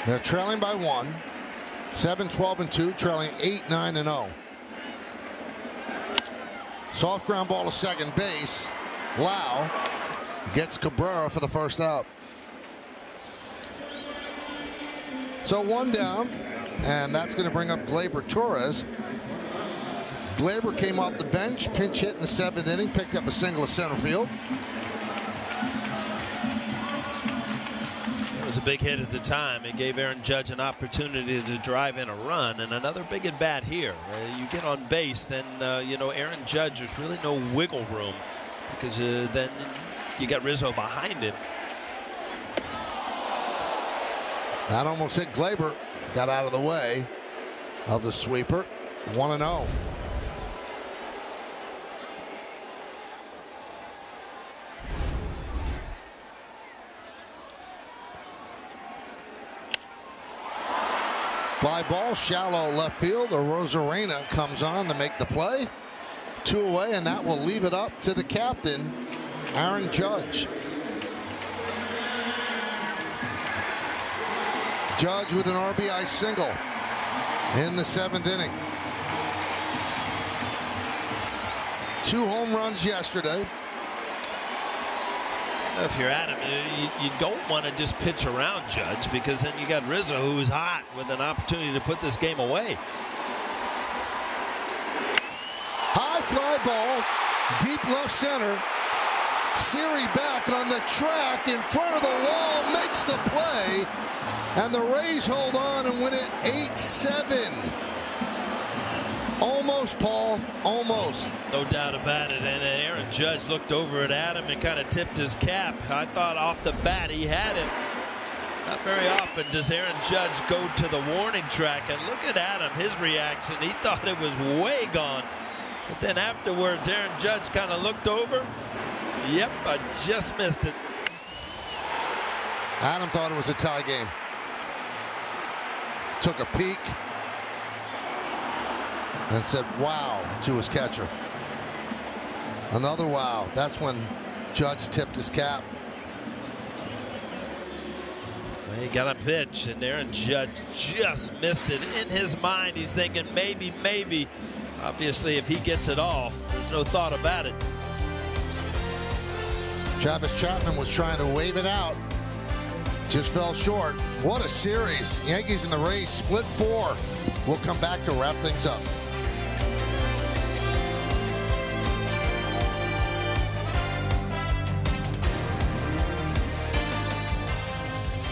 They're trailing by one. 7 12 and 2, trailing 8 9 and 0. Soft ground ball to second base. Lowe gets Cabrera for the first out. So one down, and that's going to bring up Gleyber Torres. Gleyber came off the bench, pinch hit in the seventh inning, picked up a single to center field. Was a big hit at the time. It gave Aaron Judge an opportunity to drive in a run, and another big at bat here. Uh, you get on base, then uh, you know Aaron Judge. There's really no wiggle room because uh, then you got Rizzo behind him. That almost hit Gleyber. Got out of the way of the sweeper. 1 0. Fly ball, shallow left field. The Arozarena comes on to make the play. Two away, and that will leave it up to the captain, Aaron Judge. Judge with an RBI single in the seventh inning. Two home runs yesterday. If you're Adam, you, you don't want to just pitch around Judge because then you got Rizzo who's hot with an opportunity to put this game away. High fly ball, deep left center. Siri back on the track in front of the wall, makes the play, and the Rays hold on and win it 8-7. Almost, Paul, almost. No doubt about it. And uh, Aaron Judge looked over at Adam and kind of tipped his cap. I thought off the bat he had him. Not very often does Aaron Judge go to the warning track. And look at Adam, his reaction. He thought it was way gone. But then afterwards, Aaron Judge kind of looked over. Yep, I just missed it. Adam thought it was a tie game. Took a peek and said, wow, to his catcher. Another wow. That's when Judge tipped his cap. He got a pitch, and Aaron Judge just missed it. In his mind, he's thinking maybe, maybe. Obviously, if he gets it all, there's no thought about it. Travis Chapman was trying to wave it out. Just fell short. What a series. Yankees in the race, split four. We'll come back to wrap things up.